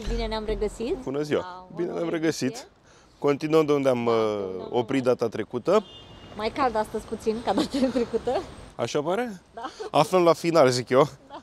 Și bine ne-am regăsit. Bună ziua! La Bine ne-am Monoreție. regăsit. Continuăm de unde am Da, uh, de unde am oprit data trecută. Mai cald astăzi puțin, ca data trecută. Așa pare? Da. Aflăm la final, zic eu. Da.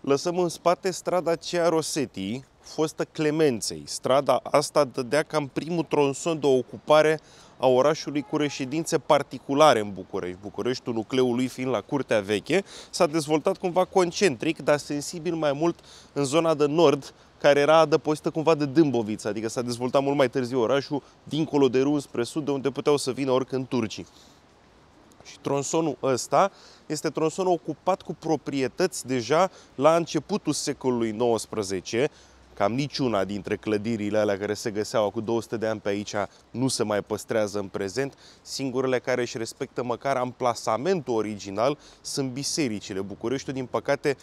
Lăsăm în spate strada aceea Rosetii, fostă Clemenței. Strada asta dădea cam primul tronson de ocupare a orașului cu reședințe particulare în București. Bucureștiul, nucleul lui fiind la Curtea Veche, s-a dezvoltat cumva concentric, dar sensibil mai mult în zona de nord, care era adăpostită cumva de Dâmbovița, adică s-a dezvoltat mult mai târziu orașul, dincolo de Râu, spre sud, de unde puteau să vină oricând turcii. Și tronsonul ăsta este tronsonul ocupat cu proprietăți deja la începutul secolului XIX. Cam niciuna dintre clădirile alea care se găseau cu 200 de ani pe aici nu se mai păstrează în prezent. Singurele care își respectă măcar amplasamentul original sunt bisericile. Bucureștiul, din păcate,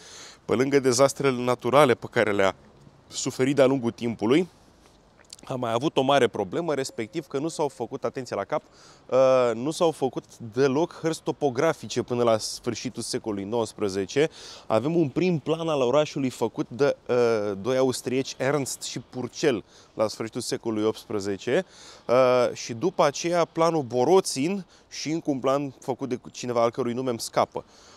pe lângă dezastrele naturale pe care le-a suferit de-a lungul timpului, a mai avut o mare problemă, respectiv că nu s-au făcut, atenție la cap, uh, nu s-au făcut deloc hărți topografice până la sfârșitul secolului XIX. Avem un prim plan al orașului făcut de uh, doi austrieci, Ernst și Purcell, la sfârșitul secolului XVIII uh, și după aceea planul Boroțin și încă un plan făcut de cineva al cărui nume îmi scapă. Uh,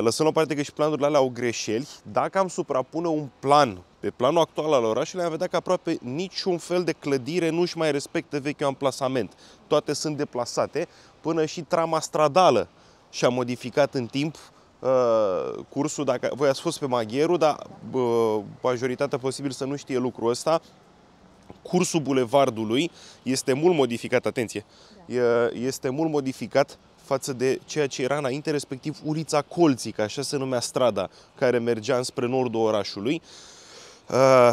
Lăsăm la parte că și planurile alea au greșeli. Dacă am suprapune un plan pe planul actual al orașului, am vedea că aproape niciun fel de clădire nu își mai respectă vechiul amplasament. Toate sunt deplasate, până și trama stradală și-a modificat în timp uh, cursul. Dacă voi ați fost pe Maghieru, dar uh, majoritatea posibil să nu știe lucrul ăsta, cursul bulevardului este mult modificat, atenție, E- este mult modificat față de ceea ce era înainte, respectiv ulița Colții, că așa se numea strada care mergea înspre nordul orașului. Uh,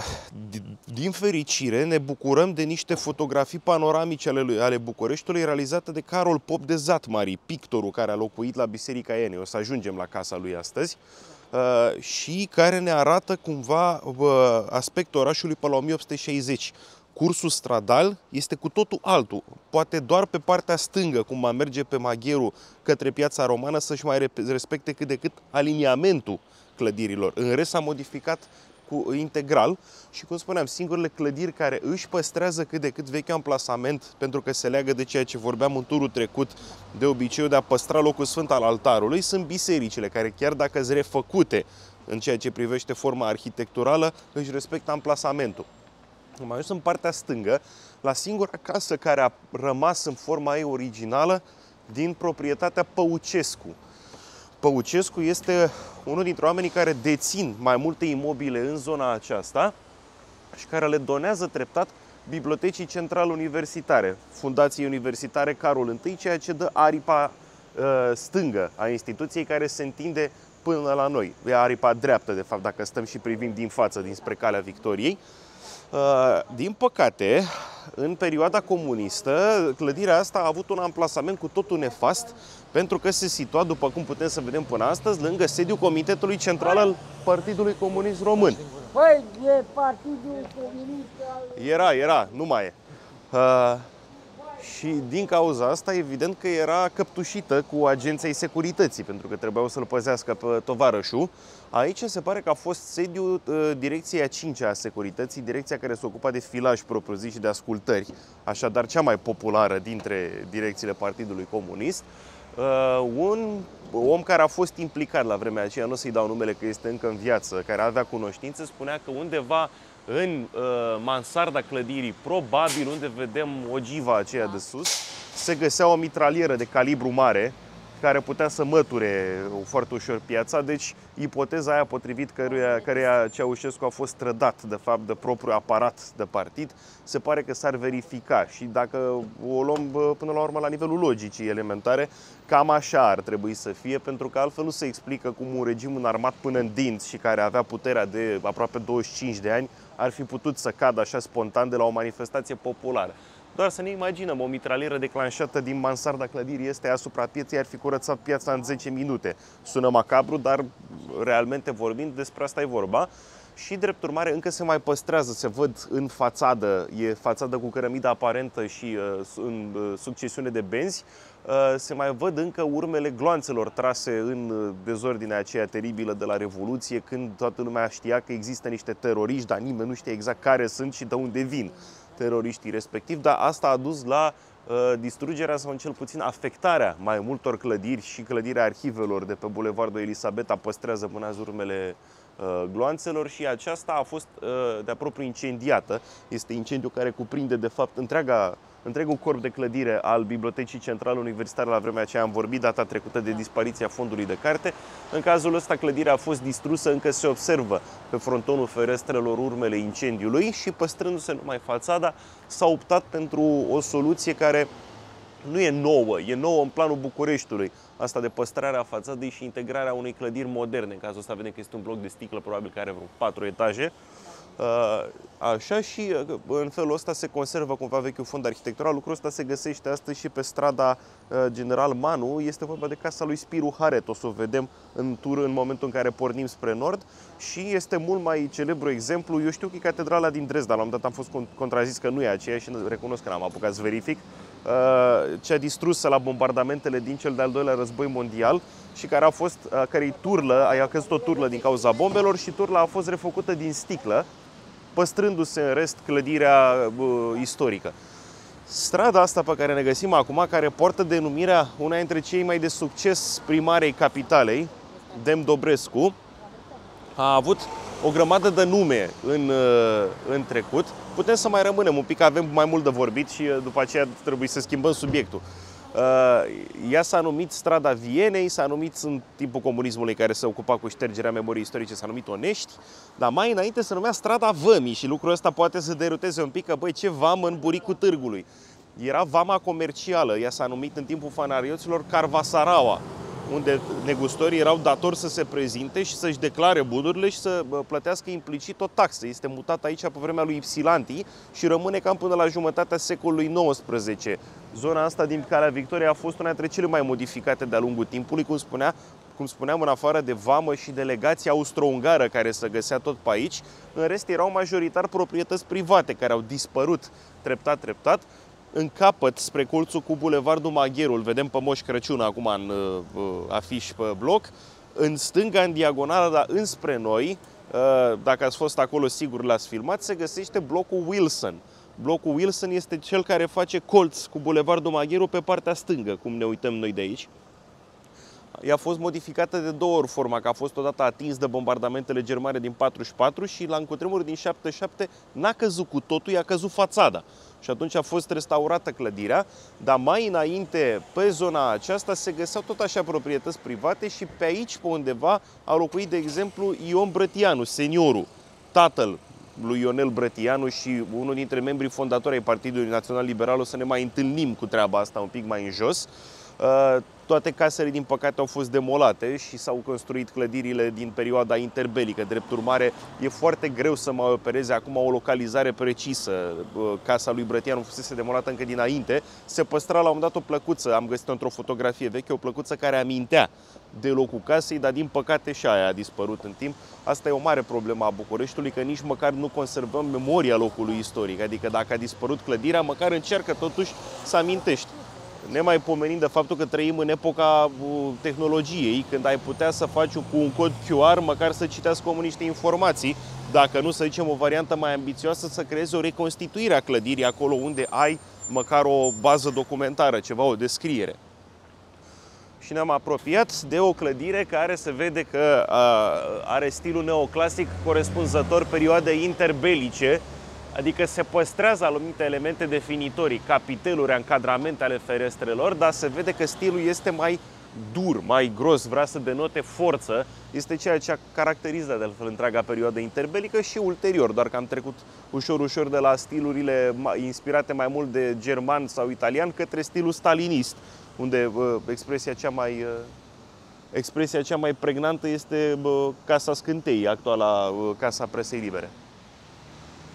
di- Din fericire, ne bucurăm de niște fotografii panoramice ale, lui, ale Bucureștiului realizate de Carol Pop de Zatmari, pictorul care a locuit la Biserica Iene. O să ajungem la casa lui astăzi. Uh, și care ne arată cumva uh, aspectul orașului pe la 1860. Cursul stradal este cu totul altul. Poate doar pe partea stângă, cum a merge pe Magheru către piața romană, să-și mai rep- respecte cât de cât aliniamentul clădirilor. În rest s-a modificat cu integral și, cum spuneam, singurele clădiri care își păstrează cât de cât vechiul amplasament, pentru că se leagă de ceea ce vorbeam în turul trecut, de obiceiul de a păstra locul sfânt al altarului, sunt bisericile, care chiar dacă sunt refăcute în ceea ce privește forma arhitecturală, își respectă amplasamentul. Am ajuns în partea stângă, la singura casă care a rămas în forma ei originală din proprietatea Păucescu. Păucescu este unul dintre oamenii care dețin mai multe imobile în zona aceasta și care le donează treptat Bibliotecii Centrale Universitare, Fundației Universitare Carol I, ceea ce dă aripa uh, stângă a instituției care se întinde până la noi. E aripa dreaptă, de fapt, dacă stăm și privim din față, dinspre calea Victoriei. Uh, Din păcate, în perioada comunistă, clădirea asta a avut un amplasament cu totul nefast, pentru că se situa, după cum putem să vedem până astăzi, lângă sediul Comitetului Central al Partidului Comunist Român. Păi, e Partidul Comunist al... Era, era, nu mai e. Uh, și din cauza asta, evident că era căptușită cu agenții securității, pentru că trebuiau să-l păzească pe tovarășul. Aici se pare că a fost sediul uh, direcției a 5 a securității, direcția care se ocupa de filaj propriu-zis și de ascultări, așadar cea mai populară dintre direcțiile Partidului Comunist. Uh, un om care a fost implicat la vremea aceea, nu o să-i dau numele că este încă în viață, care avea cunoștințe, spunea că undeva în uh, mansarda clădirii, probabil unde vedem ogiva aceea de sus, se găsea o mitralieră de calibru mare care putea să măture foarte ușor piața, deci ipoteza aia potrivit căruia, căreia Ceaușescu a fost trădat de fapt de propriul aparat de partid, se pare că s-ar verifica. Și dacă o luăm bă, până la urmă la nivelul logicii elementare, cam așa ar trebui să fie, pentru că altfel nu se explică cum un regim înarmat până în dinți și care avea puterea de aproape 25 de ani ar fi putut să cadă așa spontan de la o manifestație populară. Doar să ne imaginăm, o mitralieră declanșată din mansarda clădirii este asupra pieței, ar fi curățat piața în 10 minute. Sună macabru, dar realmente vorbind despre asta e vorba. și drept urmare încă se mai păstrează, se văd în fațadă, e fațadă cu cărămidă aparentă și uh, în uh, succesiune de benzi, uh, se mai văd încă urmele gloanțelor trase în uh, dezordinea aceea teribilă de la Revoluție, când toată lumea știa că există niște teroriști, dar nimeni nu știe exact care sunt și de unde vin teroriștii respectiv, dar asta a dus la uh, distrugerea sau în cel puțin afectarea mai multor clădiri și clădirea arhivelor de pe Bulevardul Elisabeta păstrează până azi urmele uh, gloanțelor și aceasta a fost uh, de aproape incendiată. Este incendiu care cuprinde de fapt întreaga întregul corp de clădire al Bibliotecii Centrale Universitare la vremea aceea am vorbit data trecută de dispariția fondului de carte. În cazul ăsta clădirea a fost distrusă, încă se observă pe frontonul ferestrelor urmele incendiului și păstrându-se numai fațada s-a optat pentru o soluție care nu e nouă, e nouă în planul Bucureștiului. Asta de păstrarea fațadei și integrarea unei clădiri moderne. În cazul ăsta vedem că este un bloc de sticlă, probabil care are vreo patru etaje. Uh, așa și uh, în felul ăsta se conservă cumva vechiul fond arhitectural. Lucrul ăsta se găsește astăzi și pe strada uh, General Manu. Este vorba de casa lui Spiru Haret. O să o vedem în tur în momentul în care pornim spre nord. Și este mult mai celebru exemplu. Eu știu că e catedrala din Dresda. La un dat am fost contrazis că nu e aceea și recunosc că n-am apucat să verific. Cea distrusă la bombardamentele din cel de-al doilea război mondial și care a fost, care turlă, a căzut o turlă din cauza bombelor și turla a fost refăcută din sticlă păstrându-se în rest clădirea uh, istorică. Strada asta pe care ne găsim acum, care poartă denumirea una dintre cei mai de succes primarei capitalei, Dem Dobrescu, a avut o grămadă de nume în, uh, în trecut. Putem să mai rămânem un pic, avem mai mult de vorbit și uh, după aceea trebuie să schimbăm subiectul. Uh, ea s-a numit Strada Vienei, s-a numit în timpul comunismului care se ocupa cu ștergerea memoriei istorice, s-a numit Onești, dar mai înainte se numea Strada Vămii și lucrul ăsta poate să deruteze un pic că, băi, ce vamă în buricul târgului. Era vama comercială, ea s-a numit în timpul fanarioților Carvasaraua, unde negustorii erau datori să se prezinte și să-și declare bunurile și să plătească implicit o taxă. Este mutat aici pe vremea lui Ipsilanti și rămâne cam până la jumătatea secolului XIX. Zona asta din Calea Victoriei a fost una dintre cele mai modificate de-a lungul timpului, cum spunea cum spuneam, în afară de vamă și delegația austro-ungară care se găsea tot pe aici, în rest erau majoritar proprietăți private care au dispărut treptat, treptat în capăt, spre colțul cu Bulevardul Magherul, vedem pe Moș Crăciun acum în uh, uh, afiș pe bloc, în stânga, în diagonală, dar înspre noi, uh, dacă ați fost acolo, sigur l-ați filmat, se găsește blocul Wilson. Blocul Wilson este cel care face colț cu Bulevardul Magheru pe partea stângă, cum ne uităm noi de aici. Ea a fost modificată de două ori forma, că a fost odată atins de bombardamentele germane din 44 și la încutremurul din 77 n-a căzut cu totul, i-a căzut fațada. Și atunci a fost restaurată clădirea, dar mai înainte, pe zona aceasta, se găseau tot așa proprietăți private și pe aici, pe undeva, a locuit, de exemplu, Ion Brătianu, seniorul, tatăl lui Ionel Brătianu și unul dintre membrii fondatori ai Partidului Național Liberal. O să ne mai întâlnim cu treaba asta un pic mai în jos. Uh, toate casele, din păcate, au fost demolate și s-au construit clădirile din perioada interbelică. Drept urmare, e foarte greu să mai opereze acum o localizare precisă. Uh, casa lui Brătianu fusese demolată încă dinainte. Se păstra la un moment dat o plăcuță, am găsit într-o fotografie veche, o plăcuță care amintea de locul casei, dar din păcate și aia a dispărut în timp. Asta e o mare problemă a Bucureștiului, că nici măcar nu conservăm memoria locului istoric. Adică dacă a dispărut clădirea, măcar încearcă totuși să amintești mai pomenind de faptul că trăim în epoca uh, tehnologiei, când ai putea să faci cu un cod QR, măcar să citească omul niște informații, dacă nu, să zicem, o variantă mai ambițioasă, să creezi o reconstituire a clădirii acolo unde ai măcar o bază documentară, ceva, o descriere. Și ne-am apropiat de o clădire care se vede că uh, are stilul neoclasic corespunzător perioadei interbelice, Adică se păstrează anumite elemente definitorii, capiteluri, încadramente ale ferestrelor, dar se vede că stilul este mai dur, mai gros, vrea să denote forță. Este ceea ce a caracterizat de altfel întreaga perioadă interbelică și ulterior, doar că am trecut ușor, ușor de la stilurile inspirate mai mult de german sau italian către stilul stalinist, unde uh, expresia cea mai uh, expresia cea mai pregnantă este uh, Casa Scânteii, actuala uh, Casa Presei Libere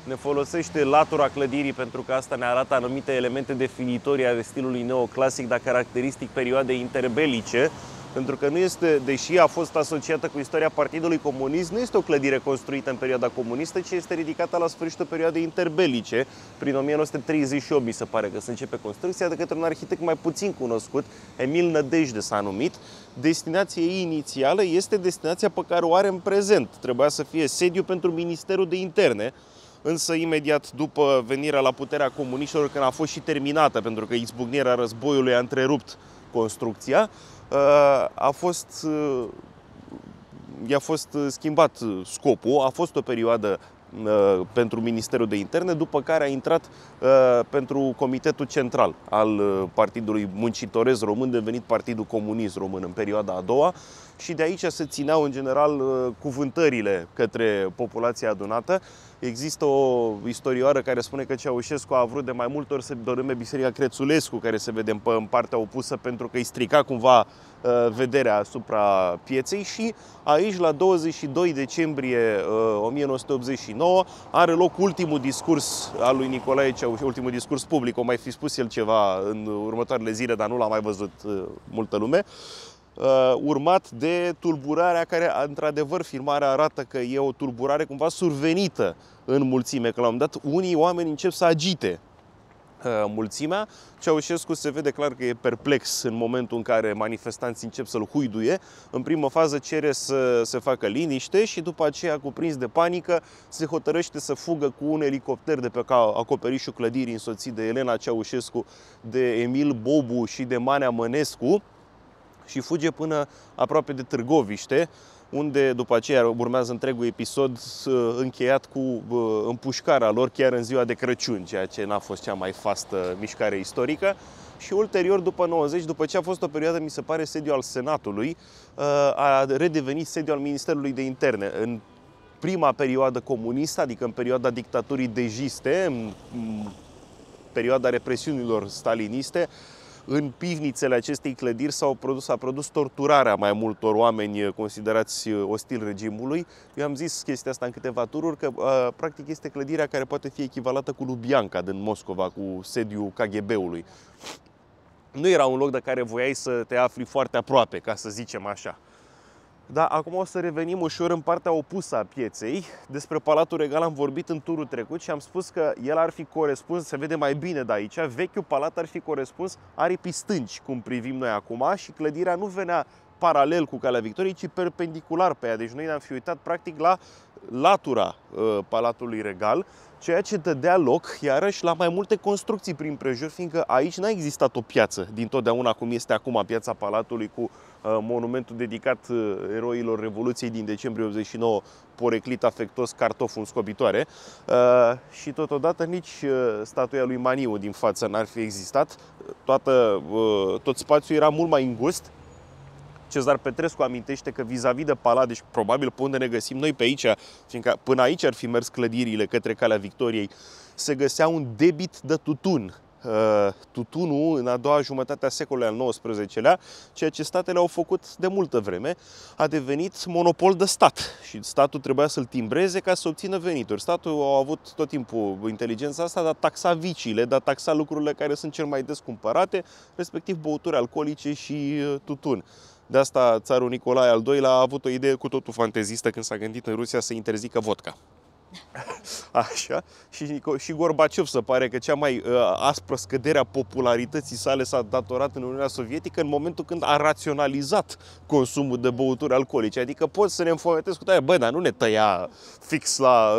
ne folosește latura clădirii pentru că asta ne arată anumite elemente definitorii ale stilului neoclasic, dar caracteristic perioadei interbelice. Pentru că nu este, deși a fost asociată cu istoria Partidului Comunist, nu este o clădire construită în perioada comunistă, ci este ridicată la sfârșitul perioadei interbelice, prin 1938, mi se pare că se începe construcția, de către un arhitect mai puțin cunoscut, Emil Nădejde s-a numit. Destinația ei inițială este destinația pe care o are în prezent. Trebuia să fie sediu pentru Ministerul de Interne, însă imediat după venirea la puterea comuniștilor, când a fost și terminată, pentru că izbucnirea războiului a întrerupt construcția, a fost i-a fost schimbat scopul, a fost o perioadă pentru Ministerul de Interne, după care a intrat pentru Comitetul Central al Partidului Muncitorez Român, devenit Partidul Comunist Român în perioada a doua și de aici se țineau în general cuvântările către populația adunată. Există o istorioară care spune că Ceaușescu a vrut de mai multe ori să dărâme Biserica Crețulescu, care se vede în partea opusă, pentru că îi strica cumva vederea asupra pieței. Și aici, la 22 decembrie 1989, are loc ultimul discurs al lui Nicolae Ceaușescu, ultimul discurs public, o mai fi spus el ceva în următoarele zile, dar nu l-a mai văzut multă lume urmat de tulburarea care, într-adevăr, filmarea arată că e o tulburare cumva survenită în mulțime, că la un dat unii oameni încep să agite mulțimea. Ceaușescu se vede clar că e perplex în momentul în care manifestanții încep să-l huiduie. În primă fază cere să se facă liniște și după aceea, cuprins de panică, se hotărăște să fugă cu un elicopter de pe acoperișul clădirii însoțit de Elena Ceaușescu, de Emil Bobu și de Manea Mănescu și fuge până aproape de Târgoviște, unde după aceea urmează întregul episod încheiat cu împușcarea lor chiar în ziua de Crăciun, ceea ce n-a fost cea mai fastă mișcare istorică. Și ulterior, după 90, după ce a fost o perioadă, mi se pare, sediu al Senatului, a redevenit sediu al Ministerului de Interne. În prima perioadă comunistă, adică în perioada dictaturii dejiste, în perioada represiunilor staliniste, în pivnițele acestei clădiri s-au produs, a produs torturarea mai multor oameni considerați ostil regimului. Eu am zis chestia asta în câteva tururi, că uh, practic este clădirea care poate fi echivalată cu Lubianca din Moscova, cu sediul KGB-ului. Nu era un loc de care voiai să te afli foarte aproape, ca să zicem așa. Dar acum o să revenim ușor în partea opusă a pieței. Despre Palatul Regal am vorbit în turul trecut și am spus că el ar fi corespuns, se vede mai bine de aici, vechiul palat ar fi corespuns aripii stânci, cum privim noi acum, și clădirea nu venea paralel cu Calea Victoriei, ci perpendicular pe ea. Deci noi ne-am fi uitat practic la latura uh, Palatului Regal, ceea ce dădea loc iarăși la mai multe construcții prin prejur, fiindcă aici n-a existat o piață din totdeauna cum este acum piața Palatului cu uh, monumentul dedicat uh, eroilor Revoluției din decembrie 89, poreclit afectos cartof în scobitoare uh, și totodată nici uh, statuia lui Maniu din față n-ar fi existat. Toată, uh, tot spațiul era mult mai îngust, Cezar Petrescu amintește că vis-a-vis de palat, deci probabil pe unde ne găsim noi pe aici, fiindcă până aici ar fi mers clădirile către Calea Victoriei, se găsea un debit de tutun. Tutunul în a doua jumătate a secolului al XIX-lea, ceea ce statele au făcut de multă vreme, a devenit monopol de stat și statul trebuia să-l timbreze ca să obțină venituri. Statul a avut tot timpul inteligența asta de a taxa viciile, de a taxa lucrurile care sunt cel mai des cumpărate, respectiv băuturi alcoolice și tutun. De asta țarul Nicolae al II-lea a avut o idee cu totul fantezistă când s-a gândit în Rusia să interzică vodka. Așa. Și, și Gorbaciov se pare că cea mai uh, aspră scădere a popularității sale s-a datorat în Uniunea Sovietică în momentul când a raționalizat consumul de băuturi alcoolice. Adică poți să ne înfometezi cu tare, bă, dar nu ne tăia fix la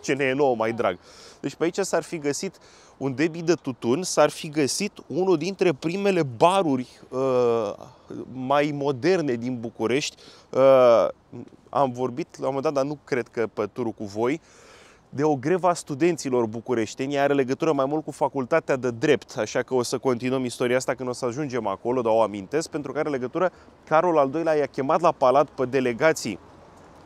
ce ne e nouă mai drag. Deci pe aici s-ar fi găsit un debit de tutun, s-ar fi găsit unul dintre primele baruri uh, mai moderne din București. Uh, am vorbit la un moment dat, dar nu cred că pe turul cu voi, de o greva studenților bucureșteni. Are legătură mai mult cu facultatea de drept, așa că o să continuăm istoria asta când o să ajungem acolo, dar o amintesc, pentru că are legătură, Carol al II-lea i-a chemat la palat pe delegații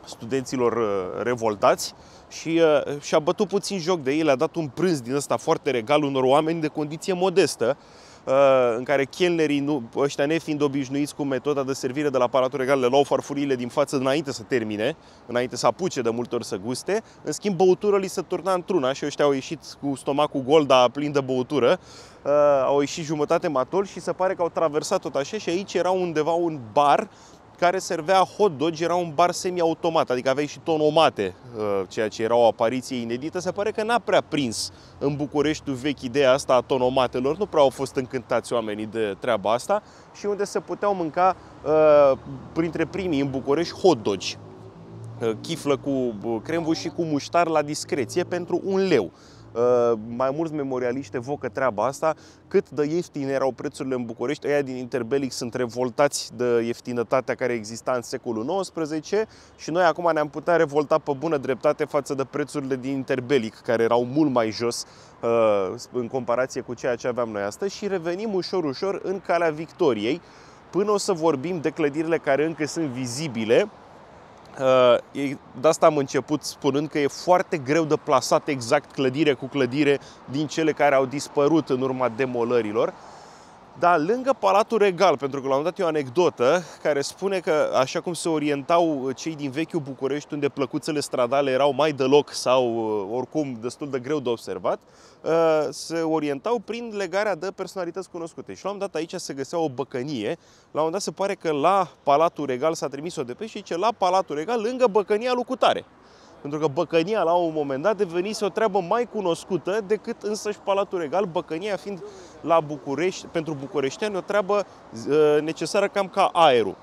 studenților uh, revoltați și uh, și-a bătut puțin joc de ei, le-a dat un prânz din ăsta foarte regal unor oameni de condiție modestă, uh, în care chelnerii, nu, ăștia nefiind obișnuiți cu metoda de servire de la Palatul Regal, le luau farfuriile din față înainte să termine, înainte să apuce de multe ori să guste. În schimb, băutură li se turna într-una și ăștia au ieșit cu stomacul gol, dar plin de băutură. Uh, au ieșit jumătate matol și se pare că au traversat tot așa și aici era undeva un bar care servea hot dog, era un bar semi-automat, adică aveai și tonomate, uh, ceea ce era o apariție inedită. Se pare că n-a prea prins în București vechi ideea asta a tonomatelor, nu prea au fost încântați oamenii de treaba asta și unde se puteau mânca uh, printre primii în București hot dogi chiflă cu cremvul și cu muștar la discreție pentru un leu. Uh, mai mulți memorialiști evocă treaba asta, cât de ieftine erau prețurile în București. Aia din Interbelic sunt revoltați de ieftinătatea care exista în secolul XIX și noi acum ne-am putea revolta pe bună dreptate față de prețurile din Interbelic, care erau mult mai jos uh, în comparație cu ceea ce aveam noi astăzi. Și revenim ușor, ușor în calea Victoriei, până o să vorbim de clădirile care încă sunt vizibile, Uh, de asta am început spunând că e foarte greu de plasat exact clădire cu clădire din cele care au dispărut în urma demolărilor. Dar lângă Palatul Regal, pentru că l-am dat eu o anecdotă care spune că așa cum se orientau cei din vechiul București, unde plăcuțele stradale erau mai deloc sau uh, oricum destul de greu de observat, uh, se orientau prin legarea de personalități cunoscute. Și la un dat aici se găsea o băcănie. La un moment dat se pare că la Palatul Regal s-a trimis o depeșă și ce la Palatul Regal, lângă băcănia Lucutare. Pentru că Băcănia la un moment dat devenise o treabă mai cunoscută decât însăși Palatul Regal, Băcănia fiind la București, pentru bucureșteni o treabă uh, necesară cam ca aerul.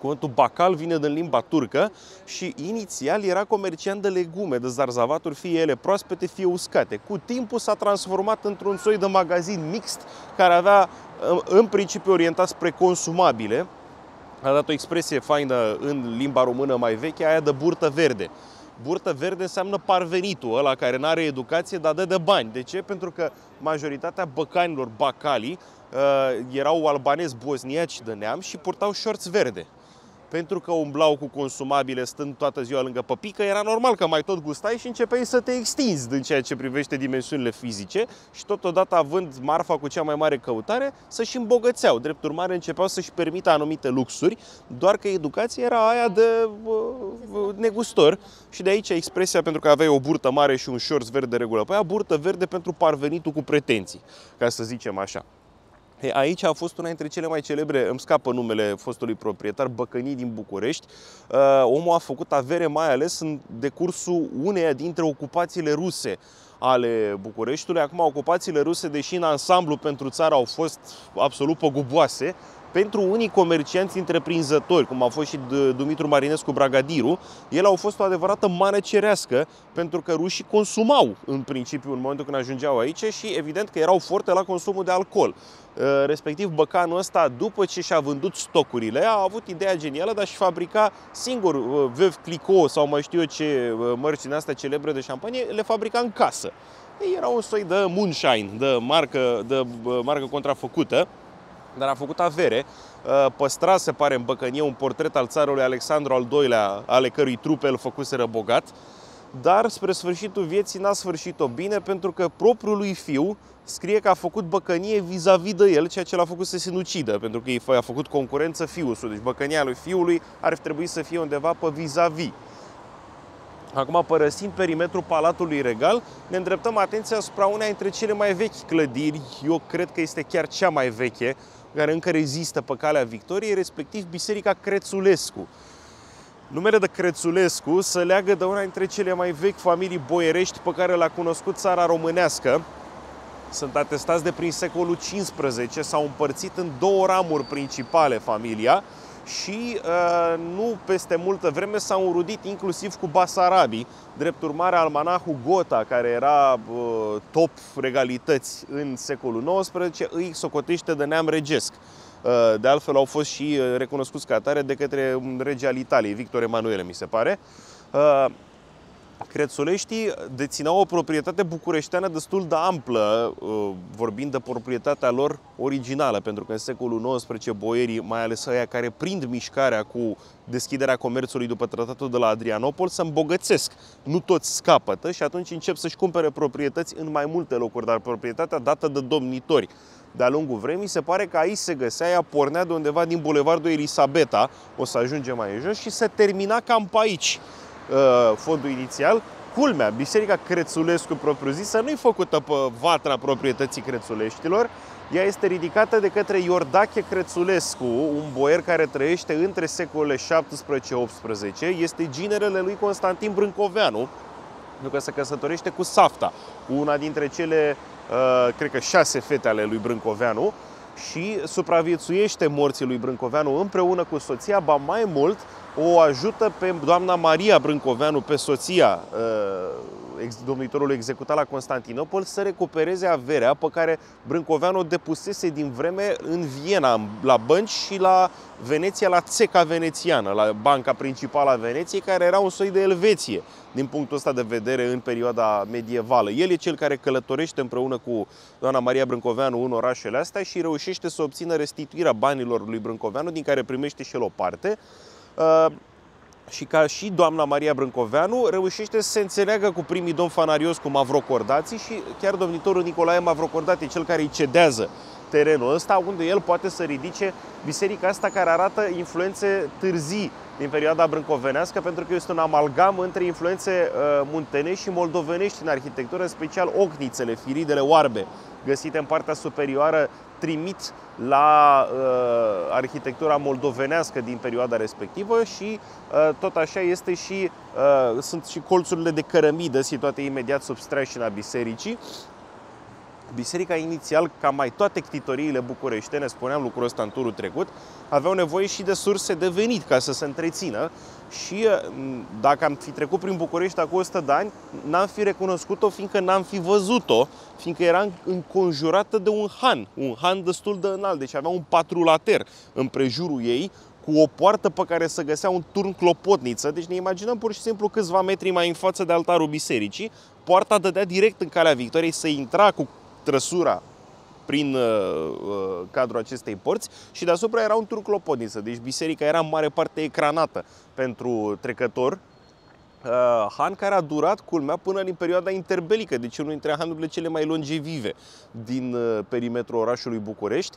Cuvântul bacal vine din limba turcă și inițial era comerciant de legume, de zarzavaturi, fie ele proaspete, fie uscate. Cu timpul s-a transformat într-un soi de magazin mixt care avea în principiu orientat spre consumabile. A dat o expresie faină în limba română mai veche, aia de burtă verde burtă verde înseamnă parvenitul, ăla care nu are educație, dar dă de bani. De ce? Pentru că majoritatea băcanilor, bacalii, uh, erau albanezi bosniaci de neam și purtau șorți verde pentru că umblau cu consumabile stând toată ziua lângă păpică, era normal că mai tot gustai și începeai să te extinzi din ceea ce privește dimensiunile fizice și totodată având marfa cu cea mai mare căutare, să-și îmbogățeau. Drept urmare, începeau să-și permită anumite luxuri, doar că educația era aia de uh, negustor și de aici expresia pentru că aveai o burtă mare și un șorț verde regulă pe aia, burtă verde pentru parvenitul cu pretenții, ca să zicem așa. Aici a fost una dintre cele mai celebre, îmi scapă numele fostului proprietar, Băcănii din București. Uh, omul a făcut avere mai ales în decursul uneia dintre ocupațiile ruse ale Bucureștiului. Acum, ocupațiile ruse, deși în ansamblu pentru țară au fost absolut păguboase, pentru unii comercianți întreprinzători, cum a fost și Dumitru Marinescu Bragadiru, ele au fost o adevărată mană cerească, pentru că rușii consumau în principiu în momentul când ajungeau aici și evident că erau foarte la consumul de alcool. Uh, respectiv, băcanul ăsta, după ce și-a vândut stocurile, a avut ideea genială de a-și fabrica singur uh, Veuve Clicquot sau mai știu eu ce uh, mărci din astea celebre de șampanie, le fabrica în casă. Ei, era un soi de moonshine, de marcă, de marcă contrafăcută, dar a făcut avere. Păstra, se pare, în băcănie un portret al țarului Alexandru al II-lea, ale cărui trupe îl făcuseră bogat, dar spre sfârșitul vieții n-a sfârșit-o bine pentru că propriul lui fiu scrie că a făcut băcănie vis-a-vis de el, ceea ce l-a făcut să se sinucidă, pentru că i a făcut concurență fiul său. Deci băcănia lui fiului ar trebui să fie undeva pe vis-a-vis. Acum, părăsind perimetrul Palatului Regal, ne îndreptăm atenția asupra una dintre cele mai vechi clădiri, eu cred că este chiar cea mai veche, care încă rezistă pe calea Victoriei, respectiv Biserica Crețulescu. Numele de Crețulescu se leagă de una dintre cele mai vechi familii boierești pe care le-a cunoscut țara românească, sunt atestați de prin secolul XV, s-au împărțit în două ramuri principale familia și uh, nu peste multă vreme s-au înrudit inclusiv cu Basarabii. Drept urmare, almanahul Gota, care era uh, top regalități în secolul XIX, îi socotește de neam regesc. Uh, de altfel au fost și uh, recunoscuți ca atare de către un rege al Italiei, Victor Emanuele, mi se pare. Uh, Crețuleștii dețineau o proprietate bucureșteană destul de amplă, uh, vorbind de proprietatea lor originală, pentru că în secolul XIX boierii, mai ales aia care prind mișcarea cu deschiderea comerțului după tratatul de la Adrianopol, se îmbogățesc. Nu toți scapătă și atunci încep să-și cumpere proprietăți în mai multe locuri, dar proprietatea dată de domnitori. De-a lungul vremii, se pare că aici se găsea, ea pornea de undeva din Bulevardul Elisabeta, o să ajungem mai în jos, și se termina cam pe aici uh, fondul inițial. Culmea, Biserica Crețulescu propriu-zisă nu-i făcută pe vatra proprietății crețuleștilor, ea este ridicată de către Iordache Crețulescu, un boier care trăiește între secolele 17-18, este ginerele lui Constantin Brâncoveanu, pentru că se căsătorește cu Safta, cu una dintre cele, uh, cred că șase fete ale lui Brâncoveanu. Și supraviețuiește morții lui Brâncoveanu împreună cu soția, ba mai mult, o ajută pe doamna Maria Brâncoveanu, pe soția uh, domnitorului executat la Constantinopol, să recupereze averea pe care Brâncoveanu o depusese din vreme în Viena, la bănci și la Veneția, la țeca venețiană, la banca principală a Veneției, care era un soi de Elveție din punctul ăsta de vedere în perioada medievală. El e cel care călătorește împreună cu doamna Maria Brâncoveanu în orașele astea și reușește să obțină restituirea banilor lui Brâncoveanu, din care primește și el o parte. Uh, și ca și doamna Maria Brâncoveanu reușește să se înțeleagă cu primii domn Fanarios cu Mavrocordații și chiar domnitorul Nicolae Mavrocordat e cel care îi cedează terenul ăsta unde el poate să ridice biserica asta care arată influențe târzii din perioada brâncovenească pentru că este un amalgam între influențe uh, muntenești și moldovenești în arhitectură, în special ochnițele, firidele oarbe găsite în partea superioară trimit la uh, arhitectura moldovenească din perioada respectivă și uh, tot așa este și, uh, sunt și colțurile de cărămidă situate imediat sub streașina bisericii. Biserica inițial, ca mai toate ctitoriile bucureștene, spuneam lucrul ăsta în turul trecut, aveau nevoie și de surse de venit ca să se întrețină. Și dacă am fi trecut prin București acum 100 de ani, n-am fi recunoscut-o fiindcă n-am fi văzut-o, fiindcă era înconjurată de un han, un han destul de înalt, deci avea un patrulater în prejurul ei, cu o poartă pe care se găsea un turn clopotniță, deci ne imaginăm pur și simplu câțiva metri mai în față de altarul bisericii, poarta dădea direct în calea Victoriei, să intra cu trăsura prin uh, uh, cadrul acestei porți și deasupra era un tur clopotniță, deci biserica era în mare parte ecranată pentru trecător. Uh, han care a durat, culmea, până în perioada interbelică, deci unul dintre hanurile cele mai longevive din uh, perimetrul orașului București.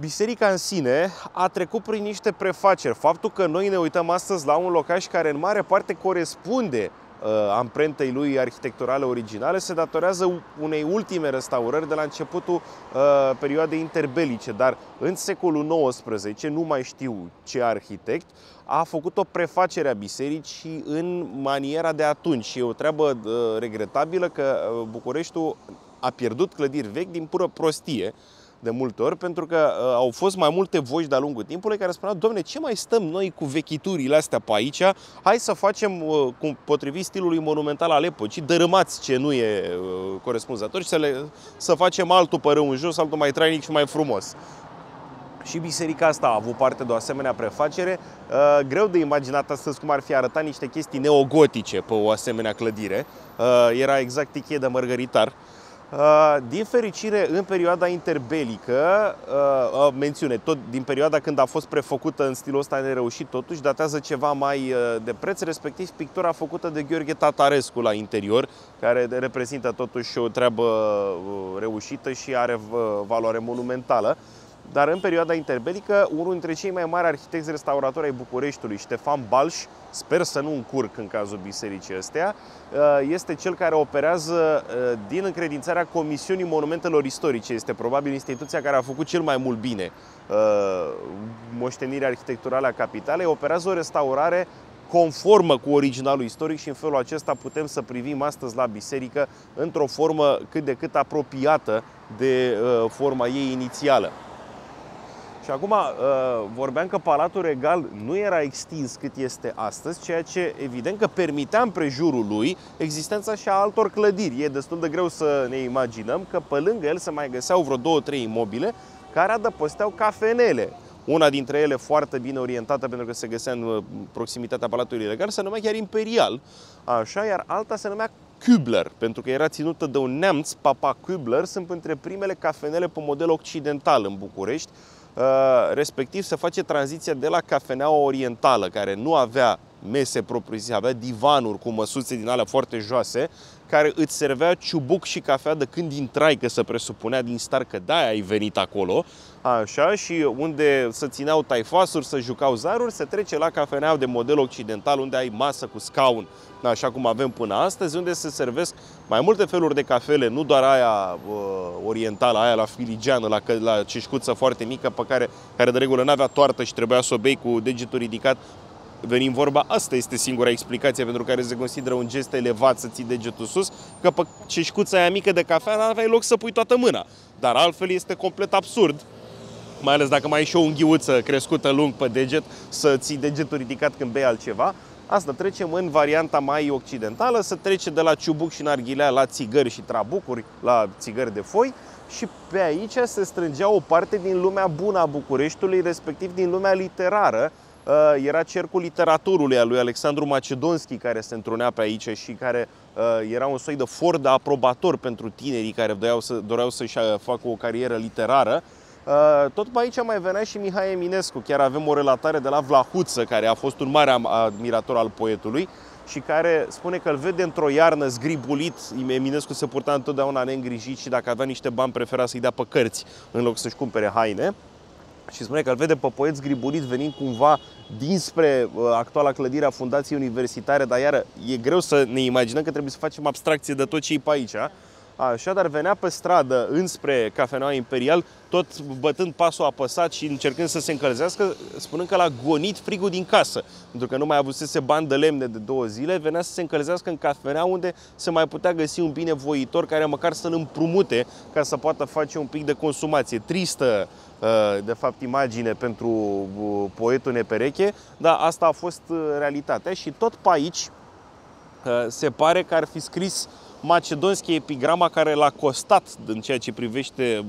Biserica în sine a trecut prin niște prefaceri. Faptul că noi ne uităm astăzi la un locaș care în mare parte corespunde uh, amprentei lui arhitecturale originale se datorează unei ultime restaurări de la începutul uh, perioadei interbelice, dar în secolul XIX, nu mai știu ce arhitect, a făcut o prefacere a bisericii în maniera de atunci. Și e o treabă uh, regretabilă că uh, Bucureștiul a pierdut clădiri vechi din pură prostie de multe ori, pentru că uh, au fost mai multe voci de-a lungul timpului care spuneau, domne, ce mai stăm noi cu vechiturile astea pe aici? Hai să facem, uh, cum potrivit stilului monumental al epocii, dărâmați ce nu e uh, corespunzător și să, le, să facem altul pe râu în jos, altul mai trainic și mai frumos. Și biserica asta a avut parte de o asemenea prefacere. Uh, greu de imaginat astăzi cum ar fi arătat niște chestii neogotice pe o asemenea clădire. Uh, era exact tichie de mărgăritar. Uh, din fericire, în perioada interbelică, uh, uh, mențiune, tot din perioada când a fost prefăcută în stilul ăsta nereușit, totuși datează ceva mai de preț, respectiv pictura făcută de Gheorghe Tatarescu la interior, care reprezintă totuși o treabă reușită și are valoare monumentală. Dar în perioada interbelică, unul dintre cei mai mari arhitecți restauratori ai Bucureștiului, Ștefan Balș, sper să nu încurc în cazul bisericii astea, uh, este cel care operează uh, din încredințarea Comisiunii Monumentelor Istorice. Este probabil instituția care a făcut cel mai mult bine uh, moștenirea arhitecturală a capitalei. Operează o restaurare conformă cu originalul istoric și în felul acesta putem să privim astăzi la biserică într-o formă cât de cât apropiată de forma ei inițială. Și acum uh, vorbeam că Palatul Regal nu era extins cât este astăzi, ceea ce evident că permitea în prejurul lui existența și a altor clădiri. E destul de greu să ne imaginăm că pe lângă el se mai găseau vreo două, trei imobile care adăposteau cafenele, Una dintre ele foarte bine orientată pentru că se găsea în uh, proximitatea Palatului Regal, se numea chiar Imperial, așa, iar alta se numea Kübler, pentru că era ținută de un neamț, Papa Kübler, sunt între primele cafenele pe model occidental în București, Uh, respectiv se face tranziția de la cafeneaua orientală, care nu avea mese propriu-zise, avea divanuri cu măsuțe din alea foarte joase, care îți servea ciubuc și cafea de când intrai, că se presupunea din star că da, ai venit acolo, așa, și unde se țineau taifasuri, să jucau zaruri, se trece la cafeneaua de model occidental, unde ai masă cu scaun, așa cum avem până astăzi, unde se servesc mai multe feluri de cafele, nu doar aia uh, orientală, aia la filigeană, la, la ceșcuță foarte mică, pe care, care de regulă n-avea toartă și trebuia să o bei cu degetul ridicat, venim vorba, asta este singura explicație pentru care se consideră un gest elevat să ții degetul sus, că pe ceșcuța aia mică de cafea n-aveai loc să pui toată mâna. Dar altfel este complet absurd, mai ales dacă mai ai și o unghiuță crescută lung pe deget, să ții degetul ridicat când bei altceva. Asta trecem în varianta mai occidentală, să trece de la ciubuc și narghilea la țigări și trabucuri, la țigări de foi și pe aici se strângea o parte din lumea bună a Bucureștiului, respectiv din lumea literară, Uh, era cercul literaturului al lui Alexandru Macedonski care se întrunea pe aici și care uh, era un soi de for de aprobator pentru tinerii care doreau, să, doreau să-și uh, facă o carieră literară. Tot pe aici mai venea și Mihai Eminescu. Chiar avem o relatare de la Vlahuță, care a fost un mare admirator al poetului și care spune că îl vede într-o iarnă zgribulit. Eminescu se purta întotdeauna neîngrijit și dacă avea niște bani prefera să-i dea pe cărți în loc să-și cumpere haine și spune că îl vede pe poet zgribulit venind cumva dinspre uh, actuala clădire a Fundației Universitare, dar iară e greu să ne imaginăm că trebuie să facem abstracție de tot ce e pe aici. Așa, dar venea pe stradă înspre Cafeneaua Imperial, tot bătând pasul apăsat și încercând să se încălzească, spunând că l-a gonit frigul din casă. Pentru că nu mai avusese bani de lemne de două zile, venea să se încălzească în cafenea unde se mai putea găsi un binevoitor care măcar să-l împrumute ca să poată face un pic de consumație. Tristă, uh, de fapt, imagine pentru uh, poetul nepereche, dar asta a fost uh, realitatea și tot pe aici se pare că ar fi scris Macedonski epigrama care l-a costat în ceea ce privește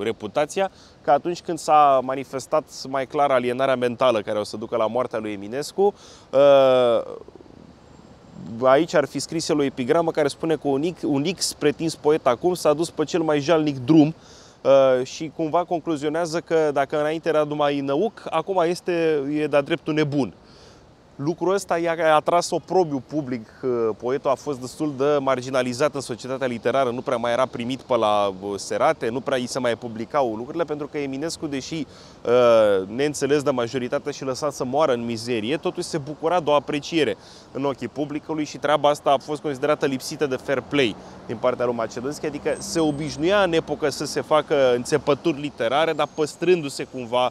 reputația, că atunci când s-a manifestat mai clar alienarea mentală care o să ducă la moartea lui Eminescu, uh, aici ar fi scris el o epigramă care spune că un, un X pretins poet acum s-a dus pe cel mai jalnic drum uh, și cumva concluzionează că dacă înainte era numai năuc, acum este e de-a dreptul nebun. Lucrul ăsta i-a atras oprobiu public. Poetul a fost destul de marginalizat în societatea literară, nu prea mai era primit pe la serate, nu prea îi se mai publicau lucrurile, pentru că Eminescu, deși uh, neînțeles de majoritate și lăsat să moară în mizerie, totuși se bucura de o apreciere în ochii publicului și treaba asta a fost considerată lipsită de fair play din partea lui Macedonski, adică se obișnuia în epocă să se facă înțepături literare, dar păstrându-se cumva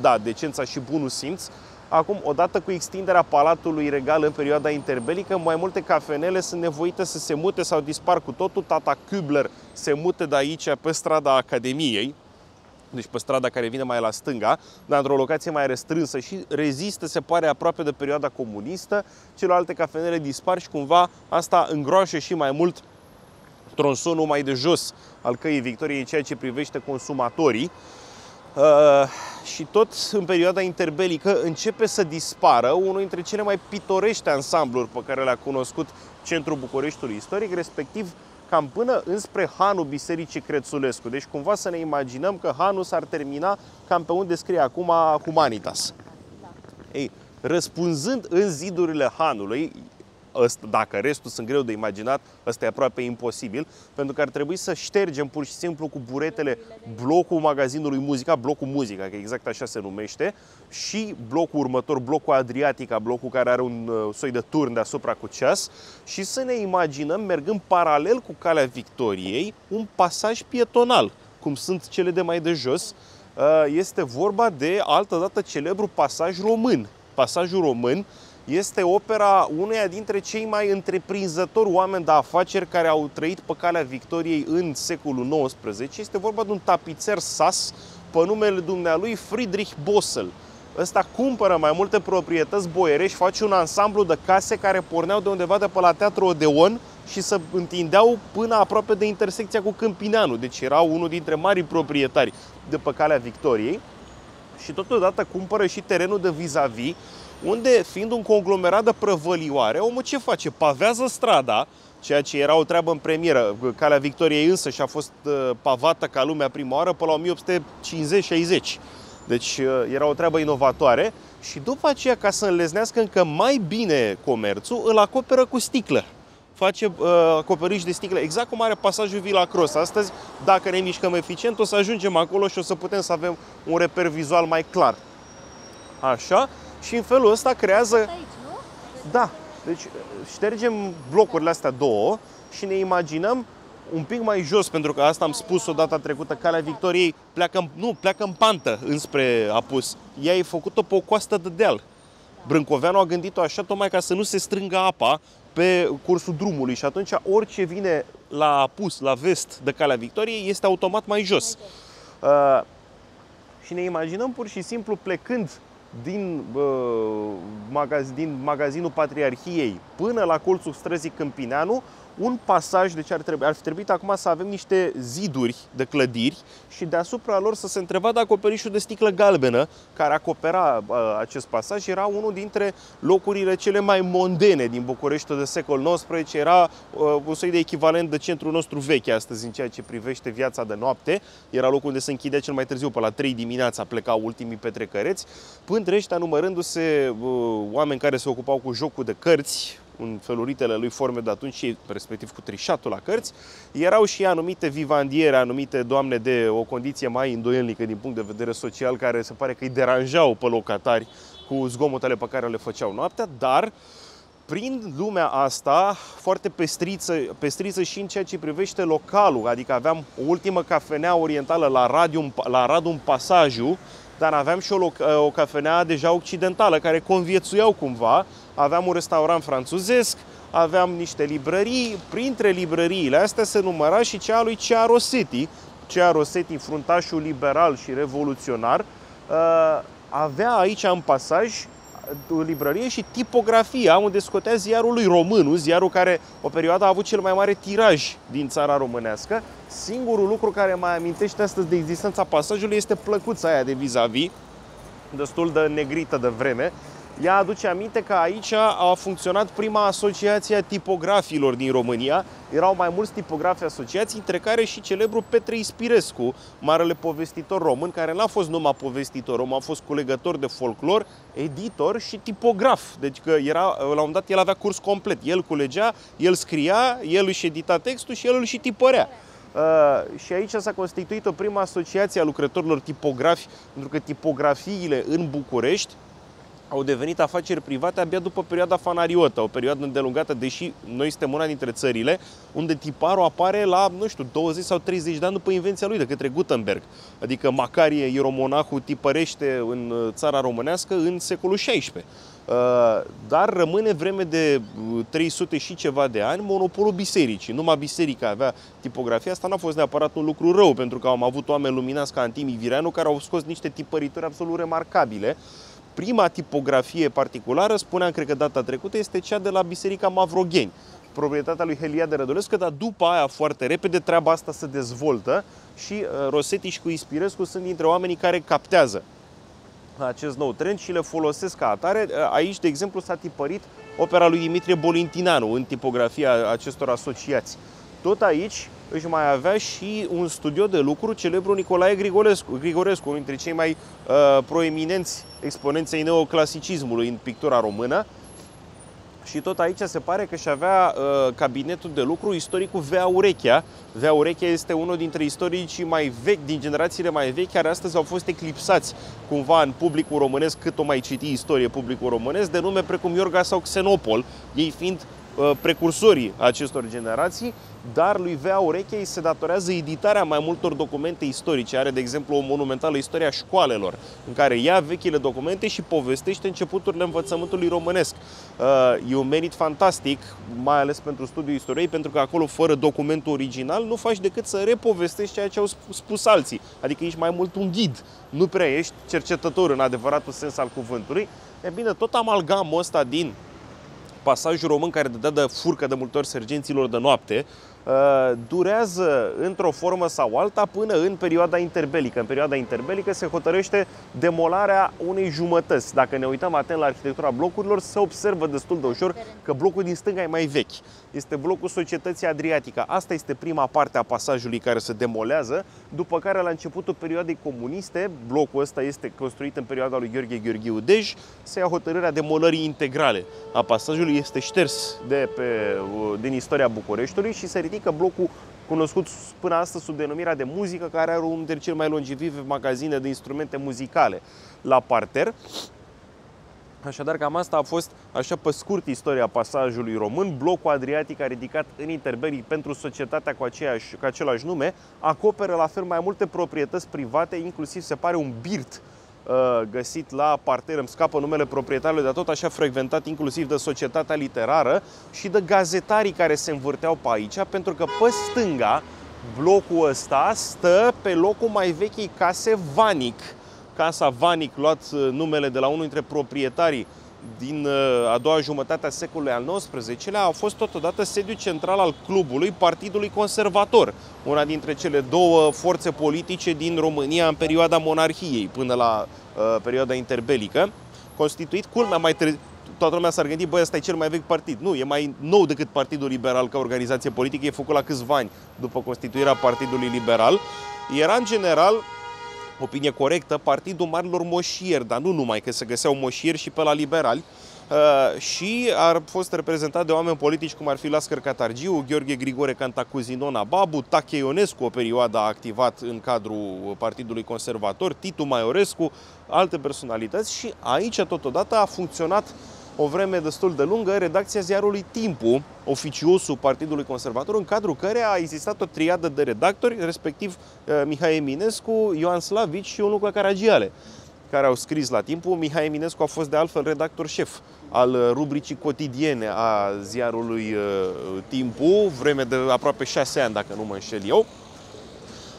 da, decența și bunul simț, Acum, odată cu extinderea Palatului Regal în perioada interbelică, mai multe cafenele sunt nevoite să se mute sau dispar cu totul. Tata Kübler se mute de aici pe strada Academiei, deci pe strada care vine mai la stânga, dar într-o locație mai restrânsă și rezistă, se pare, aproape de perioada comunistă. Celelalte cafenele dispar și cumva asta îngroașă și mai mult tronsonul mai de jos al căii Victoriei în ceea ce privește consumatorii. Uh, și tot în perioada interbelică începe să dispară unul dintre cele mai pitorești ansambluri pe care le-a cunoscut centrul Bucureștiului istoric, respectiv cam până înspre Hanul Bisericii Crețulescu. Deci cumva să ne imaginăm că Hanul s-ar termina cam pe unde scrie acum Humanitas. Da. Ei, răspunzând în zidurile Hanului, ăsta, dacă restul sunt greu de imaginat, ăsta e aproape imposibil, pentru că ar trebui să ștergem pur și simplu cu buretele blocul magazinului Muzica, blocul Muzica, că exact așa se numește, și blocul următor, blocul Adriatica, blocul care are un uh, soi de turn deasupra cu ceas, și să ne imaginăm, mergând paralel cu calea Victoriei, un pasaj pietonal, cum sunt cele de mai de jos, uh, este vorba de, altă dată, celebru pasaj român. Pasajul român este opera uneia dintre cei mai întreprinzători oameni de afaceri care au trăit pe calea victoriei în secolul XIX. Este vorba de un tapițer sas pe numele dumnealui Friedrich Bossel. Ăsta cumpără mai multe proprietăți boierești, face un ansamblu de case care porneau de undeva de pe la Teatru Odeon și se întindeau până aproape de intersecția cu Câmpineanu. Deci era unul dintre marii proprietari de pe calea Victoriei. și totodată cumpără și terenul de vis-a-vis, unde, fiind un conglomerat de prăvălioare, omul ce face? Pavează strada, ceea ce era o treabă în premieră. Calea Victoriei însă și a fost uh, pavată ca lumea prima oară până la 1850-60. Deci uh, era o treabă inovatoare și după aceea, ca să înleznească încă mai bine comerțul, îl acoperă cu sticlă. Face uh, acoperiș de sticlă, exact cum are pasajul Villa Cross. Astăzi, dacă ne mișcăm eficient, o să ajungem acolo și o să putem să avem un reper vizual mai clar. Așa, și în felul ăsta creează... Aici, nu? Da, deci ștergem blocurile astea două și ne imaginăm un pic mai jos, pentru că asta am spus o data trecută, Calea Victoriei pleacă, în- nu, pleacă în pantă înspre apus. Ea e făcută pe o coastă de deal. Brâncoveanu a gândit-o așa tocmai ca să nu se strângă apa pe cursul drumului și atunci orice vine la apus, la vest de Calea Victoriei, este automat mai jos. Uh, și ne imaginăm pur și simplu plecând din, uh, magaz, din magazinul Patriarhiei până la colțul străzii Câmpineanu, un pasaj, deci ar, trebui, ar fi trebuit acum să avem niște ziduri de clădiri și deasupra lor să se întrevadă acoperișul de sticlă galbenă care acopera uh, acest pasaj. Era unul dintre locurile cele mai mondene din București de secol XIX. Era uh, un soi de echivalent de centrul nostru vechi astăzi în ceea ce privește viața de noapte. Era locul unde se închidea cel mai târziu, pe la 3 dimineața plecau ultimii petrecăreți. Până ăștia numărându-se uh, oameni care se ocupau cu jocul de cărți, în feluritele lui forme de atunci și respectiv cu trișatul la cărți, erau și anumite vivandiere, anumite doamne de o condiție mai îndoielnică din punct de vedere social, care se pare că îi deranjau pe locatari cu zgomotele pe care le făceau noaptea, dar prin lumea asta, foarte pestriță, pestriță și în ceea ce privește localul, adică aveam o ultimă cafenea orientală la Radium, la Radum Pasaju, dar aveam și o, loc- o cafenea deja occidentală care conviețuiau cumva. Aveam un restaurant franțuzesc, aveam niște librării, printre librăriile astea se număra și cea a lui Cea Rossetti. Cea Rossetti, fruntașul liberal și revoluționar, uh, avea aici în pasaj o librărie și tipografia, unde scotea ziarul lui Românu, ziarul care o perioadă a avut cel mai mare tiraj din țara românească. Singurul lucru care mai amintește astăzi de existența pasajului este plăcuța aia de vis-a-vis, destul de negrită de vreme. Ea aduce aminte că aici a funcționat prima asociație a tipografilor din România. Erau mai mulți tipografi asociați, între care și celebrul Petre Ispirescu, marele povestitor român, care n-a fost numai povestitor român, a fost culegător de folclor, editor și tipograf. Deci că era, la un moment dat el avea curs complet. El culegea, el scria, el își edita textul și el îl și tipărea. Uh, și aici s-a constituit o prima asociație a lucrătorilor tipografi, pentru că tipografiile în București au devenit afaceri private abia după perioada fanariotă, o perioadă îndelungată, deși noi suntem una dintre țările unde tiparul apare la, nu știu, 20 sau 30 de ani după invenția lui de către Gutenberg. Adică Macarie Ieromonahul tipărește în uh, țara românească în secolul XVI. Uh, Dar rămâne vreme de uh, 300 și ceva de ani monopolul bisericii. Numai biserica avea tipografia. Asta n-a fost neapărat un lucru rău, pentru că am avut oameni luminați ca Antimi Vireanu care au scos niște tipărituri absolut remarcabile. Prima tipografie particulară, spuneam, cred că data trecută, este cea de la Biserica Mavrogheni, proprietatea lui Heliade Rădulescu, dar după aia, foarte repede, treaba asta se dezvoltă și uh, Rosetti și cu Ispirescu sunt dintre oamenii care captează acest nou trend și le folosesc ca atare. Aici, de exemplu, s-a tipărit opera lui Dimitrie Bolintinanu în tipografia acestor asociați. Tot aici își mai avea și un studio de lucru celebru Nicolae Grigorescu, Grigorescu unul dintre cei mai uh, proeminenți exponenți ai neoclasicismului în pictura română. Și tot aici se pare că și avea uh, cabinetul de lucru istoricul Vea Urechea. Vea Urechea este unul dintre istoricii mai vechi, din generațiile mai vechi, care astăzi au fost eclipsați cumva în publicul românesc, cât o mai citi istorie publicul românesc, de nume precum Iorga sau Xenopol, ei fiind uh, precursorii acestor generații, dar lui Vea Urechea îi se datorează editarea mai multor documente istorice. Are, de exemplu, o monumentală istoria școalelor, în care ia vechile documente și povestește începuturile învățământului românesc. Uh, E un merit fantastic, mai ales pentru studiul istoriei, pentru că acolo, fără documentul original, nu faci decât să repovestești ceea ce au sp- spus alții. Adică ești mai mult un ghid, nu prea ești cercetător în adevăratul sens al cuvântului. E bine, tot amalgamul ăsta din pasajul român care dădea de furcă de multe ori sergenților de noapte, uh, durează într-o formă sau alta până în perioada interbelică. În perioada interbelică se hotărăște demolarea unei jumătăți. Dacă ne uităm atent la arhitectura blocurilor, se observă destul de ușor că blocul din stânga e mai vechi. Este blocul Societății Adriatică. Asta este prima parte a pasajului care se demolează, după care la începutul perioadei comuniste, blocul ăsta este construit în perioada lui Gheorghe Gheorghiu Dej, se ia hotărârea demolării integrale a pasajului, este șters de pe, din istoria Bucureștiului și se ridică blocul cunoscut până astăzi sub denumirea de muzică, care are unul dintre cele mai longevive magazine de instrumente muzicale la parter. Așadar, cam asta a fost, așa pe scurt, istoria pasajului român. Blocul Adriatic a ridicat în interbelic pentru societatea cu, aceeași, cu același nume, acoperă la fel mai multe proprietăți private, inclusiv se pare un birt uh, găsit la parter, îmi scapă numele proprietarului, dar tot așa frecventat inclusiv de societatea literară și de gazetarii care se învârteau pe aici, pentru că pe stânga, blocul ăsta stă pe locul mai vechii case Vanic, Casa Vanic, luat uh, numele de la unul dintre proprietarii din uh, a doua jumătate a secolului al XIX-lea, a fost totodată sediu central al clubului Partidului Conservator, una dintre cele două forțe politice din România în perioada monarhiei, până la uh, perioada interbelică, constituit, culmea mai târziu, toată lumea s-ar gândi, băi, ăsta e cel mai vechi partid. Nu, e mai nou decât Partidul Liberal ca organizație politică, e făcut la câțiva ani după constituirea Partidului Liberal. Era, în general, opinie corectă, partidul marilor moșieri, dar nu numai, că se găseau moșieri și pe la liberali, Uh, și a fost reprezentat de oameni politici cum ar fi Lascăr Catargiu, Gheorghe Grigore Cantacuzinona Babu, Tache Ionescu o perioadă a activat în cadrul Partidului Conservator, Titu Maiorescu, alte personalități și aici totodată a funcționat o vreme destul de lungă redacția ziarului Timpu, oficiosul Partidului Conservator, în cadrul care a existat o triadă de redactori, respectiv uh, Mihai Eminescu, Ioan Slavici și Ionuca Caragiale care au scris la timpul. Mihai Eminescu a fost de altfel redactor șef al rubricii cotidiene a ziarului uh, Timpu, vreme de aproape șase ani, dacă nu mă înșel eu.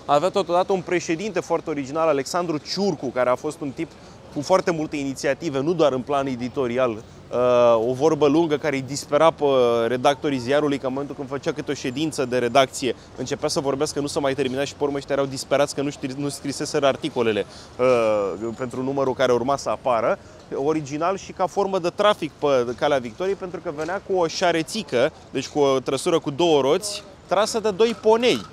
Avea totodată un președinte foarte original, Alexandru Ciurcu, care a fost un tip cu foarte multe inițiative, nu doar în plan editorial, o vorbă lungă care îi dispera pe redactorii ziarului că în momentul când făcea câte o ședință de redacție începea să vorbească, nu se mai termina și pe urmă ăștia erau disperați că nu, știri, nu scriseseră articolele uh, pentru numărul care urma să apară original și ca formă de trafic pe Calea Victoriei pentru că venea cu o șarețică, deci cu o trăsură cu două roți, trasă de doi ponei.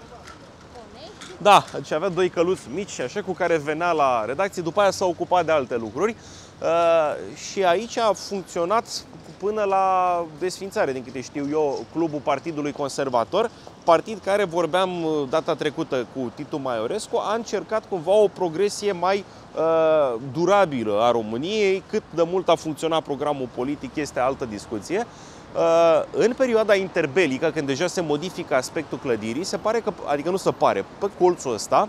Da, deci avea doi căluți mici și așa cu care venea la redacție, după aia s-a ocupat de alte lucruri. Uh, și aici a funcționat până la desfințare, din câte știu eu, Clubul Partidului Conservator, partid care vorbeam uh, data trecută cu Titu Maiorescu, a încercat cumva o progresie mai uh, durabilă a României, cât de mult a funcționat programul politic este altă discuție. Uh, în perioada interbelică, când deja se modifică aspectul clădirii, se pare că, adică nu se pare, pe colțul ăsta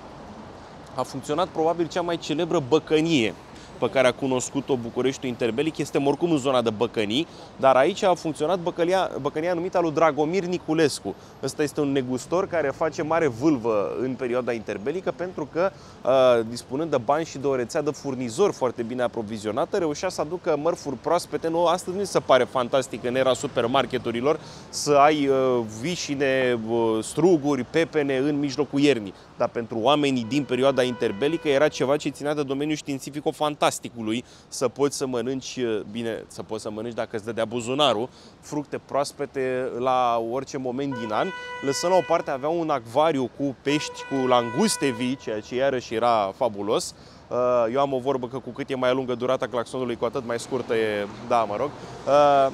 a funcționat probabil cea mai celebră băcănie pe care a cunoscut-o Bucureștiul interbelic este oricum în zona de Băcănii, dar aici a funcționat băcănia, băcănia numită lui Dragomir Niculescu. Ăsta este un negustor care face mare vâlvă în perioada interbelică pentru că, uh, dispunând de bani și de o rețea de furnizori foarte bine aprovizionată, reușea să aducă mărfuri proaspete. Nu, astăzi nu se pare fantastic în era supermarketurilor să ai uh, vișine, uh, struguri, pepene în mijlocul iernii. Dar pentru oamenii din perioada interbelică era ceva ce ținea de domeniul științifico-fantastic fantasticului să poți să mănânci, bine, să poți să mănânci dacă îți dădea buzunarul, fructe proaspete la orice moment din an. Lăsând la o parte avea un acvariu cu pești, cu languste vii, ceea ce iarăși era fabulos. Uh, eu am o vorbă că cu cât e mai lungă durata claxonului, cu atât mai scurtă e... Da, mă rog. Uh,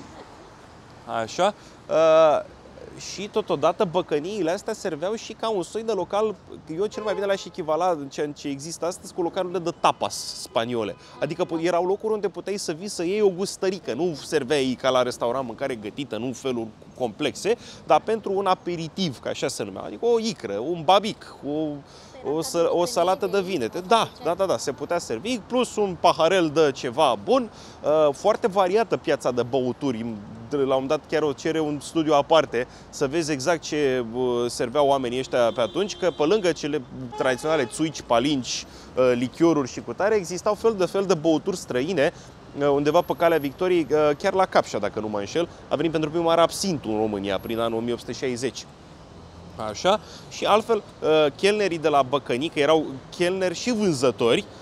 așa. Uh, și totodată băcăniile astea serveau și ca un soi de local, eu cel mai bine le-aș echivala în ce, ce există astăzi cu localurile de tapas spaniole. Adică erau locuri unde puteai să vii să iei o gustărică, nu serveai ca la restaurant mâncare gătită, nu în feluri complexe, dar pentru un aperitiv, ca așa se numea, adică o icră, un babic, o o, o salată de vinete. Da, da, da, da, se putea servi, plus un paharel de ceva bun. Uh, foarte variată piața de băuturi. La un moment dat chiar o cere un studiu aparte să vezi exact ce uh, serveau oamenii ăștia pe atunci, că pe lângă cele tradiționale țuici, palinci, uh, lichioruri și cutare, existau fel de fel de băuturi străine undeva pe calea Victoriei, chiar la Capșa, dacă nu mă înșel, a venit pentru prima oară absintul în România, prin anul 1860. Așa, și altfel, uh, chelnerii de la Băcăni, că erau chelneri și vânzători, uh,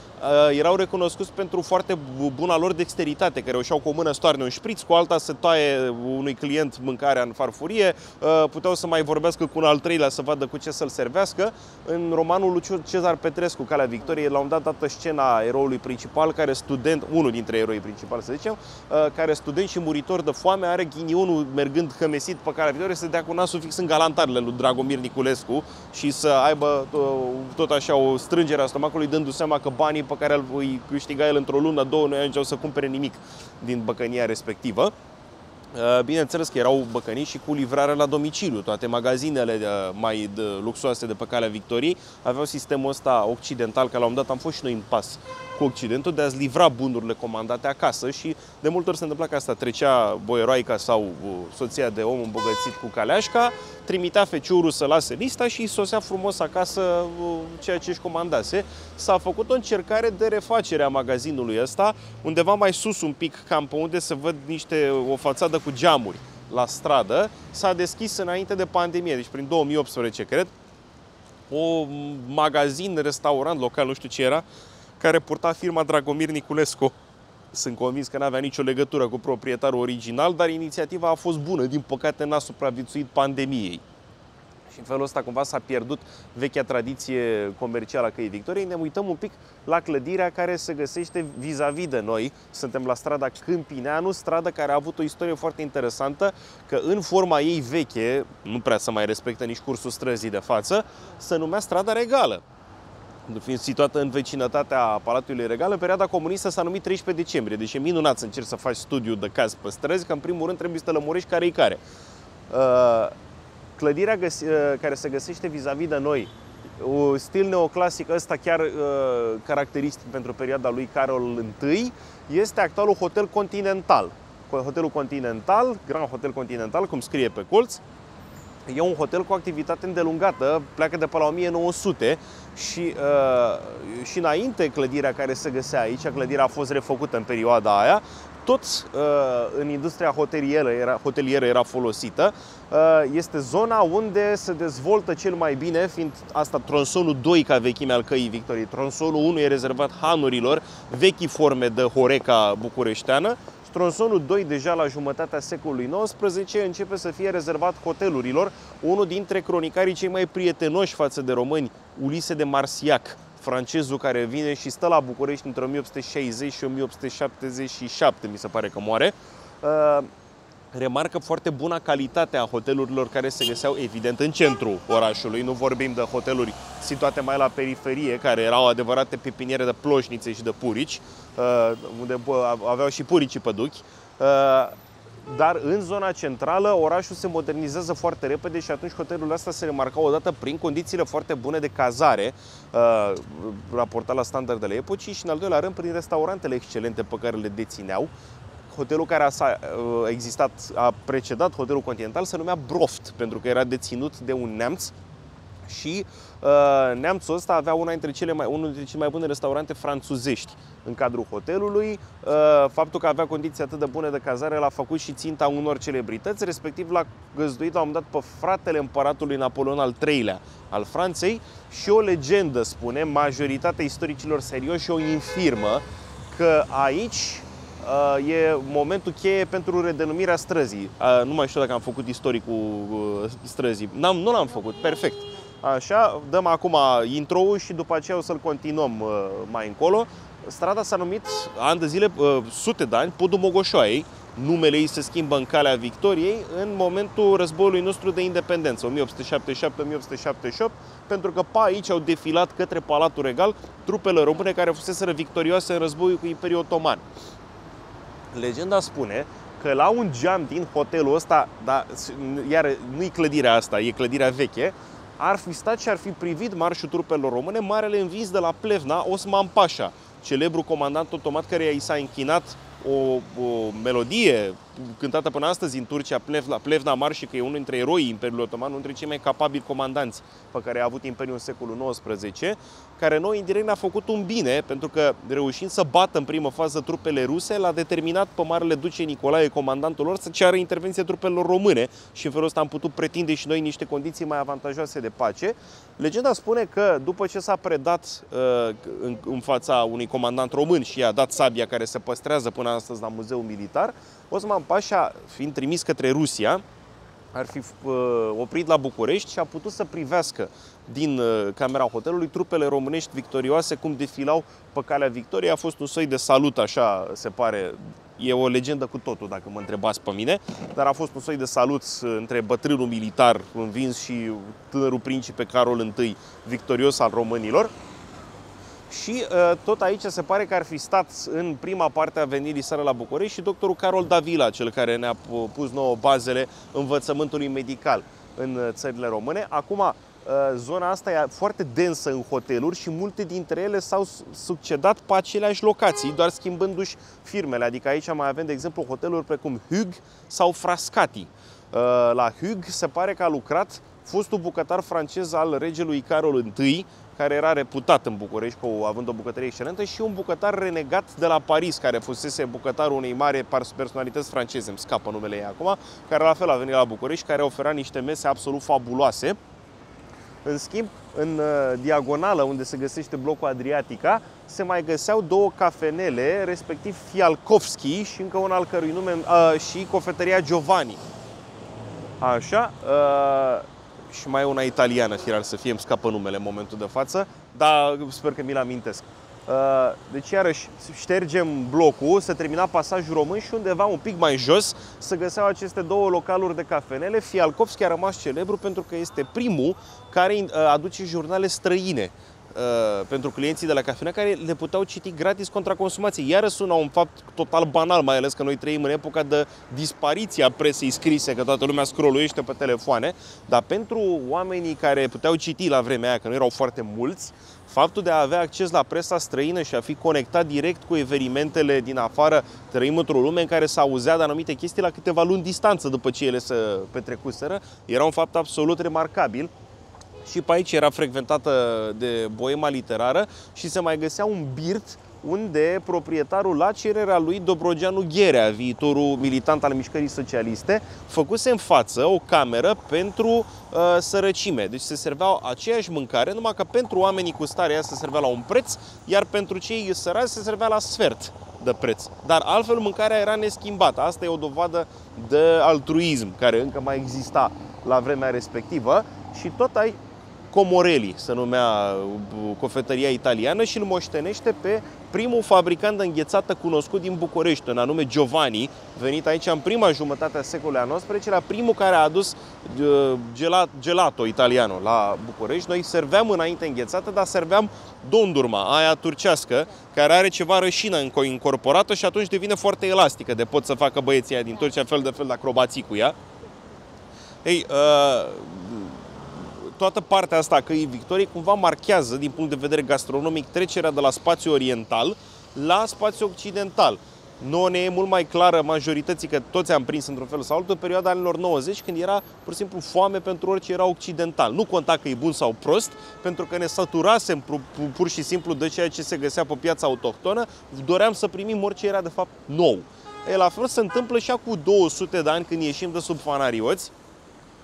erau recunoscuți pentru foarte bu- buna lor dexteritate, că reușeau cu o mână să toarne un șpriț, cu alta să taie unui client mâncarea în farfurie, uh, puteau să mai vorbească cu un al treilea să vadă cu ce să-l servească. În romanul lui Cezar Petrescu, Calea Victoriei, la un dat dată scena eroului principal, care student, unul dintre eroii principali, să zicem, uh, care student și muritor de foame, are ghinionul mergând hămesit pe Calea Victoriei să dea cu nasul fix în galantarele lui Dragomir Niculescu și să aibă uh, tot așa o strângere a stomacului, dându seama că banii pe care îi câștiga el într-o lună, două, nu ajungeau să cumpere nimic din băcănia respectivă. Uh, Bineînțeles că erau băcănii și cu livrare la domiciliu. Toate magazinele uh, mai de- luxoase de pe Calea Victoriei aveau sistemul ăsta occidental, că la un moment dat am fost și noi în pas cu Occidentul, de a-ți livra bunurile comandate acasă și de multe ori se întâmpla că asta trecea boieroaica sau uh, soția de om îmbogățit cu caleașca, trimitea feciorul să lase lista și îi sosea frumos acasă uh, ceea ce își comandase. S-a făcut o încercare de refacere a magazinului ăsta, undeva mai sus un pic, cam pe unde se văd niște, o fațadă cu geamuri la stradă. S-a deschis înainte de pandemie, deci prin 2018, cred, o magazin, restaurant local, nu știu ce era, care purta firma Dragomir Niculescu. Sunt convins că n-avea nicio legătură cu proprietarul original, dar inițiativa a fost bună. Din păcate n-a supraviețuit pandemiei. Și în felul ăsta cumva s-a pierdut vechea tradiție comercială a Căii Victoriei. Ne uităm un pic la clădirea care se găsește vis-a-vis de noi. Suntem la strada Câmpineanu, stradă care a avut o istorie foarte interesantă, că în forma ei veche, nu prea se mai respectă nici cursul străzii de față, se numea strada regală fiind situată în vecinătatea Palatului Regal, în perioada comunistă s-a numit 13 decembrie. Deci e minunat să încerci să faci studiu de caz pe străzi, că în primul rând trebuie să te lămurești care-i care. Uh, clădirea găs- uh, care se găsește vis-a-vis de noi, un stil neoclasic ăsta chiar uh, caracteristic pentru perioada lui Carol I, este actualul Hotel Continental. Hotelul Continental, Grand Hotel Continental, cum scrie pe colț, E un hotel cu activitate îndelungată, pleacă de pe la 1900 și, uh, și înainte clădirea care se găsea aici, clădirea a fost refăcută în perioada aia, tot uh, în industria hotelieră era, hotelieră era folosită. Uh, este zona unde se dezvoltă cel mai bine, fiind asta tronsonul 2 ca vechime al căii Victoriei. Tronsonul 1 e rezervat hanurilor, vechi forme de Horeca bucureșteană, Tronsonul 2, deja la jumătatea secolului XIX, începe să fie rezervat hotelurilor, unul dintre cronicarii cei mai prietenoși față de români, Ulise de Marsiac, francezul care vine și stă la București între 1860 și 1877, mi se pare că moare. Uh, remarcă foarte bună calitate a hotelurilor care se găseau evident în centrul orașului. Nu vorbim de hoteluri situate mai la periferie, care erau adevărate pepiniere de ploșnițe și de purici, uh, unde bă, aveau și puricii păduchi. Uh, Dar în zona centrală orașul se modernizează foarte repede și atunci hotelul ăsta se remarca odată prin condițiile foarte bune de cazare, uh, raportat la standardele epocii și în al doilea rând prin restaurantele excelente pe care le dețineau, hotelul care a s-a, uh, existat, a precedat hotelul Continental se numea Broft, pentru că era deținut de un neamț și uh, neamțul ăsta avea una dintre cele mai, unul dintre cele mai bune restaurante franțuzești în cadrul hotelului. Uh, faptul că avea condiții atât de bune de cazare l-a făcut și ținta unor celebrități, respectiv l-a găzduit la un moment dat pe fratele împăratului Napoleon al III-lea al Franței și o legendă spune, majoritatea istoricilor serioși o infirmă, că aici Uh, e momentul cheie pentru redenumirea străzii. Uh, nu mai știu dacă am făcut istoricul uh, străzii. N-am, nu l-am făcut, perfect. Așa, dăm acum intro și după aceea o să-l continuăm mai încolo. Strada s-a numit ani de zile, sute de ani, Podul Mogoșoaiei. Numele ei se schimbă în calea Victoriei în momentul războiului nostru de independență, 1877-1878, pentru că pe aici au defilat către Palatul Regal trupele române care fuseseră victorioase în războiul cu Imperiul Otoman. Legenda spune că la un geam din hotelul ăsta, dar iar nu e clădirea asta, e clădirea veche, ar fi stat și ar fi privit marșul trupelor române, marele învins de la Plevna, Osman Pașa, celebru comandant automat care i s-a închinat o, o melodie cântată până astăzi în Turcia, Plevna, Plevna Marș, că e unul dintre eroii Imperiului Otoman, unul dintre cei mai capabili comandanți pe care a avut Imperiul în secolul XIX. Care noi indirect ne-a făcut un bine, pentru că reușind să bată în primă fază trupele ruse, l-a determinat pe Marele Duce Nicolae, comandantul lor, să ceară intervenție trupelor române și în felul ăsta am putut pretinde și noi niște condiții mai avantajoase de pace. Legenda spune că după ce s-a predat uh, în, în fața unui comandant român și i-a dat sabia care se păstrează până astăzi la Muzeul Militar, Osman Pașa, fiind trimis către Rusia, ar fi uh, oprit la București și a putut să privească din uh, camera hotelului trupele românești victorioase cum defilau pe calea victoriei. A fost un soi de salut, așa se pare. E o legendă cu totul, dacă mă întrebați pe mine, dar a fost un soi de salut uh, între bătrânul militar învins și tânărul principe Carol I, victorios al românilor. Și uh, tot aici se pare că ar fi stat în prima parte a venirii sale la București și doctorul Carol Davila, cel care ne-a pus nouă bazele învățământului medical în uh, țările române. Acum, uh, zona asta e foarte densă în hoteluri și multe dintre ele s-au succedat pe aceleași locații, doar schimbându-și firmele. Adică aici mai avem, de exemplu, hoteluri precum Hug sau Frascati. Uh, la Hug se pare că a lucrat fostul bucătar francez al regelui Carol I, care era reputat în București, cu, având o bucătărie excelentă, și un bucătar renegat de la Paris, care fusese bucătarul unei mari personalități franceze, îmi scapă numele ei acum, care la fel a venit la București, care oferea niște mese absolut fabuloase. În schimb, în uh, diagonală, unde se găsește blocul Adriatica, se mai găseau două cafenele, respectiv Fialkovski și încă un al cărui nume, uh, și cofetăria Giovanni. Așa, uh, și mai e una italiană, firar să fie, îmi scapă numele în momentul de față, dar sper că mi-l amintesc. Uh, deci, iarăși, ștergem blocul, se termina pasajul român și undeva un pic mai jos se găseau aceste două localuri de cafenele. Fialkovski a rămas celebru pentru că este primul care uh, aduce jurnale străine Uh, pentru clienții de la cafenea care le puteau citi gratis contra consumației. Iară sună un fapt total banal, mai ales că noi trăim în epoca de dispariția presei scrise, că toată lumea scrolluiește pe telefoane, dar pentru oamenii care puteau citi la vremea aia, că nu erau foarte mulți, faptul de a avea acces la presa străină și a fi conectat direct cu evenimentele din afară, trăim într-o lume în care s auzea de anumite chestii la câteva luni distanță după ce ele se petrecuseră, era un fapt absolut remarcabil și pe aici era frecventată de boema literară și se mai găsea un birt unde proprietarul, la cererea lui Dobrogeanu Gherea, viitorul militant al mișcării socialiste, făcuse în față o cameră pentru uh, sărăcime. Deci se serveau aceeași mâncare, numai că pentru oamenii cu stare ea se servea la un preț, iar pentru cei săraci se servea la sfert de preț. Dar altfel mâncarea era neschimbată. Asta e o dovadă de altruism care încă mai exista la vremea respectivă și tot ai Comorelli, se numea uh, cofetăria italiană și îl moștenește pe primul fabricant de înghețată cunoscut din București, în anume Giovanni, venit aici în prima jumătate a secolului XIX, era primul care a adus uh, gelato italiano la București. Noi serveam înainte înghețată, dar serveam dondurma, aia turcească, care are ceva rășină incorporată și atunci devine foarte elastică, de pot să facă băieții din Turcia fel de fel de acrobații cu ea. Ei, uh, toată partea asta a căii Victoriei cumva marchează, din punct de vedere gastronomic, trecerea de la spațiu oriental la spațiu occidental. Nu ne e mult mai clară majorității că toți am prins într-un fel sau altul perioada anilor 90 când era pur și simplu foame pentru orice era occidental. Nu conta că e bun sau prost, pentru că ne saturasem pur și simplu de ceea ce se găsea pe piața autohtonă, doream să primim orice era de fapt nou. E, la fel se întâmplă și cu 200 de ani când ieșim de sub fanarioți,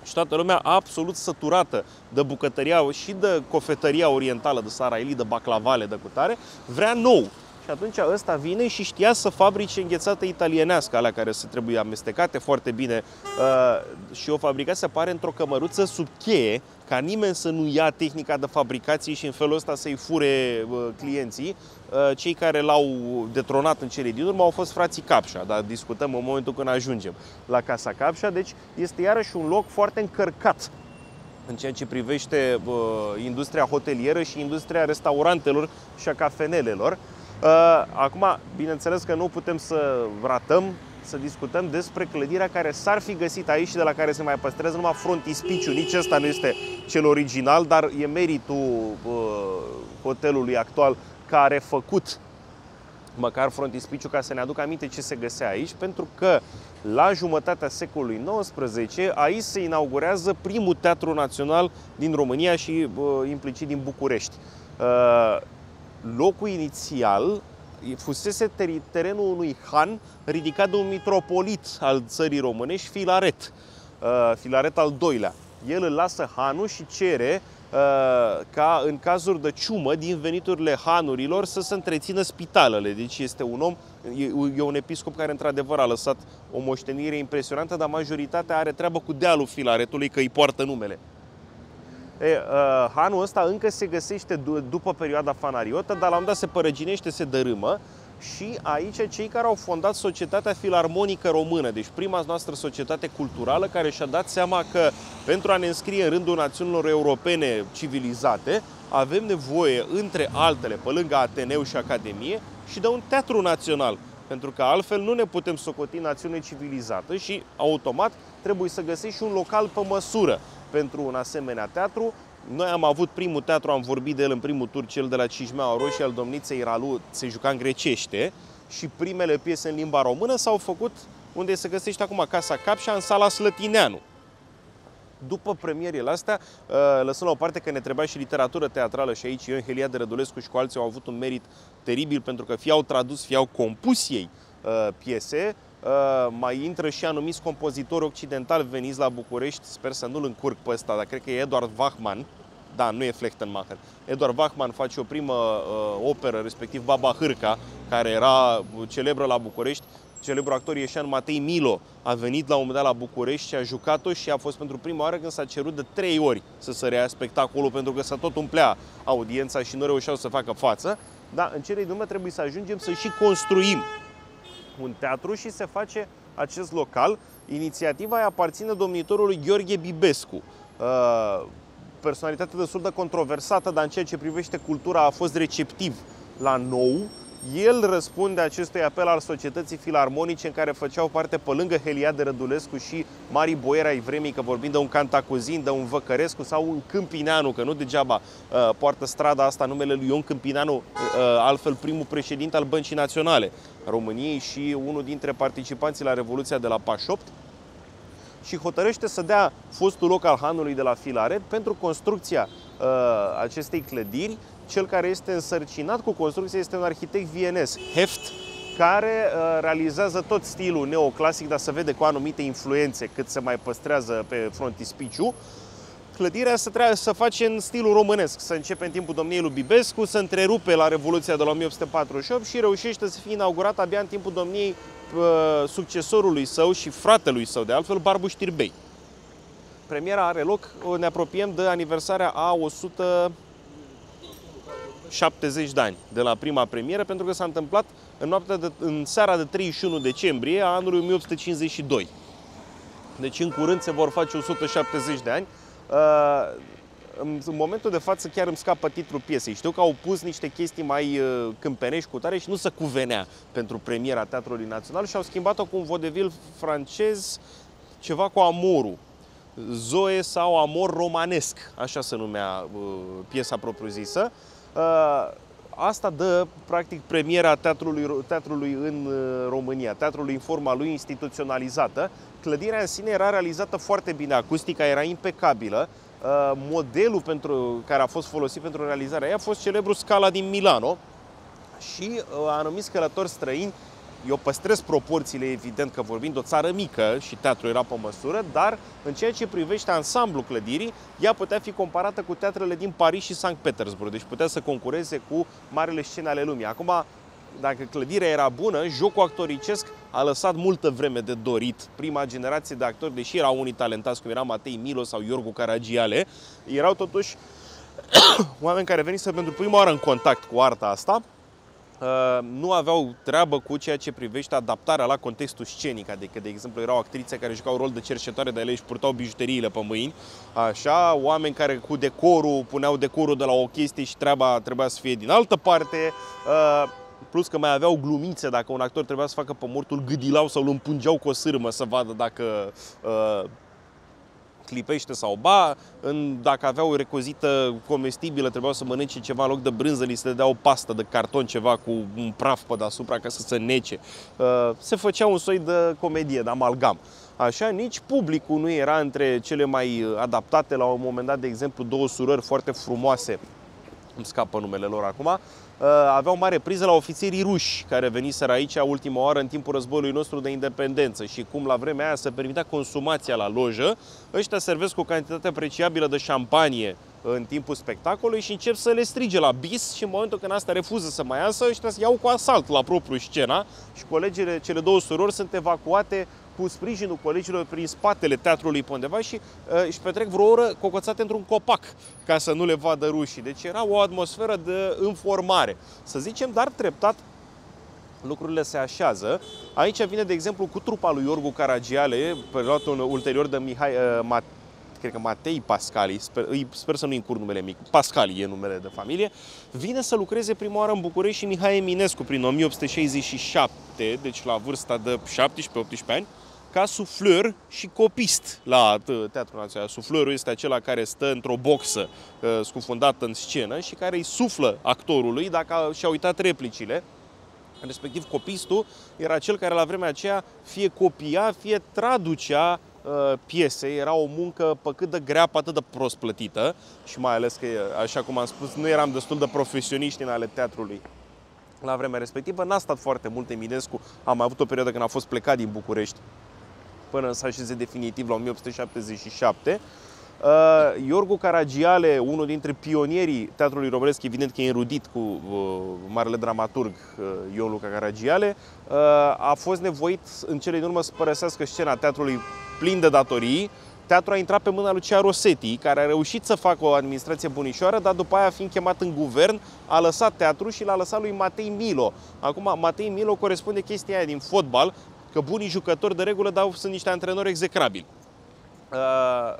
și toată lumea absolut săturată de bucătăria și de cofetăria orientală, de saraili, de baclavale, de cutare, vrea nou. Și atunci ăsta vine și știa să fabrice înghețată italienească, alea care se trebuie amestecate foarte bine. Uh, și o fabrica se pare într-o cămăruță sub cheie, ca nimeni să nu ia tehnica de fabricație și în felul ăsta să-i fure uh, clienții. Uh, cei care l-au detronat în cele din urmă au fost frații Capșa, dar discutăm în momentul când ajungem la Casa Capșa, deci este iarăși un loc foarte încărcat în ceea ce privește uh, industria hotelieră și industria restaurantelor și a cafenelelor. Uh, acum, bineînțeles că nu putem să ratăm să discutăm despre clădirea care s-ar fi găsit aici și de la care se mai păstrează numai frontispiciu. Nici ăsta nu este cel original, dar e meritul uh, hotelului actual care a făcut măcar frontispiciu ca să ne aducă aminte ce se găsea aici, pentru că la jumătatea secolului XIX aici se inaugurează primul teatru național din România și uh, implicit din București. Uh, locul inițial fusese teri- terenul unui han ridicat de un mitropolit al țării românești, Filaret, uh, Filaret al doilea. El îl lasă hanul și cere uh, ca în cazuri de ciumă din veniturile hanurilor să se întrețină spitalele. Deci este un om, e, e un episcop care într-adevăr a lăsat o moștenire impresionantă, dar majoritatea are treabă cu dealul Filaretului că îi poartă numele. E, uh, hanul ăsta încă se găsește d- după perioada fanariotă, dar la un moment dat se părăginește, se dărâmă și aici cei care au fondat Societatea Filarmonică Română, deci prima noastră societate culturală care și-a dat seama că pentru a ne înscrie în rândul națiunilor europene civilizate, avem nevoie, între altele, pe lângă Ateneu și Academie, și de un teatru național. Pentru că altfel nu ne putem socoti națiune civilizată și automat trebuie să găsești și un local pe măsură pentru un asemenea teatru. Noi am avut primul teatru, am vorbit de el în primul tur, cel de la Cismeaua Roșie al domniței Ralu, se juca în grecește și primele piese în limba română s-au făcut unde se găsește acum Casa Capșa, în sala Slătineanu. După premierile astea, uh, lăsând la o parte că ne trebuia și literatură teatrală și aici Ion Heliade Rădulescu și cu alții au avut un merit teribil pentru că fie au tradus, fie au compus ei uh, piese, Uh, mai intră și anumiți compozitori occidentali veniți la București, sper să nu-l încurc pe ăsta, dar cred că e Eduard Wachmann, da, nu e Flechtenmacher. Eduard Wachmann face o primă uh, operă, respectiv Baba Hârca, care era celebră la București. Celebrul actor Ieșan Matei Milo a venit la un moment dat la București și a jucat-o și a fost pentru prima oară când s-a cerut de trei ori să se rea spectacolul pentru că s-a tot umplea audiența și nu reușeau să facă față. Dar în cele din urmă trebuie să ajungem să și construim un teatru și se face acest local. Inițiativa îi aparține domnitorului Gheorghe Bibescu. Uh, personalitate destul de controversată, dar în ceea ce privește cultura a fost receptiv la nou. El răspunde acestui apel al societății filarmonice în care făceau parte pe lângă Heliade Rădulescu și Mari Boiera ai vremii, că vorbim de un Cantacuzin, de un Văcărescu sau un Câmpineanu, că nu degeaba uh, poartă strada asta numele lui Ion Câmpineanu, uh, altfel primul președinte al Băncii Naționale a României și unul dintre participanții la Revoluția de la Pașopt și hotărăște să dea fostul loc al hanului de la Filaret pentru construcția uh, acestei clădiri. Cel care este însărcinat cu construcția este un arhitect vienez, Heft, care uh, realizează tot stilul neoclasic, dar se vede cu anumite influențe cât se mai păstrează pe frontispiciu. Clădirea să trebuie să face în stilul românesc, să începe în timpul domniei lui Bibescu, să întrerupe la Revoluția de la 1848 și reușește să fie inaugurată abia în timpul domniei uh, succesorului său și fratelui său, de altfel, Barbu Știrbei. Premiera are loc, ne apropiem de aniversarea a 170 de ani de la prima premieră, pentru că s-a întâmplat în, noaptea de, în seara de 31 decembrie a anului 1852. Deci în curând se vor face 170 de ani. Uh, în momentul de față chiar îmi scapă titlul piesei. Știu că au pus niște chestii mai uh, câmpenești cu tare și nu se cuvenea pentru premiera Teatrului Național și au schimbat-o cu un vodevil francez, ceva cu amorul. Zoe sau Amor Romanesc, așa se numea uh, piesa propriu-zisă. Uh, asta dă, practic, premiera teatrului, teatrului în uh, România, teatrului în forma lui instituționalizată. Clădirea în sine era realizată foarte bine, acustica era impecabilă, Uh, modelul pentru, care a fost folosit pentru realizarea ei a fost celebrul Scala din Milano și uh, anumiți călători străini eu păstrez proporțiile, evident că vorbim de o țară mică și teatrul era pe măsură, dar în ceea ce privește ansamblu clădirii, ea putea fi comparată cu teatrele din Paris și Sankt Petersburg, deci putea să concureze cu marele scene ale lumii. Acum, dacă clădirea era bună, jocul actoricesc a lăsat multă vreme de dorit. Prima generație de actori, deși erau unii talentați, cum era Matei Milo sau Iorgu Caragiale, erau totuși oameni care veniseră pentru prima oară în contact cu arta asta, Uh, nu aveau treabă cu ceea ce privește adaptarea la contextul scenic, adică, de exemplu, erau actrițe care jucau rol de cercetare, dar ele își purtau bijuteriile pe mâini, așa, oameni care cu decorul, puneau decorul de la o chestie și treaba trebuia să fie din altă parte, uh, plus că mai aveau glumițe, dacă un actor trebuia să facă pe mortul, gâdilau sau îl împungeau cu o sârmă să vadă dacă uh, clipește sau ba, în, dacă aveau o recozită comestibilă, trebuia să mănânce ceva în loc de brânză, li se dădea o pastă de carton, ceva cu un praf pe deasupra ca să se nece. Uh, se făcea un soi de comedie, de amalgam. Așa, nici publicul nu era între cele mai adaptate. La un moment dat, de exemplu, două surări foarte frumoase îmi scapă numele lor acum, uh, aveau mare priză la ofițerii ruși care veniseră aici ultima oară în timpul războiului nostru de independență și cum la vremea aia se permitea consumația la lojă, ăștia servesc o cantitate apreciabilă de șampanie în timpul spectacolului și încep să le strige la bis și în momentul când asta refuză să mai iasă, ăștia se iau cu asalt la propriu scena și colegele, cele două surori sunt evacuate cu sprijinul colegilor prin spatele teatrului pe undeva și uh, își petrec vreo oră cocoțate într-un copac ca să nu le vadă rușii. Deci era o atmosferă de înformare, să zicem, dar treptat lucrurile se așează. Aici vine, de exemplu, cu trupa lui Iorgu Caragiale, preluat ulterior de Mihai, uh, Mat, cred că Matei Pascali, sper, sper să nu încur numele mic, Pascali e numele de familie, vine să lucreze prima oară în București și Mihai Eminescu prin 1867, deci la vârsta de 17-18 ani, ca sufleur și copist la Teatrul Național. Sufleurul este acela care stă într-o boxă uh, scufundată în scenă și care îi suflă actorului dacă și-a uitat replicile. Respectiv, copistul era cel care la vremea aceea fie copia, fie traducea uh, piese. Era o muncă pe cât de grea, pe atât de prost plătită și mai ales că, așa cum am spus, nu eram destul de profesioniști în ale teatrului la vremea respectivă. N-a stat foarte mult Eminescu. Am avut o perioadă când a fost plecat din București până să așeze definitiv la 1877. Uh, Iorgu Caragiale, unul dintre pionierii teatrului românesc, evident că e înrudit cu uh, marele dramaturg uh, Ion Luca Caragiale, uh, a fost nevoit în cele din urmă să părăsească scena teatrului plin de datorii. Teatrul a intrat pe mâna lui Lucia Rosetti, care a reușit să facă o administrație bunișoară, dar după aia, fiind chemat în guvern, a lăsat teatru și l-a lăsat lui Matei Milo. Acum, Matei Milo corespunde chestia aia din fotbal, că bunii jucători de regulă dau, sunt niște antrenori execrabili. Uh,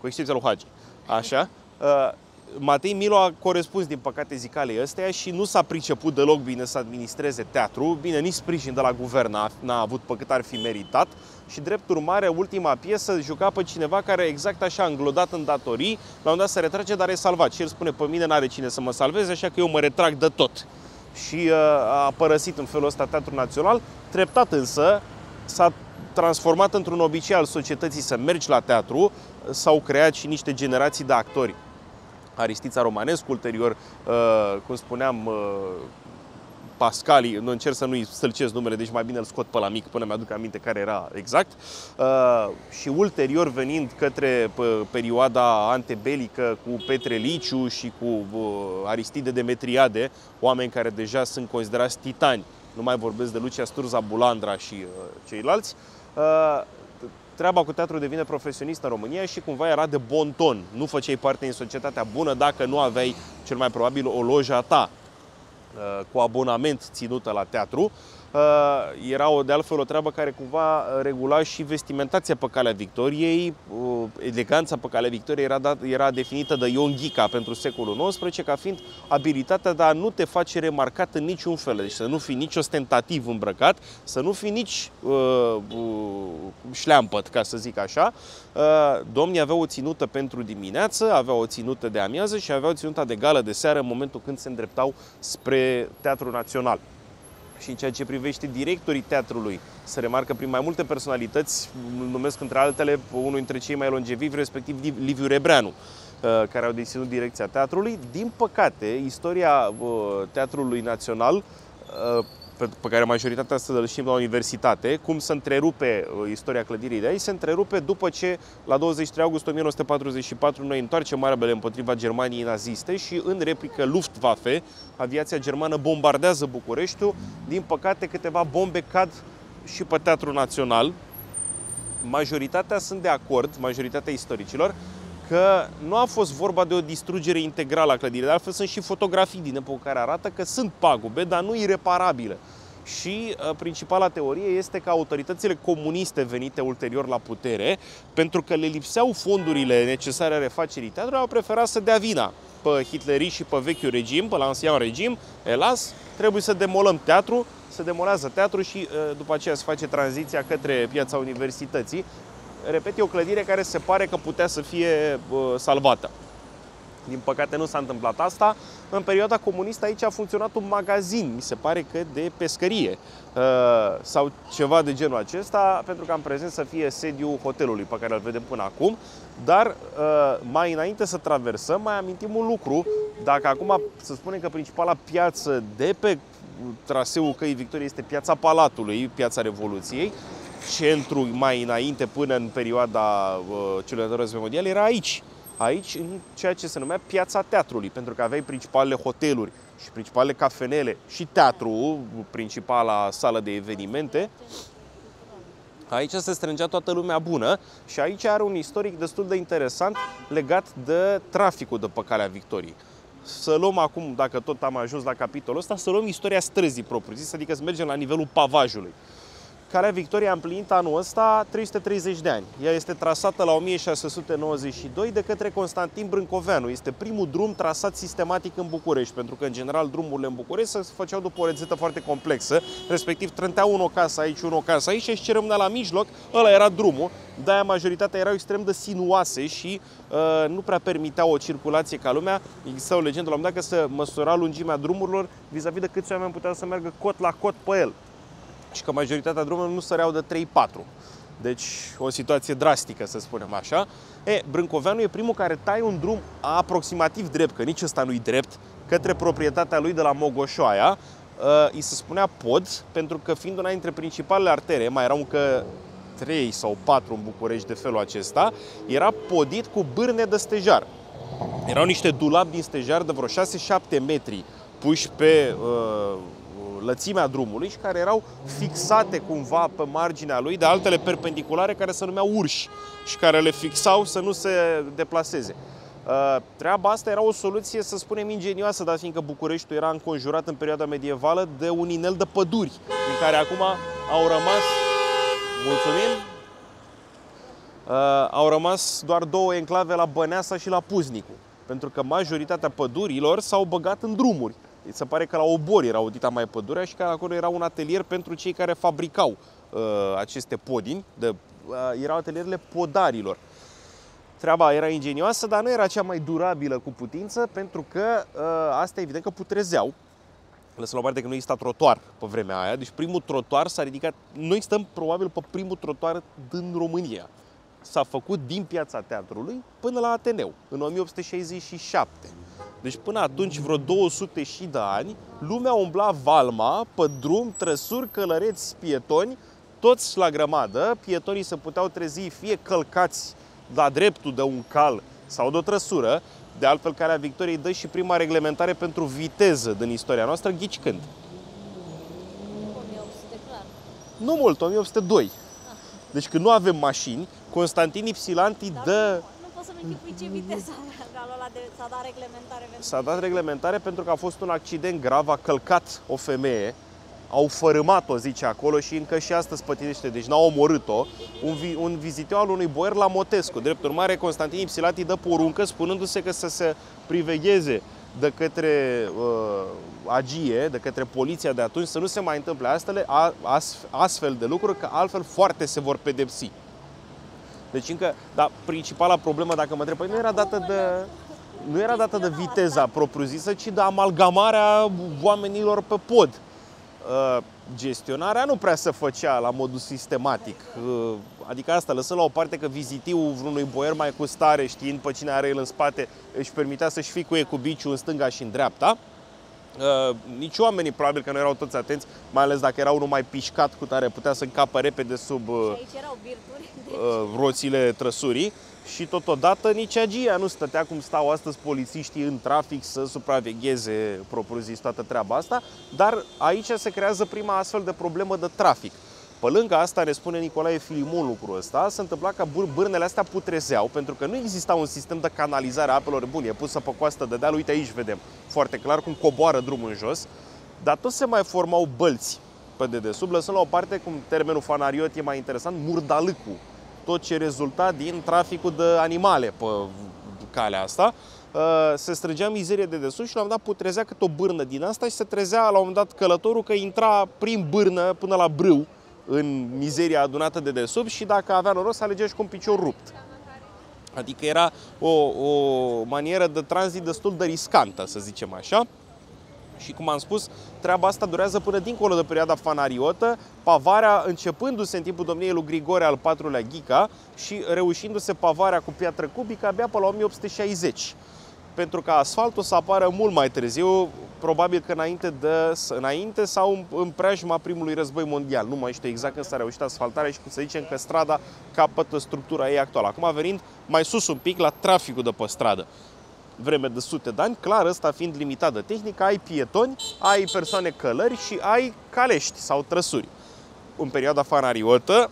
cu excepția lui Hagi. Așa. Uh, Matei Milo a corespuns, din păcate, zicalei ăsteia și nu s-a priceput deloc bine să administreze teatru. Bine, nici sprijin de la guvern n-a, n-a avut pe cât ar fi meritat. Și drept urmare, ultima piesă juca pe cineva care exact așa înglodat în datorii, la un dat se retrage, dar e salvat. Și el spune, pe mine n-are cine să mă salveze, așa că eu mă retrag de tot. Și uh, a părăsit în felul ăsta Teatrul Național. Treptat însă s-a transformat într-un obicei al societății să mergi la teatru, s-au creat și niște generații de actori. Aristița Romanescu, ulterior, uh, cum spuneam, uh, Pascali, nu încerc să nu-i stâlcesc numele, deci mai bine îl scot pe la mic până mi-aduc aminte care era exact. Uh, și ulterior venind către perioada antebelică cu Petre Liciu și cu uh, Aristide Demetriade, oameni care deja sunt considerați titani, nu mai vorbesc de Lucia Sturza Bulandra și uh, ceilalți, uh, treaba cu teatru devine profesionist în România și cumva era de bon ton. Nu făceai parte din societatea bună dacă nu aveai cel mai probabil o lojă a ta uh, cu abonament ținută la teatru. Uh, era o, de altfel o treabă care cumva uh, regula și vestimentația pe calea Victoriei. Uh, eleganța pe calea Victoriei era, dat, era definită de Ion Ghica pentru secolul XIX ca fiind abilitatea de a nu te face remarcat în niciun fel. Deci să nu fii nici ostentativ îmbrăcat, să nu fii nici uh, uh, șleampăt, ca să zic așa. Uh, domnii aveau o ținută pentru dimineață, aveau o ținută de amiază și aveau ținuta de gală de seară în momentul când se îndreptau spre Teatrul Național și în ceea ce privește directorii teatrului, se remarcă prin mai multe personalități, numesc între altele unul dintre cei mai longevivi, respectiv Liviu Rebreanu, uh, care au deținut direcția teatrului. Din păcate, istoria uh, Teatrului Național uh, pe care majoritatea să îl știm la universitate, cum se întrerupe istoria clădirii de aici, se întrerupe după ce la 23 august 1944 noi întoarcem arabele împotriva Germaniei naziste și în replică Luftwaffe, aviația germană bombardează Bucureștiul. Din păcate, câteva bombe cad și pe Teatrul Național. Majoritatea sunt de acord, majoritatea istoricilor, că nu a fost vorba de o distrugere integrală a clădirii, de altfel sunt și fotografii din epoca care arată că sunt pagube, dar nu ireparabile. Și uh, principala teorie este că autoritățile comuniste venite ulterior la putere, pentru că le lipseau fondurile necesare refacerii teatrului, au preferat să dea vina pe hitlerii și pe vechiul regim, pe l'ancien regim, elas, trebuie să demolăm teatru, se demolează teatru și uh, după aceea se face tranziția către piața universității, repet, e o clădire care se pare că putea să fie salvată. Din păcate nu s-a întâmplat asta. În perioada comunistă aici a funcționat un magazin, mi se pare că de pescărie uh, sau ceva de genul acesta, pentru că am prezent să fie sediul hotelului pe care îl vedem până acum. Dar uh, mai înainte să traversăm, mai amintim un lucru. Dacă acum să spunem că principala piață de pe traseul Căii Victoriei este piața Palatului, piața Revoluției, centru mai înainte, până în perioada uh, celor de război mondial, era aici. Aici, în ceea ce se numea piața teatrului, pentru că aveai principalele hoteluri și principalele cafenele și teatru, principala sală de evenimente. Aici se strângea toată lumea bună și aici are un istoric destul de interesant legat de traficul de pe calea Victoriei. Să luăm acum, dacă tot am ajuns la capitolul ăsta, să luăm istoria străzii propriu-zis, adică să mergem la nivelul pavajului. Calea Victoriei a împlinit anul ăsta 330 de ani. Ea este trasată la 1692 de către Constantin Brâncoveanu. Este primul drum trasat sistematic în București, pentru că, în general, drumurile în București se făceau după o rețetă foarte complexă, respectiv trânteau un o casă aici, un o casă aici și ce rămânea la mijloc, ăla era drumul. De-aia majoritatea erau extrem de sinuoase și uh, nu prea permiteau o circulație ca lumea. Exista o legendă la un moment dat că se măsura lungimea drumurilor vis-a-vis de câți oameni puteau să meargă cot la cot pe el și că majoritatea drumurilor nu săreau de 3-4. Deci o situație drastică, să spunem așa. E, Brâncoveanu e primul care taie un drum aproximativ drept, că nici ăsta nu-i drept, către proprietatea lui de la Mogoșoaia. Uh, îi se spunea pod, pentru că fiind una dintre principalele artere, mai erau încă 3 sau 4 în București de felul acesta, era podit cu bârne de stejar. Erau niște dulapi din stejar de vreo 6-7 metri puși pe uh, lățimea drumului și care erau fixate cumva pe marginea lui de altele perpendiculare care se numeau urși și care le fixau să nu se deplaseze. Uh, treaba asta era o soluție, să spunem, ingenioasă, dar fiindcă Bucureștiul era înconjurat în perioada medievală de un inel de păduri, din care acum au rămas, mulțumim, uh, au rămas doar două enclave la Băneasa și la Puznicu, pentru că majoritatea pădurilor s-au băgat în drumuri se pare că la Obor era audita mai pădurea și că acolo era un atelier pentru cei care fabricau uh, aceste podini, de, uh, erau atelierele podarilor. Treaba era ingenioasă, dar nu era cea mai durabilă cu putință, pentru că uh, asta evident că putrezeau. Lăsăm la parte că nu exista trotuar pe vremea aia, deci primul trotuar s-a ridicat, noi stăm probabil pe primul trotuar din România. S-a făcut din piața teatrului până la Ateneu, în 1867. Deci până atunci, vreo 200 și de ani, lumea umbla valma pe drum, trăsuri, călăreți, pietoni, toți la grămadă. Pietonii se puteau trezi fie călcați la dreptul de un cal sau de o trăsură. De altfel, Calea Victoriei dă și prima reglementare pentru viteză din istoria noastră, ghici când? 1800, clar. Nu mult, 1802. Deci când nu avem mașini, Constantin Ipsilanti Dar dă... nu, nu pot să-mi închipui ce viteză avea ăla de, s-a dat reglementare pentru S-a dat reglementare pentru că a fost un accident grav, a călcat o femeie, au fărâmat-o, zice acolo, și încă și astăzi pătinește, deci n-au omorât-o, un, vi- un vizitiu al unui boier la Motescu. Drept urmare, Constantin Ipsilati dă poruncă spunându-se că să se privegheze de către uh, agie, de către poliția de atunci, să nu se mai întâmple astfel, a, as, astfel de lucruri, că altfel foarte se vor pedepsi. Deci încă, dar principala problemă, dacă mă întreb, păi nu era dată de, nu era dată de viteza propriu-zisă, ci de amalgamarea oamenilor pe pod. Uh, Gestionarea nu prea se făcea la modul sistematic. Uh, Adică asta, lăsând la o parte că vizitivul vreunui boier mai cu stare, știind pe cine are el în spate, își permitea să-și ficuie cu biciul în stânga și în dreapta. Uh, nici oamenii probabil că nu erau toți atenți, mai ales dacă era unul mai pișcat cu tare, putea să încapă repede sub uh, Și aici erau birturi. Deci, uh, roțile trăsurii și totodată nici agia nu stătea cum stau astăzi polițiștii în trafic să supravegheze propriu-zis toată treaba asta, dar aici se creează prima astfel de problemă de trafic. Pe lângă asta, ne spune Nicolae Filimon lucrul ăsta, se întâmpla că bâr- bârnele astea putrezeau pentru că nu exista un sistem de canalizare a apelor bune, e pusă pe coastă de deal, uite aici vedem foarte clar cum coboară drumul în jos, dar tot se mai formau bălți pe dedesubt, lăsând la o parte, cum termenul fanariot e mai interesant, murdalâcul, tot ce rezulta din traficul de animale pe calea asta. Uh, Se strângea mizerie de desubt și la un moment dat putrezea cât o bârnă din asta și se trezea la un moment dat călătorul că intra prin bârnă până la brâu în mizeria adunată de desubt și dacă avea noroc să alegea și cu un picior rupt. Adică era o, o manieră de tranzit destul de riscantă, să zicem așa. Și cum am spus, treaba asta durează până dincolo de perioada fanariotă, pavarea începându-se în timpul domniei lui Grigore al IV-lea Ghica și reușindu-se pavarea cu piatră cubică abia pe la 1860 pentru ca asfaltul să apară mult mai târziu, probabil că înainte, de, înainte sau în preajma primului război mondial. Nu mai știu exact când s-a reușit asfaltarea și cum să zicem că strada capătă structura ei actuală. Acum venind mai sus un pic la traficul de pe stradă. Vreme de sute de ani, clar, ăsta fiind limitat de tehnică, ai pietoni, ai persoane călări și ai calești sau trăsuri. În perioada fanariotă,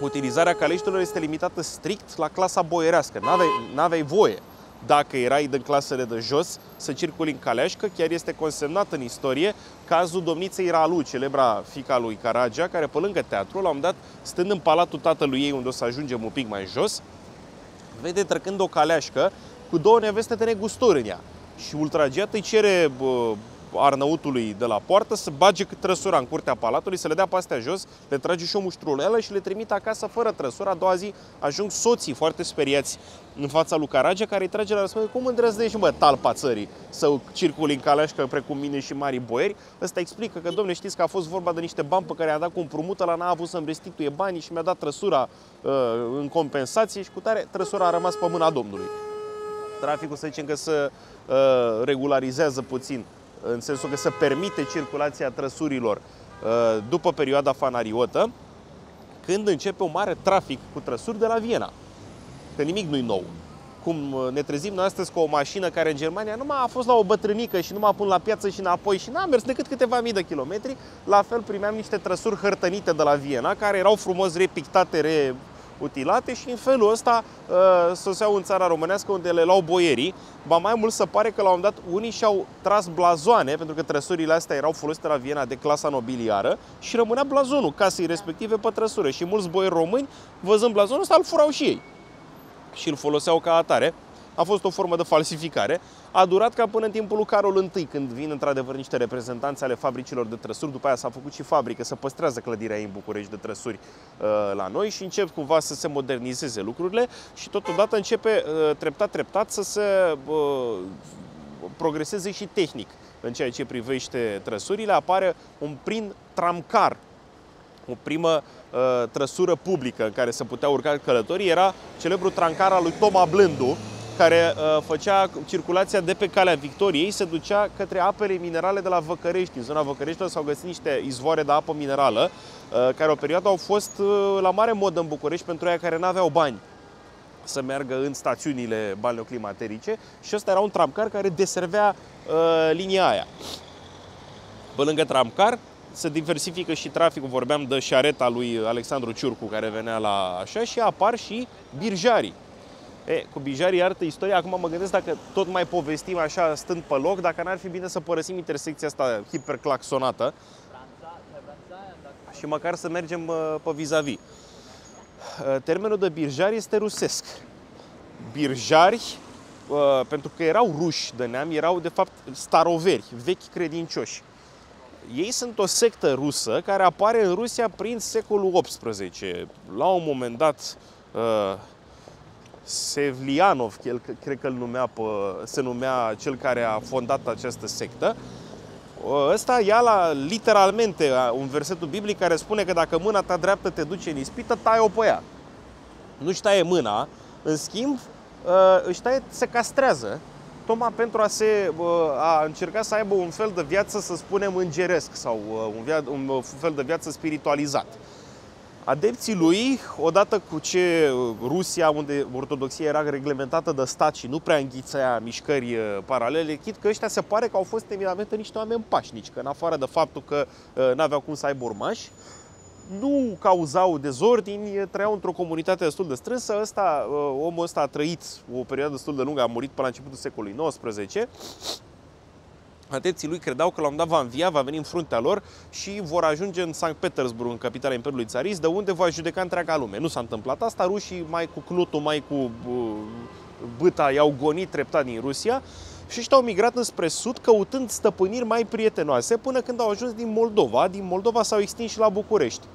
utilizarea caleștilor este limitată strict la clasa boierească. N-aveai, n-aveai voie dacă erai din clasele de jos, să circuli în Caleașcă. Chiar este consemnat în istorie cazul domniței Ralu, celebra fica lui Caragea, care pe lângă teatru, la un dat, stând în palatul tatălui ei, unde o să ajungem un pic mai jos, vede trecând o caleașcă cu două neveste de negustor în ea. Și ultragiat îi cere bă, arnăutului de la poartă să bage trăsura în curtea palatului, să le dea pe astea jos, le trage și o muștruleală și le trimite acasă fără trăsura. A doua zi ajung soții foarte speriați în fața lui Caragea, care îi trage la răspunde, cum îndrăznești, mă, talpa țării, să circuli în caleașcă precum mine și mari boieri? Ăsta explică că, domne, știți că a fost vorba de niște bani pe care i-a dat cu împrumută, la n-a avut să-mi restituie banii și mi-a dat trăsura uh, în compensație și cu tare trăsura a rămas pe mâna Domnului. Traficul, să zicem că se uh, regularizează puțin în sensul că să permite circulația trăsurilor uh, după perioada fanariotă, când începe un mare trafic cu trăsuri de la Viena. Că nimic nu-i nou. Cum uh, ne trezim noi astăzi cu o mașină care în Germania numai a fost la o bătrânică și numai până la piață și înapoi și n-a mers decât câteva mii de kilometri, la fel primeam niște trăsuri hărtănite de la Viena, care erau frumos repictate, re utilate și în felul ăsta uh, soseau în țara românească unde le luau boierii. Ba mai mult se pare că la un dat unii și-au tras blazoane, pentru că trăsurile astea erau folosite la Viena de clasa nobiliară și rămânea blazonul casei respective pe trăsură. Și mulți boieri români, văzând blazonul ăsta, îl furau și ei. Și îl foloseau ca atare a fost o formă de falsificare. A durat ca până în timpul lui Carol I, când vin într-adevăr niște reprezentanți ale fabricilor de trăsuri. După aia s-a făcut și fabrică, să păstrează clădirea ei în București de trăsuri uh, la noi și încep cumva să se modernizeze lucrurile și totodată începe uh, treptat, treptat să se uh, progreseze și tehnic în ceea ce privește trăsurile. Apare un prin tramcar, o primă uh, trăsură publică în care se putea urca călătorii, era celebrul tramcar al lui Toma Blându, care uh, făcea circulația de pe calea Victoriei, se ducea către apele minerale de la Văcărești. În zona Văcărești s-au găsit niște izvoare de apă minerală, uh, care o perioadă au fost uh, la mare mod în București pentru aia care nu aveau bani să meargă în stațiunile balneoclimaterice și ăsta era un tramcar care deservea uh, linia aia. Pe lângă tramcar se diversifică și traficul, vorbeam de șareta lui Alexandru Ciurcu care venea la așa și apar și birjarii E, cu bijarii artă istoria, acum mă gândesc dacă tot mai povestim așa stând pe loc, dacă n-ar fi bine să părăsim intersecția asta hiperclaxonată și măcar să mergem uh, pe vis-a-vis. Uh, termenul de birjari este rusesc. Birjari, uh, pentru că erau ruși de neam, erau de fapt staroveri, vechi credincioși. Ei sunt o sectă rusă care apare în Rusia prin secolul XVIII. La un moment dat, Sevlianov, el, cred că îl numea pe, se numea cel care a fondat această sectă. Ăsta ia la, literalmente un versetul biblic care spune că dacă mâna ta dreaptă te duce în ispită, tai-o pe ea. Nu-și taie mâna, în schimb, își taie, se castrează, tocmai pentru a, se, a încerca să aibă un fel de viață, să spunem, îngeresc sau un, via, un fel de viață spiritualizat. Adepții lui, odată cu ce Rusia, unde ortodoxia era reglementată de stat și nu prea înghițea mișcări uh, paralele, chit că ăștia se pare că au fost eminamente niște oameni pașnici, că în afară de faptul că uh, n-aveau cum să aibă urmași, nu cauzau dezordini, trăiau într-o comunitate destul de strânsă. Ăsta, uh, omul ăsta a trăit o perioadă destul de lungă, a murit până la începutul secolului XIX Adepții lui credeau că la un dat va învia, va veni în fruntea lor și vor ajunge în Sankt Petersburg, în capitala Imperiului Țarist, de unde va judeca întreaga lume. Nu s-a întâmplat asta, rușii mai cu Knutul, mai cu uh, băta i-au gonit treptat din Rusia și ăștia au migrat înspre sud căutând stăpâniri mai prietenoase până când au ajuns din Moldova. Din Moldova s-au extins și la București.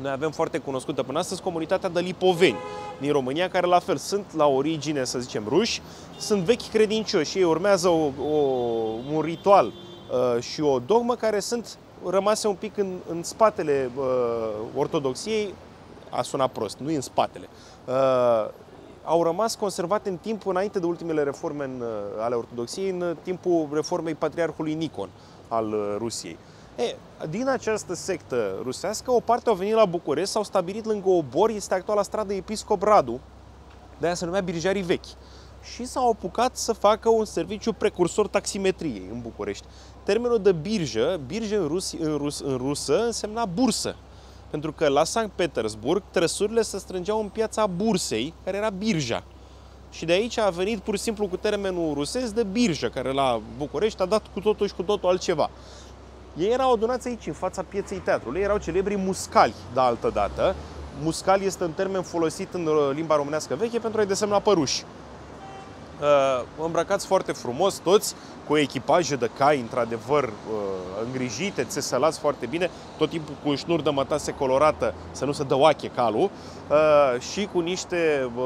Noi avem foarte cunoscută până astăzi comunitatea de lipoveni din România, care la fel sunt la origine, să zicem, ruși, sunt vechi credincioși, ei urmează o, o, un ritual uh, și o dogmă care sunt rămase un pic în, în spatele uh, ortodoxiei, a sunat prost, nu e în spatele. Uh, au rămas conservate în timpul înainte de ultimele reforme în, uh, ale ortodoxiei, în timpul reformei patriarhului Nicon al uh, Rusiei. E, din această sectă rusească, o parte au venit la București, s-au stabilit lângă Obor, este actuala stradă Episcop Radu, de aia se numea Birjarii Vechi. Și s-au apucat să facă un serviciu precursor taximetriei în București. Termenul de birjă, birjă în, rus, în, rus, în rusă, însemna bursă. Pentru că la Sankt Petersburg trăsurile se strângeau în piața bursei, care era birja. Și de aici a venit pur și simplu cu termenul rusesc de birjă, care la București a dat cu totul și cu totul altceva. Ei erau adunați aici, în fața pieței teatrului, erau celebri muscali, de altă dată. Muscal este un termen folosit în uh, limba românească veche pentru a-i desemna păruși. Uh, îmbrăcați foarte frumos, toți, cu echipaje de cai, într-adevăr, uh, îngrijite, țesălați foarte bine, tot timpul cu șnur de mătase colorată, să nu se dăoache calul, uh, și cu niște uh,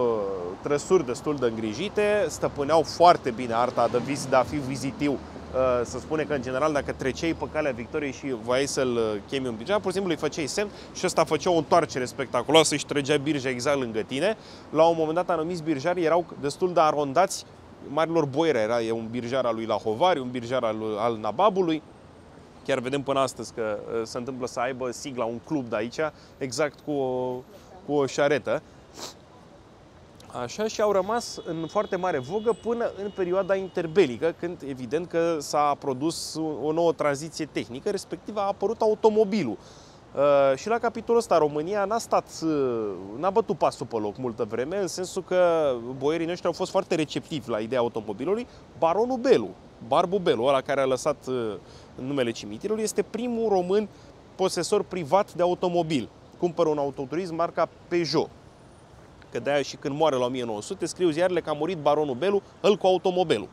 trăsuri destul de îngrijite, stăpâneau foarte bine arta de, viz, de a fi vizitiu Uh, să spune că în general dacă treceai pe calea victoriei și voiai să-l uh, chemi un birja, pur și simplu îi făceai semn și ăsta făcea o întoarcere spectaculoasă și trăgea birja exact lângă tine. La un moment dat anumiți birjari erau destul de arondați marilor boiere. Era e un birjar al lui Lahovari, un birjar al, al Nababului. Chiar vedem până astăzi că uh, se întâmplă să aibă sigla un club de aici, exact cu o, cu o șaretă. Așa și au rămas în foarte mare vogă până în perioada interbelică, când evident că s-a produs o nouă tranziție tehnică, respectiv a apărut automobilul. Uh, și la capitolul ăsta România n-a stat, uh, n-a bătut pasul pe loc multă vreme, în sensul că boierii noștri au fost foarte receptivi la ideea automobilului. Baronul Belu, Barbu Belu, ăla care a lăsat uh, numele cimitirului, este primul român posesor privat de automobil. Cumpără un autoturism marca Peugeot că de-aia și când moare la 1900, scriu ziarele că a murit baronul Belu, îl cu automobilul.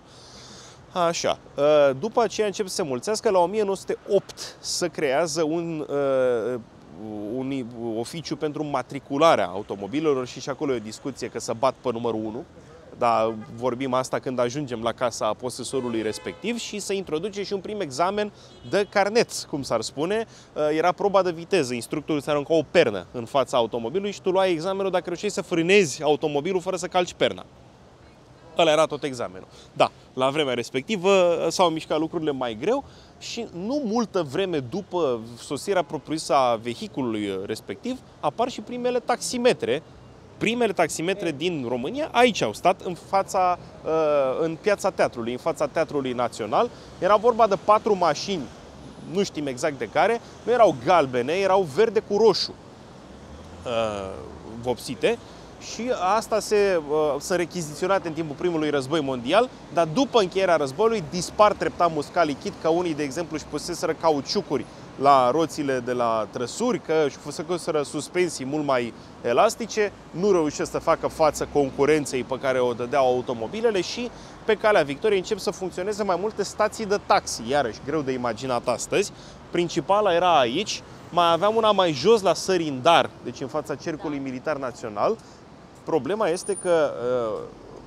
Așa. Ă, după aceea încep să se mulțească, la 1908 să creează un, ă, un oficiu pentru matricularea automobilelor și și acolo e o discuție că să bat pe numărul 1 dar vorbim asta când ajungem la casa posesorului respectiv și să introduce și un prim examen de carnet, cum s-ar spune. Uh, era proba de viteză, instructorul se arunca o pernă în fața automobilului și tu luai examenul dacă reușeai să frânezi automobilul fără să calci perna. Ăla era tot examenul. Da, la vremea respectivă uh, s-au mișcat lucrurile mai greu și nu multă vreme după sosirea propriu-zisă a vehiculului respectiv apar și primele taximetre primele taximetre din România aici au stat, în fața, uh, în piața teatrului, în fața Teatrului Național. Era vorba de patru mașini, nu știm exact de care, nu erau galbene, erau verde cu roșu uh, vopsite și asta se, uh, sunt rechiziționate în timpul primului război mondial, dar după încheierea războiului dispar treptat muscalii chit ca unii, de exemplu, își puseseră cauciucuri la roțile de la trăsuri, că își fusese suspensii mult mai elastice, nu reușesc să facă față concurenței pe care o dădeau automobilele și pe calea Victoriei încep să funcționeze mai multe stații de taxi, iarăși greu de imaginat astăzi. Principala era aici, mai aveam una mai jos la Sărindar, deci în fața Cercului Militar Național. Problema este că uh,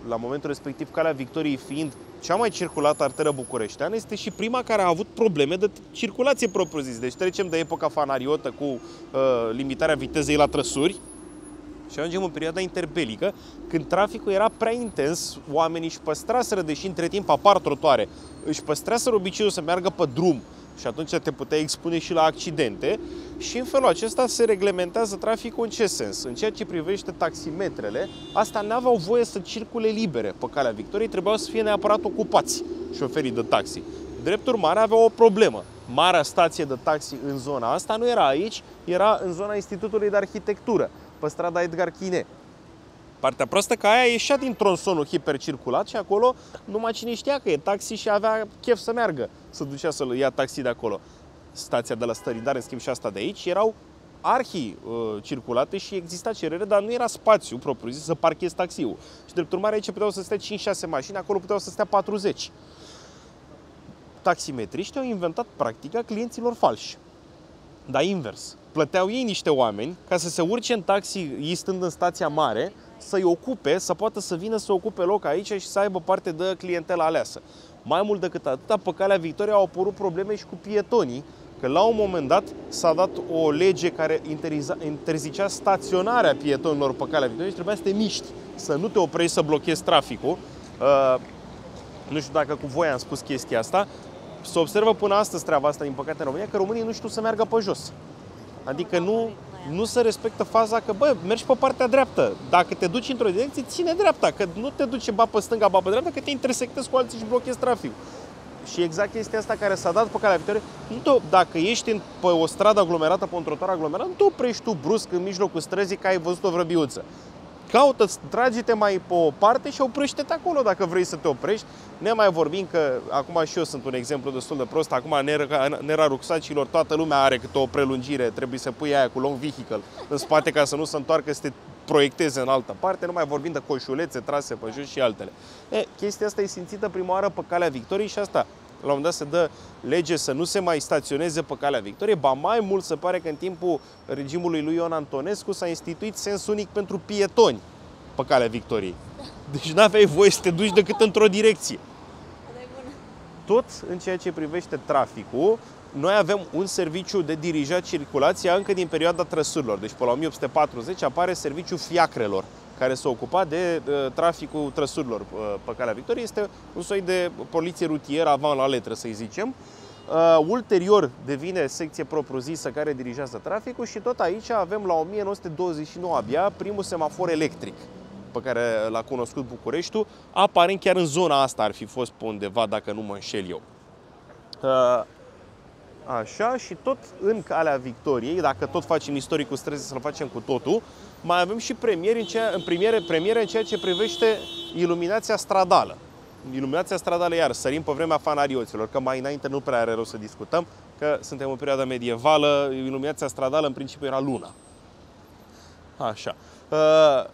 la momentul respectiv calea Victoriei fiind cea mai circulată arteră bucureșteană, este și prima care a avut probleme de circulație propriu-zis. Deci trecem de epoca fanariotă cu uh, limitarea vitezei la trăsuri și ajungem în perioada interbelică, când traficul era prea intens, oamenii își păstraseră, deși între timp apar trotoare, își păstraseră obiceiul să meargă pe drum și atunci te puteai expune și la accidente și în felul acesta se reglementează traficul în ce sens? În ceea ce privește taximetrele, astea nu aveau voie să circule libere pe calea Victoriei, trebuiau să fie neapărat ocupați șoferii de taxi. Drept urmare, aveau o problemă. Marea stație de taxi în zona asta nu era aici, era în zona Institutului de Arhitectură, pe strada Edgar Chine. Partea proastă că aia ieșea din tronsonul hipercirculat și acolo numai cine știa că e taxi și avea chef să meargă, să ducea să-l ia taxi de acolo. Stația de la Stăridar, în schimb și asta de aici, erau arhii uh, circulate și exista cerere, dar nu era spațiu propriu zis să parchezi taxiul. Și drept urmare aici puteau să stea 5-6 mașini, acolo puteau să stea 40. Taximetriștii au inventat practica clienților falși. Dar invers. plăteau ei niște oameni ca să se urce în taxi, ei stând în stația mare, să-i ocupe, să poată să vină să ocupe loc aici și să aibă parte de clientela aleasă. Mai mult decât atât, pe calea Victoriei au apărut probleme și cu pietonii, că la un moment dat s-a dat o lege care interiza- interzicea staționarea pietonilor pe calea Victoriei și trebuia să te miști, să nu te oprești să blochezi traficul. Uh, nu știu dacă cu voi am spus chestia asta, se observă până astăzi treaba asta, din păcate, în România, că românii nu știu să meargă pe jos. Adică nu, nu se respectă faza că, bă, mergi pe partea dreaptă. Dacă te duci într-o direcție, ține dreapta, că nu te duce ba pe stânga, ba pe dreapta, că te intersectezi cu alții și blochezi traficul. Și exact chestia asta care s-a dat pe calea Victoriei, nu te, dacă ești în, pe o stradă aglomerată, pe un trotuar aglomerat, nu te oprești tu brusc în mijlocul străzii că ai văzut o vrăbiuță. Caută, trage-te mai pe o parte și oprește-te acolo dacă vrei să te oprești. Ne mai vorbim că, acum și eu sunt un exemplu destul de prost, acum în era, în era rucsacilor toată lumea are câte o prelungire, trebuie să pui aia cu long vehicle în spate ca să nu se întoarcă să te proiecteze în altă parte, nu mai vorbim de coșulețe trase pe jos și altele. E, chestia asta e simțită prima oară pe calea Victoriei și asta la un moment dat se dă lege să nu se mai staționeze pe calea Victoriei, ba mai mult se pare că în timpul regimului lui Ion Antonescu s-a instituit sens unic pentru pietoni pe calea Victoriei. Deci nu aveai voie să te duci decât într-o direcție. Tot în ceea ce privește traficul, noi avem un serviciu de dirijat circulația încă din perioada trăsurilor. Deci pe la 1840 apare serviciul fiacrelor care se ocupa de uh, traficul trăsurilor uh, pe calea Victoriei. Este un soi de poliție rutieră avant la letră, să zicem. Uh, ulterior devine secție propriu-zisă care dirigează traficul și tot aici avem la 1929 abia primul semafor electric pe care l-a cunoscut Bucureștiul, aparent chiar în zona asta ar fi fost pe undeva, dacă nu mă înșel eu. Uh, Așa, și tot în calea Victoriei, dacă tot facem istoricul străzii să-l facem cu totul, mai avem și premiere în, ceea, în premiere, premiere în ceea ce privește iluminația stradală. Iluminația stradală, iar sărim pe vremea fanarioților, că mai înainte nu prea are rost să discutăm, că suntem în perioada medievală, iluminația stradală în principiu era luna. Așa. Uh,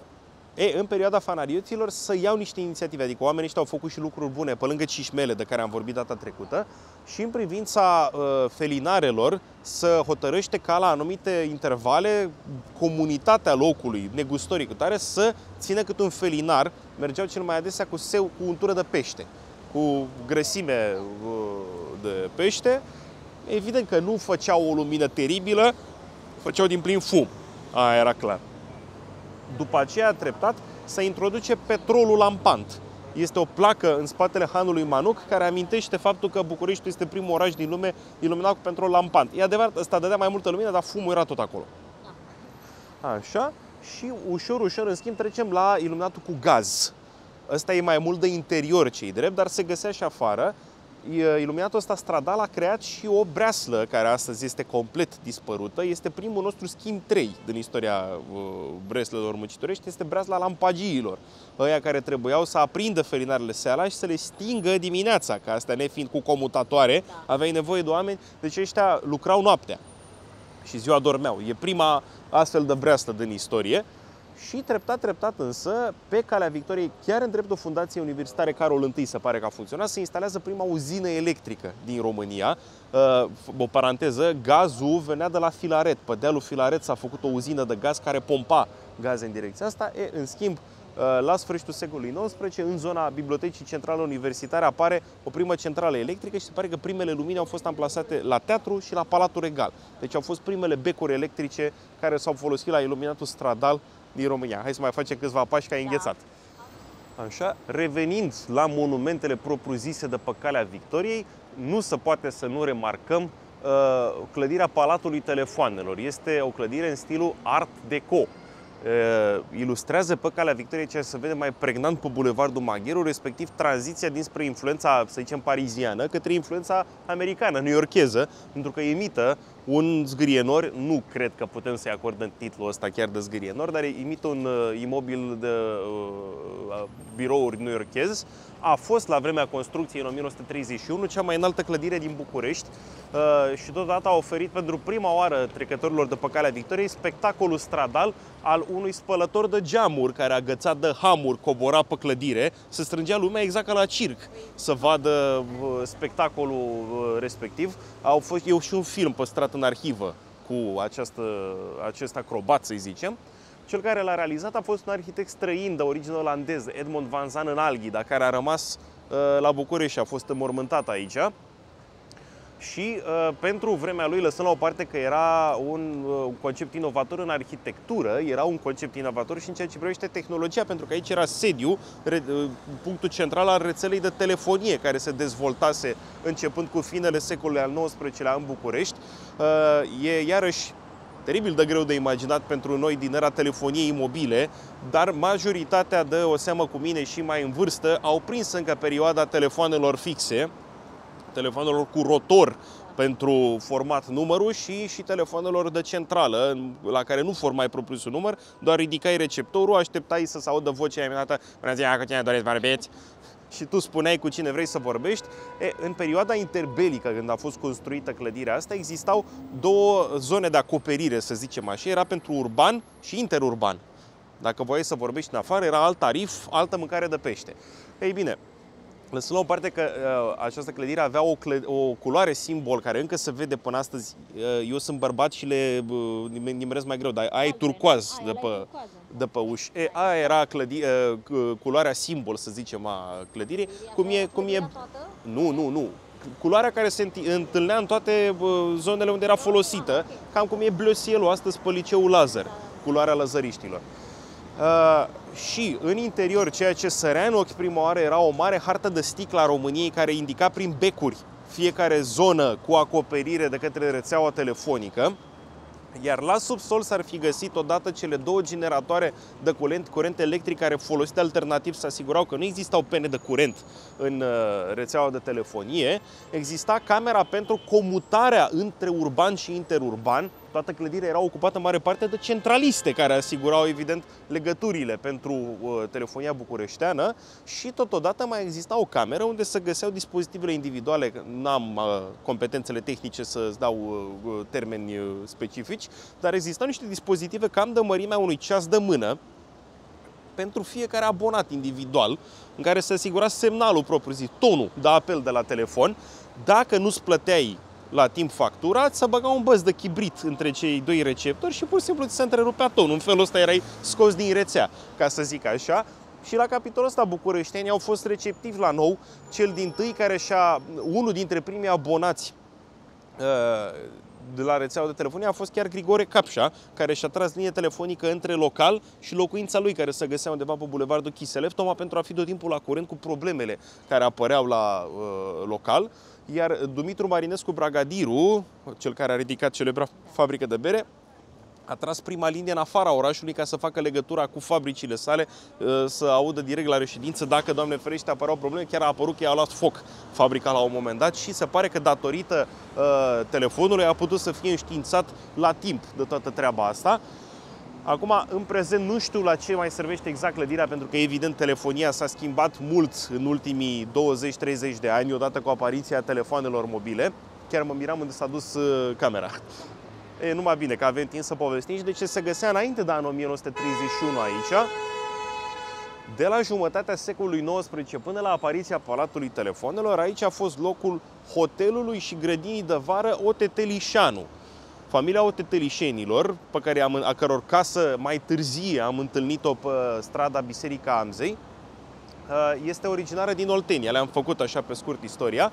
E, în perioada fanarioților să iau niște inițiative, adică oamenii ăștia au făcut și lucruri bune, pe lângă cișmele de care am vorbit data trecută, și în privința uh, felinarelor să hotărăște ca la anumite intervale comunitatea locului, negustorii cu tare, să țină cât un felinar, mergeau cel mai adesea cu seu, cu untură de pește, cu grăsime uh, de pește, evident că nu făceau o lumină teribilă, făceau din plin fum. Aia era clar. După aceea, treptat, se introduce petrolul lampant. Este o placă în spatele hanului Manuc care amintește faptul că București este primul oraș din lume iluminat cu petrol lampant. E adevărat, ăsta dădea mai multă lumină, dar fumul era tot acolo. Așa. Și ușor, ușor, în schimb, trecem la iluminatul cu gaz. Ăsta e mai mult de interior, cei drept, dar se găsea și afară iluminatul ăsta stradal a creat și o breaslă care astăzi este complet dispărută. Este primul nostru schimb 3 din istoria uh, breslelor muncitorești, este breasla lampagiilor. Ăia care trebuiau să aprindă felinarele seara și să le stingă dimineața, că astea nefiind cu comutatoare, da. aveai nevoie de oameni, deci ăștia lucrau noaptea și ziua dormeau. E prima astfel de breaslă din istorie. Și treptat, treptat însă, pe calea Victoriei, chiar în dreptul Fundației Universitare Carol I se pare că a funcționat, se instalează prima uzină electrică din România. Uh, o paranteză, gazul venea de la Filaret. Pe dealul Filaret s-a făcut o uzină de gaz care pompa gaze în direcția asta. E, în schimb, uh, la sfârșitul secolului XIX, în zona Bibliotecii Centrale Universitare apare o primă centrală electrică și se pare că primele lumini au fost amplasate la teatru și la Palatul Regal. Deci au fost primele becuri electrice care s-au folosit la iluminatul stradal din România. Hai să mai facem câțiva pași ca ai da. înghețat. Așa, revenind la monumentele propriu-zise de pe calea Victoriei, nu se poate să nu remarcăm uh, clădirea Palatului Telefoanelor. Este o clădire în stilul Art Deco ilustrează pe calea Victoriei ceea ce se vede mai pregnant pe Bulevardul Magheru, respectiv tranziția dinspre influența, să zicem, pariziană către influența americană, newyorkeză, pentru că imită un zgârienor, nu cred că putem să-i acordăm titlul ăsta chiar de zgârienor, dar imită un uh, imobil de uh, birouri newyorkez, a fost la vremea construcției în 1931 cea mai înaltă clădire din București uh, și totodată a oferit pentru prima oară trecătorilor de pe calea Victoriei spectacolul stradal al unui spălător de geamuri care agățat de hamuri cobora pe clădire, se strângea lumea exact ca la circ să vadă uh, spectacolul uh, respectiv. Au fost eu și un film păstrat în arhivă cu această, acest acrobat, să zicem. Cel care l-a realizat a fost un arhitect străin de origine olandeză, Edmond van Zan în Alghi, dar care a rămas uh, la București și a fost înmormântat aici și uh, pentru vremea lui, lăsând la o parte că era un uh, concept inovator în arhitectură, era un concept inovator și în ceea ce privește tehnologia, pentru că aici era sediu, re, uh, punctul central al rețelei de telefonie care se dezvoltase începând cu finele secolului al XIX-lea în București. Uh, e iarăși teribil de greu de imaginat pentru noi din era telefoniei mobile, dar majoritatea de o seamă cu mine și mai în vârstă au prins încă perioada telefoanelor fixe, telefonelor cu rotor pentru format numărul și, și telefonelor de centrală, la care nu formai propriu număr, doar ridicai receptorul, așteptai să se audă vocea imediată, bună ziua, cu cine doreți vorbiți? Și tu spuneai cu cine vrei să vorbești. E, în perioada interbelică, când a fost construită clădirea asta, existau două zone de acoperire, să zicem așa. Era pentru urban și interurban. Dacă voiai să vorbești în afară, era alt tarif, altă mâncare de pește. Ei bine, Lăsând la o parte că uh, această clădire avea o, clă- o culoare simbol care încă se vede până astăzi. Uh, eu sunt bărbat și le uh, nimeresc mai greu, dar aia e turcoaz Aia de la pe, turcoază. De pe uși. E, aia era clădi, uh, culoarea simbol, să zicem, a clădirii. Cum e, cum e... Clădirea toată? Nu, nu, nu. Culoarea care se înti- întâlnea în toate uh, zonele unde era folosită, cam cum e bleu cielo astăzi pe liceul Lazar, culoarea lazăriștilor. Uh, și în interior, ceea ce sărea în ochi prima oară era o mare hartă de sticlă a României care indica prin becuri fiecare zonă cu acoperire de către rețeaua telefonică. Iar la subsol s-ar fi găsit odată cele două generatoare de curent, curent electric care folosite alternativ să asigurau că nu existau pene de curent în uh, rețeaua de telefonie. Exista camera pentru comutarea între urban și interurban. Toată clădirea era ocupată în mare parte de centraliste care asigurau evident legăturile pentru uh, telefonia bucureșteană și totodată mai exista o cameră unde se găseau dispozitivele individuale. N-am uh, competențele tehnice să-ți dau uh, uh, termeni uh, specifici, dar existau niște dispozitive cam de mărimea unui ceas de mână pentru fiecare abonat individual, în care se asigura semnalul propriu-zis, tonul de apel de la telefon. Dacă nu-ți plăteai la timp factura, să băga un băț de chibrit între cei doi receptori și pur și simplu ți se întrerupea tonul. În felul ăsta erai scos din rețea, ca să zic așa. Și la capitolul ăsta bucureștenii au fost receptivi la nou. Cel din tâi care și-a, unul dintre primii abonați uh, de la rețeaua de telefonie a fost chiar Grigore Capșa, care și-a tras linie telefonică între local și locuința lui, care se găsea undeva pe Bulevardul Chiselev, tocmai pentru a fi tot timpul la curent cu problemele care apăreau la uh, local. Iar Dumitru Marinescu Bragadiru, cel care a ridicat celebra fabrică de bere, a tras prima linie în afara orașului ca să facă legătura cu fabricile sale, uh, să audă direct la reședință dacă, Doamne ferește, apăreau probleme. Chiar a apărut că i-a luat foc fabrica la un moment dat și se pare că datorită uh, telefonului a putut să fie înștiințat la timp de toată treaba asta. Acum, în prezent, nu știu la ce mai servește exact clădirea, pentru că, evident, telefonia s-a schimbat mult în ultimii 20-30 de ani, odată cu apariția telefoanelor mobile. Chiar mă miram unde s-a dus uh, camera. E numai bine că avem timp să povestim și de ce se găsea înainte de anul 1931 aici. De la jumătatea secolului XIX până la apariția Palatului Telefonelor, aici a fost locul hotelului și grădinii de vară Otetelișanu. Familia Otetelișenilor, pe care am, a căror casă mai târzie am întâlnit-o pe strada Biserica Amzei, este originară din Oltenia. Le-am făcut așa pe scurt istoria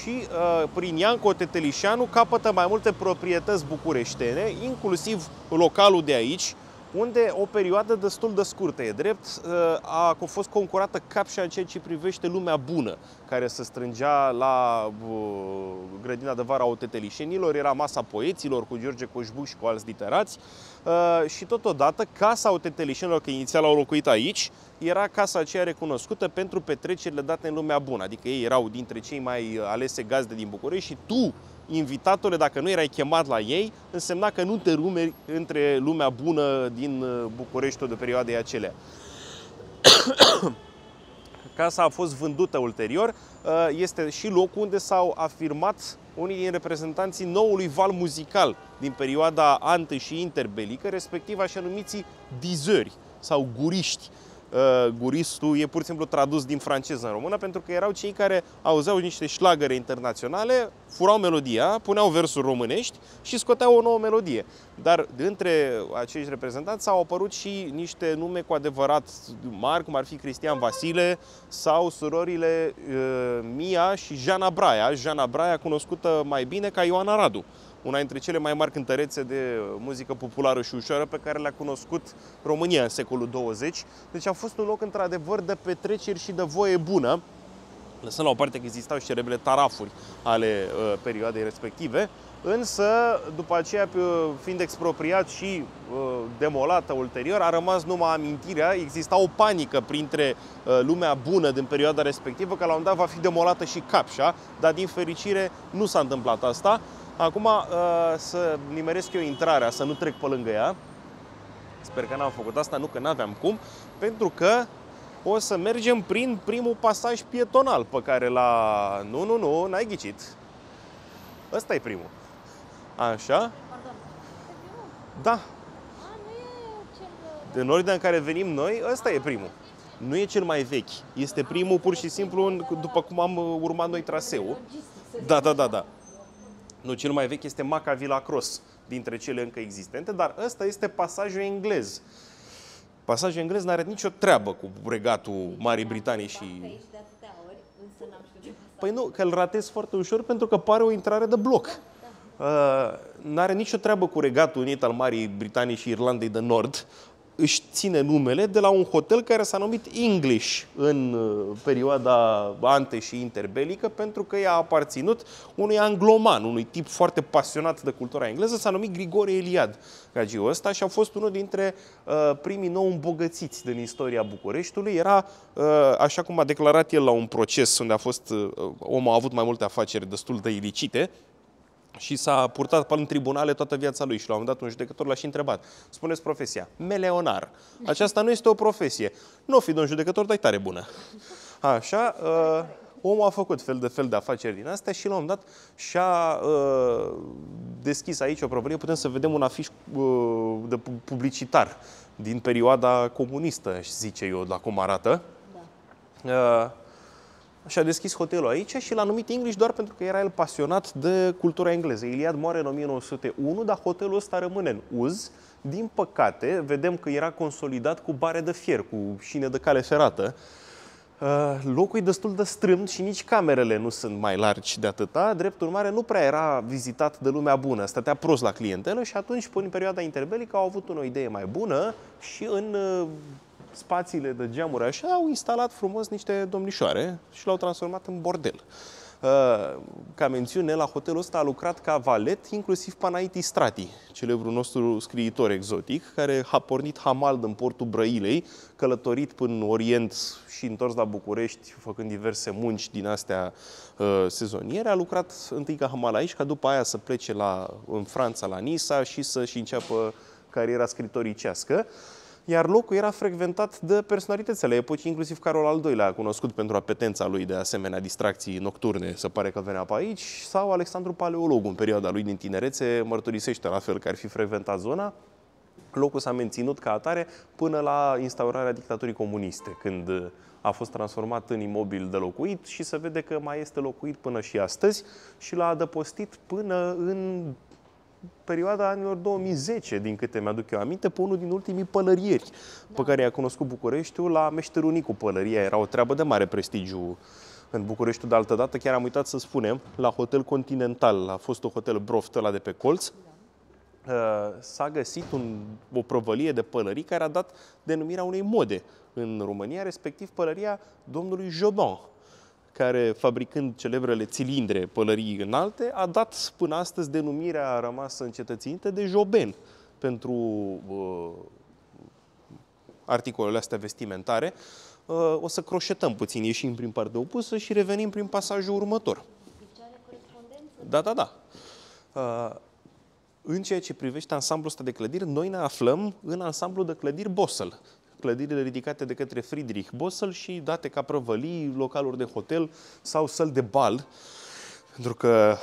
și uh, prin Ianco Tetelișanu capătă mai multe proprietăți bucureștene, inclusiv localul de aici, unde o perioadă destul de scurtă, e drept, uh, a fost concurată capșa în ceea ce privește lumea bună, care se strângea la uh, grădina de vară a Otetelișenilor, era masa poeților cu George Coșbuc și cu alți literați. Uh, și totodată casa Otetelișenilor, că inițial au locuit aici, era casa aceea recunoscută pentru petrecerile date în lumea bună, adică ei erau dintre cei mai alese gazde din București și tu invitatule, dacă nu erai chemat la ei, însemna că nu te rumeri între lumea bună din uh, București de perioadei acelea. Casa a fost vândută ulterior, uh, este și locul unde s-au afirmat unii din reprezentanții noului val muzical din perioada ante și interbelică, respectiv așa numiții dizări sau guriști. Uh, guristul e pur și simplu tradus din franceză în română, pentru că erau cei care auzeau niște șlagăre internaționale, furau melodia, puneau versuri românești și scoteau o nouă melodie. Dar dintre acești reprezentanți au apărut și niște nume cu adevărat mari, cum ar fi Cristian Vasile sau surorile uh, Mia și Jana Braia. Jana Braia cunoscută mai bine ca Ioana Radu una dintre cele mai mari cântărețe de muzică populară și ușoară pe care le-a cunoscut România în secolul 20. Deci a fost un loc într-adevăr de petreceri și de voie bună, lăsând la o parte că existau și cerebrele tarafuri ale uh, perioadei respective, însă după aceea, fiind expropriat și uh, demolată ulterior, a rămas numai amintirea, exista o panică printre uh, lumea bună din perioada respectivă, că la un dat va fi demolată și Capșa, dar din fericire nu s-a întâmplat asta. Acum uh, să nimeresc eu intrarea, să nu trec pe lângă ea. Sper că n-am făcut asta, nu că n-aveam cum, pentru că o să mergem prin primul pasaj pietonal pe care la... Nu, nu, nu, n-ai ghicit. Ăsta e primul. Așa? Pardon. Da. A, nu e cel... În ordinea în care venim noi, ăsta e primul. Nu e cel mai vechi. Este primul pur și simplu în- după cum am uh, urmat noi traseul. Da, da, da, da. Nu, cel mai vechi este Maca Villa Cross, dintre cele încă existente, dar ăsta este pasajul englez. Pasajul englez n-are nicio treabă cu regatul Marii Britanii și... Aici de atâtea ori, însă n-am știut ce pasaj. Păi nu, că îl ratezi foarte ușor pentru că pare o intrare de bloc. Uh, n-are nicio treabă cu regatul unit al Marii Britanii și Irlandei de Nord. Își ține numele de la un hotel care s-a numit English în uh, perioada ante și interbelică pentru că i-a aparținut unui angloman, unui tip foarte pasionat de cultura engleză, s-a numit Grigore Eliad, gagiul ăsta, și a fost unul dintre uh, primii nou îmbogățiți din istoria Bucureștiului. Era, uh, așa cum a declarat el la un proces unde a fost, uh, omul a avut mai multe afaceri destul de ilicite, și s-a purtat pe în tribunale toată viața lui și la un moment dat un judecător l-a și întrebat. Spuneți profesia, meleonar. Aceasta nu este o profesie. Nu o fi domn judecător, dar e tare bună. Așa, uh, omul a făcut fel de fel de afaceri din astea și la un moment dat și-a uh, deschis aici o prăvălie. Putem să vedem un afiș uh, de pu- publicitar din perioada comunistă, zice eu, la cum arată. Uh, și a deschis hotelul aici și l-a numit English doar pentru că era el pasionat de cultura engleză. Iliad moare în 1901, dar hotelul ăsta rămâne în uz. Din păcate, vedem că era consolidat cu bare de fier, cu șine de cale ferată. Uh, Locul e destul de strâmt și nici camerele nu sunt mai largi de atâta. Drept urmare, nu prea era vizitat de lumea bună, stătea prost la clientelă și atunci, până în perioada interbelică, au avut o idee mai bună și în uh, spațiile de geamuri așa au instalat frumos niște domnișoare și l-au transformat în bordel. Uh, Ca mențiune, la hotelul ăsta a lucrat ca valet inclusiv Panaiti Strati, celebrul nostru scriitor exotic, care a pornit hamal din portul Brăilei, călătorit până în Orient și întors la București, făcând diverse munci din astea uh, sezoniere. A lucrat întâi ca hamal aici, ca după aia să plece la, în Franța, la Nisa și să-și înceapă cariera scritoricească. Iar locul era frecventat de personalități ale epocii, inclusiv Carol al II-lea, cunoscut pentru apetența lui de asemenea distracții nocturne, se pare că venea pe aici, sau Alexandru Paleologul, în perioada lui din tinerețe, mărturisește la fel că ar fi frecventat zona. Locul s-a menținut ca atare până la instaurarea dictaturii comuniste, când a fost transformat în imobil de locuit și se vede că mai este locuit până și astăzi și l-a adăpostit până în perioada anilor 2010, din câte mi-aduc eu aminte, pe unul din ultimii pălărieri pe care i-a cunoscut Bucureștiul la Meșterul Nicu Pălăria. Era o treabă de mare prestigiu în Bucureștiul de altă dată. Chiar am uitat să spunem, la Hotel Continental, a fost un hotel Broft ăla de pe colț, uh, s-a găsit un, o provălie de pălării care a dat denumirea unei mode în România, respectiv pălăria domnului Jobin, care, fabricând celebrele țilindre, pălării înalte, a dat până astăzi denumirea rămasă încetățenită de Joben pentru uh, articolele astea vestimentare. Uh, o să croșetăm puțin, ieșim prin partea opusă și revenim prin pasajul următor. Deci are corespondență? Da, da, da. Uh, În ceea ce privește ansamblul ăsta de clădiri, noi ne aflăm în ansamblul de clădiri Bossel. Clădirile ridicate de către Friedrich Bossel și date ca prăvălii, localuri de hotel sau săl de bal. Pentru că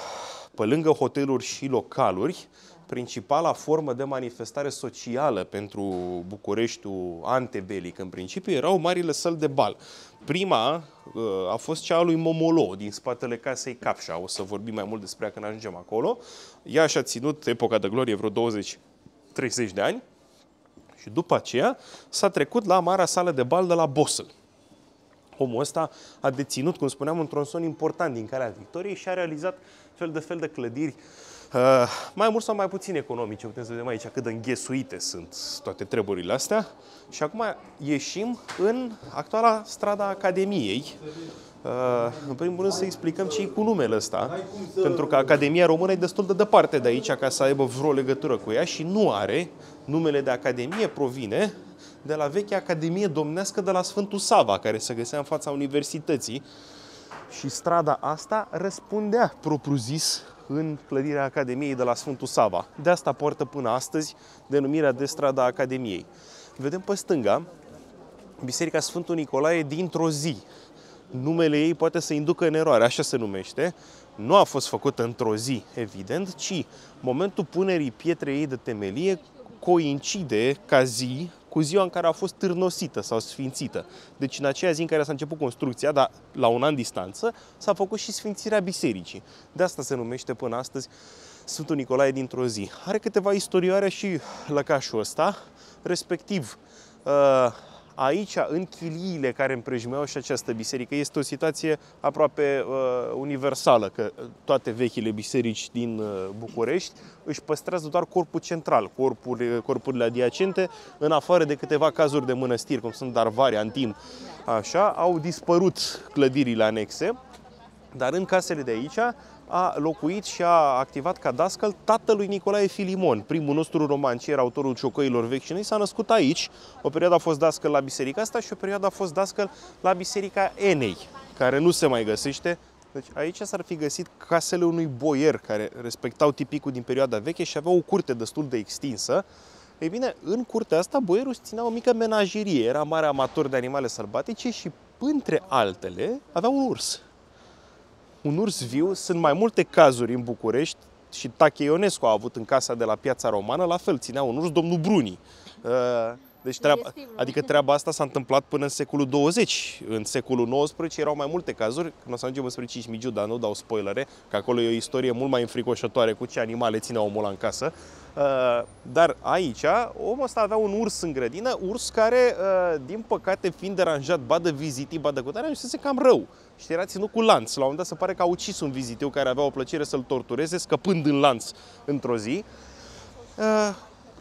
pe lângă hoteluri și localuri, principala formă de manifestare socială pentru Bucureștiul antebelic, în principiu, erau marile săli de bal. Prima uh, a fost cea a lui Momolo, din spatele casei Capșa. O să vorbim mai mult despre ea când ajungem acolo. Ea și-a ținut epoca de glorie vreo 20-30 de ani și după aceea s-a trecut la marea sală de bal de la Bosel. Omul ăsta a deținut, cum spuneam, un tronson important din Calea Victoriei și a realizat fel de fel de clădiri uh, mai mult sau mai puțin economice. Putem să vedem aici cât de înghesuite sunt toate treburile astea. Și acum ieșim în actuala strada Academiei. Uh, în primul rând să explicăm ce e cu numele ăsta, pentru că Academia Română e destul de departe de aici ca să aibă vreo legătură cu ea și nu are. Numele de Academie provine de la vechea Academie Domnească de la Sfântul Sava, care se găsea în fața universității. Și strada asta răspundea, propriu-zis, în clădirea Academiei de la Sfântul Sava. De asta poartă până astăzi denumirea de strada Academiei. Vedem pe stânga Biserica Sfântul Nicolae dintr-o zi. Numele ei poate să inducă în eroare, așa se numește. Nu a fost făcută într-o zi, evident, ci momentul punerii pietrei ei de temelie coincide ca zi cu ziua în care a fost târnosită sau sfințită. Deci în aceea zi în care s-a început construcția, dar la un an distanță, s-a făcut și sfințirea bisericii. De asta se numește până astăzi Sfântul Nicolae dintr-o zi. Are câteva istorioare și lăcașul ăsta, respectiv uh, aici, în chiliile care împrejumeau și această biserică, este o situație aproape uh, universală, că toate vechile biserici din uh, București își păstrează doar corpul central, corpuri, corpurile adiacente, în afară de câteva cazuri de mănăstiri, cum sunt Darvari, Antim, așa, au dispărut clădirile anexe, dar în casele de aici a locuit și a activat ca dascăl tatălui Nicolae Filimon, primul nostru romancier, autorul ciocăilor vechi și noi, s-a născut aici. O perioadă a fost dascăl la biserica asta și o perioadă a fost dascăl la biserica Enei, care nu se mai găsește. Deci aici s-ar fi găsit casele unui boier care respectau tipicul din perioada veche și aveau o curte destul de extinsă. Ei bine, în curtea asta boierul ținea o mică menagerie, era mare amator de animale sălbatice și, între altele, avea un urs un urs viu. Sunt mai multe cazuri în București și Tache Ionescu a avut în casa de la Piața Romană, la fel, ținea un urs, domnul Bruni. Uh, deci treaba, adică treaba asta s-a întâmplat până în secolul 20. În secolul 19 erau mai multe cazuri, când o să ajungem spre Cismigiu, dar nu dau spoilere, că acolo e o istorie mult mai înfricoșătoare cu ce animale ținea omul în casă. Uh, dar aici, omul ăsta avea un urs în grădină, urs care, uh, din păcate, fiind deranjat, ba de vizitii, ba de cutare, se cam rău. Și era ținut cu lanț. La un moment dat se pare că a ucis un vizitiu care avea o plăcere să-l tortureze, scăpând în lanț într-o zi.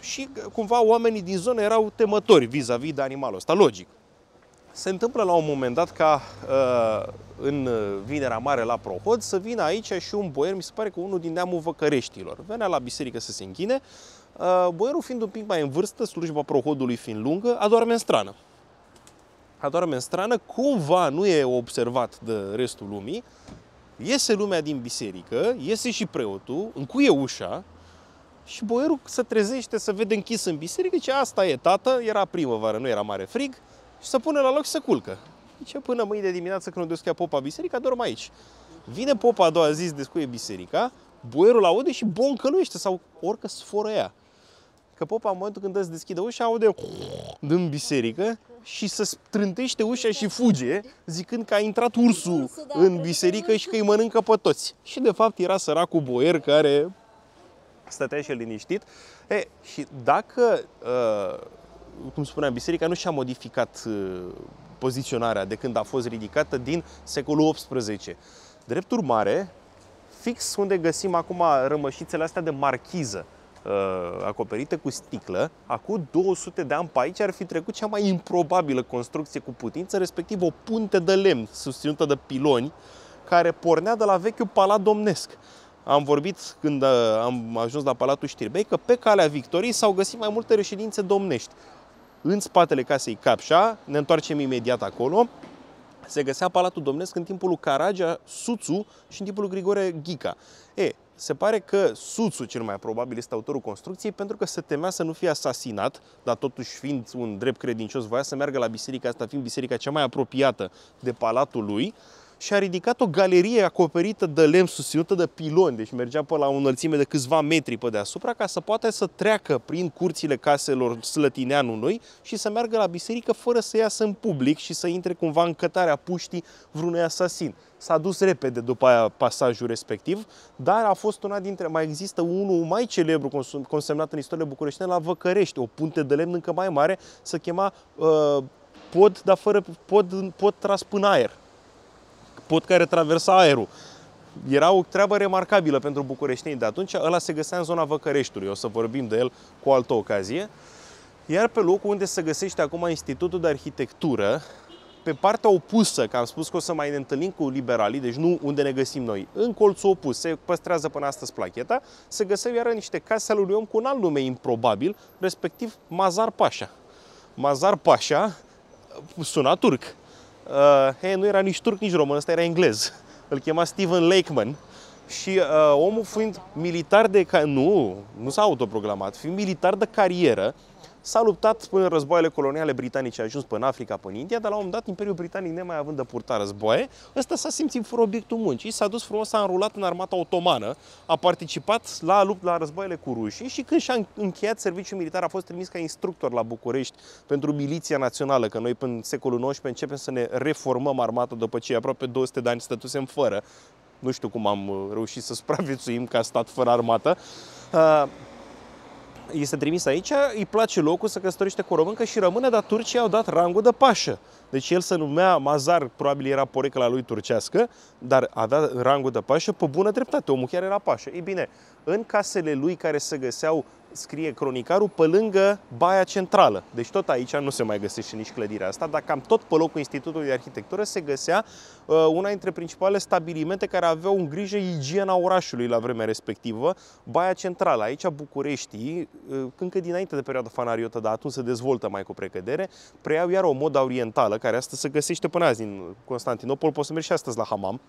Uh, și cumva oamenii din zonă erau temători vis-a-vis de animalul ăsta, logic. Se întâmplă la un moment dat ca uh, în Vinerea Mare la Prohod să vină aici și un boier, mi se pare că unul din neamul văcăreștilor. Venea la biserică să se închine, uh, boierul fiind un pic mai în vârstă, slujba Prohodului fiind lungă, adorme în strană. Adorme în strană, cumva nu e observat de restul lumii, iese lumea din biserică, iese și preotul, încuie ușa, și boierul se trezește să vede închis în biserică, ce asta e, tată, era primăvară, nu era mare frig, și se pune la loc și se culcă. Zice, până mâine dimineață când o deschia popa biserica, dorm aici. Vine popa a doua zi, se descuie biserica, boierul aude și boncăluiește sau orică sforă ea. Că popa în momentul când îți deschide ușa aude din biserică și se strântește ușa și fuge, zicând că a intrat ursul da, în biserică și că îi mănâncă pe toți. Și de fapt era săracul boier care stătea și liniștit. E, și dacă, uh, cum spuneam, biserica nu și-a modificat uh, poziționarea de când a fost ridicată din secolul XVIII. Drept urmare, fix unde găsim acum rămășițele astea de marchiză, uh, acoperite cu sticlă, acum 200 de ani pe aici ar fi trecut cea mai improbabilă construcție cu putință, respectiv o punte de lemn susținută de piloni, care pornea de la vechiul palat domnesc am vorbit când uh, am ajuns la Palatul Știrbei că pe calea Victoriei s-au găsit mai multe reședințe domnești. În spatele casei Capșa, ne întoarcem imediat acolo, se găsea Palatul Domnesc în timpul lui Caragea, Suțu și în timpul lui Grigore Ghica. E, se pare că Suțu, cel mai probabil, este autorul construcției pentru că se temea să nu fie asasinat, dar totuși fiind un drept credincios, voia să meargă la biserica asta, fiind biserica cea mai apropiată de palatul lui și a ridicat o galerie acoperită de lemn susținută de piloni, deci mergea pe la o înălțime de câțiva metri pe deasupra ca să poată să treacă prin curțile caselor slătineanului și să meargă la biserică fără să iasă în public și să intre cumva în cătarea puștii vreunui asasin. S-a dus repede după aia pasajul respectiv, dar a fost una dintre, mai există unul mai celebru consemnat în istoria bucureșteană la Văcărești, o punte de lemn încă mai mare, se chema uh, pod, dar fără pod, pod tras până aer. Pod care traversa aerul. Era o treabă remarcabilă pentru bucureștenii de atunci. Ăla se găsea în zona Văcăreștiului. O să vorbim de el cu o altă ocazie. Iar pe locul unde se găsește acum Institutul de Arhitectură, pe partea opusă, că am spus că o să mai ne întâlnim cu liberalii, deci nu unde ne găsim noi, în colțul opus, se păstrează până astăzi placheta, se găsesc iară niște case ale lui om cu un alt nume improbabil, respectiv Mazar Pașa. Mazar Pașa suna turc. Uh, he, nu era nici turc, nici român, ăsta era englez. Îl chema Steven Lakeman și uh, omul fiind militar de... Ca- nu, nu s-a autoproclamat, fiind militar de carieră, S-a luptat până războaiele coloniale britanice, a ajuns până în Africa, până în India, dar la un moment dat Imperiul Britanic, nemai având de purta războaie, ăsta s-a simțit fără obiectul muncii, s-a dus frumos, s-a înrulat în armata otomană, a participat la lupt la războaiele cu rușii și când și-a încheiat serviciul militar a fost trimis ca instructor la București pentru miliția națională, că noi până în secolul XIX începem să ne reformăm armata după ce aproape 200 de ani stătusem fără. Nu știu cum am uh, reușit să supraviețuim ca stat fără armată. Uh, este trimis aici, îi place locul, să căsătorește cu o româncă și rămâne, dar turcii au dat rangul de pașă. Deci el se numea Mazar, probabil era porecă la lui turcească, dar a dat rangul de pașă pe bună dreptate, omul chiar era pașă. Ei bine, în casele lui care se găseau scrie cronicarul, pe lângă Baia Centrală. Deci tot aici nu se mai găsește nici clădirea asta, dar cam tot pe locul Institutului de Arhitectură se găsea uh, una dintre principalele stabilimente care aveau în grijă igiena orașului la vremea respectivă, Baia Centrală. Aici București, uh, încă dinainte de perioada fanariotă, dar atunci se dezvoltă mai cu precădere, preiau iar o modă orientală, care astăzi se găsește până azi în Constantinopol, poți să mergi și astăzi la hamam,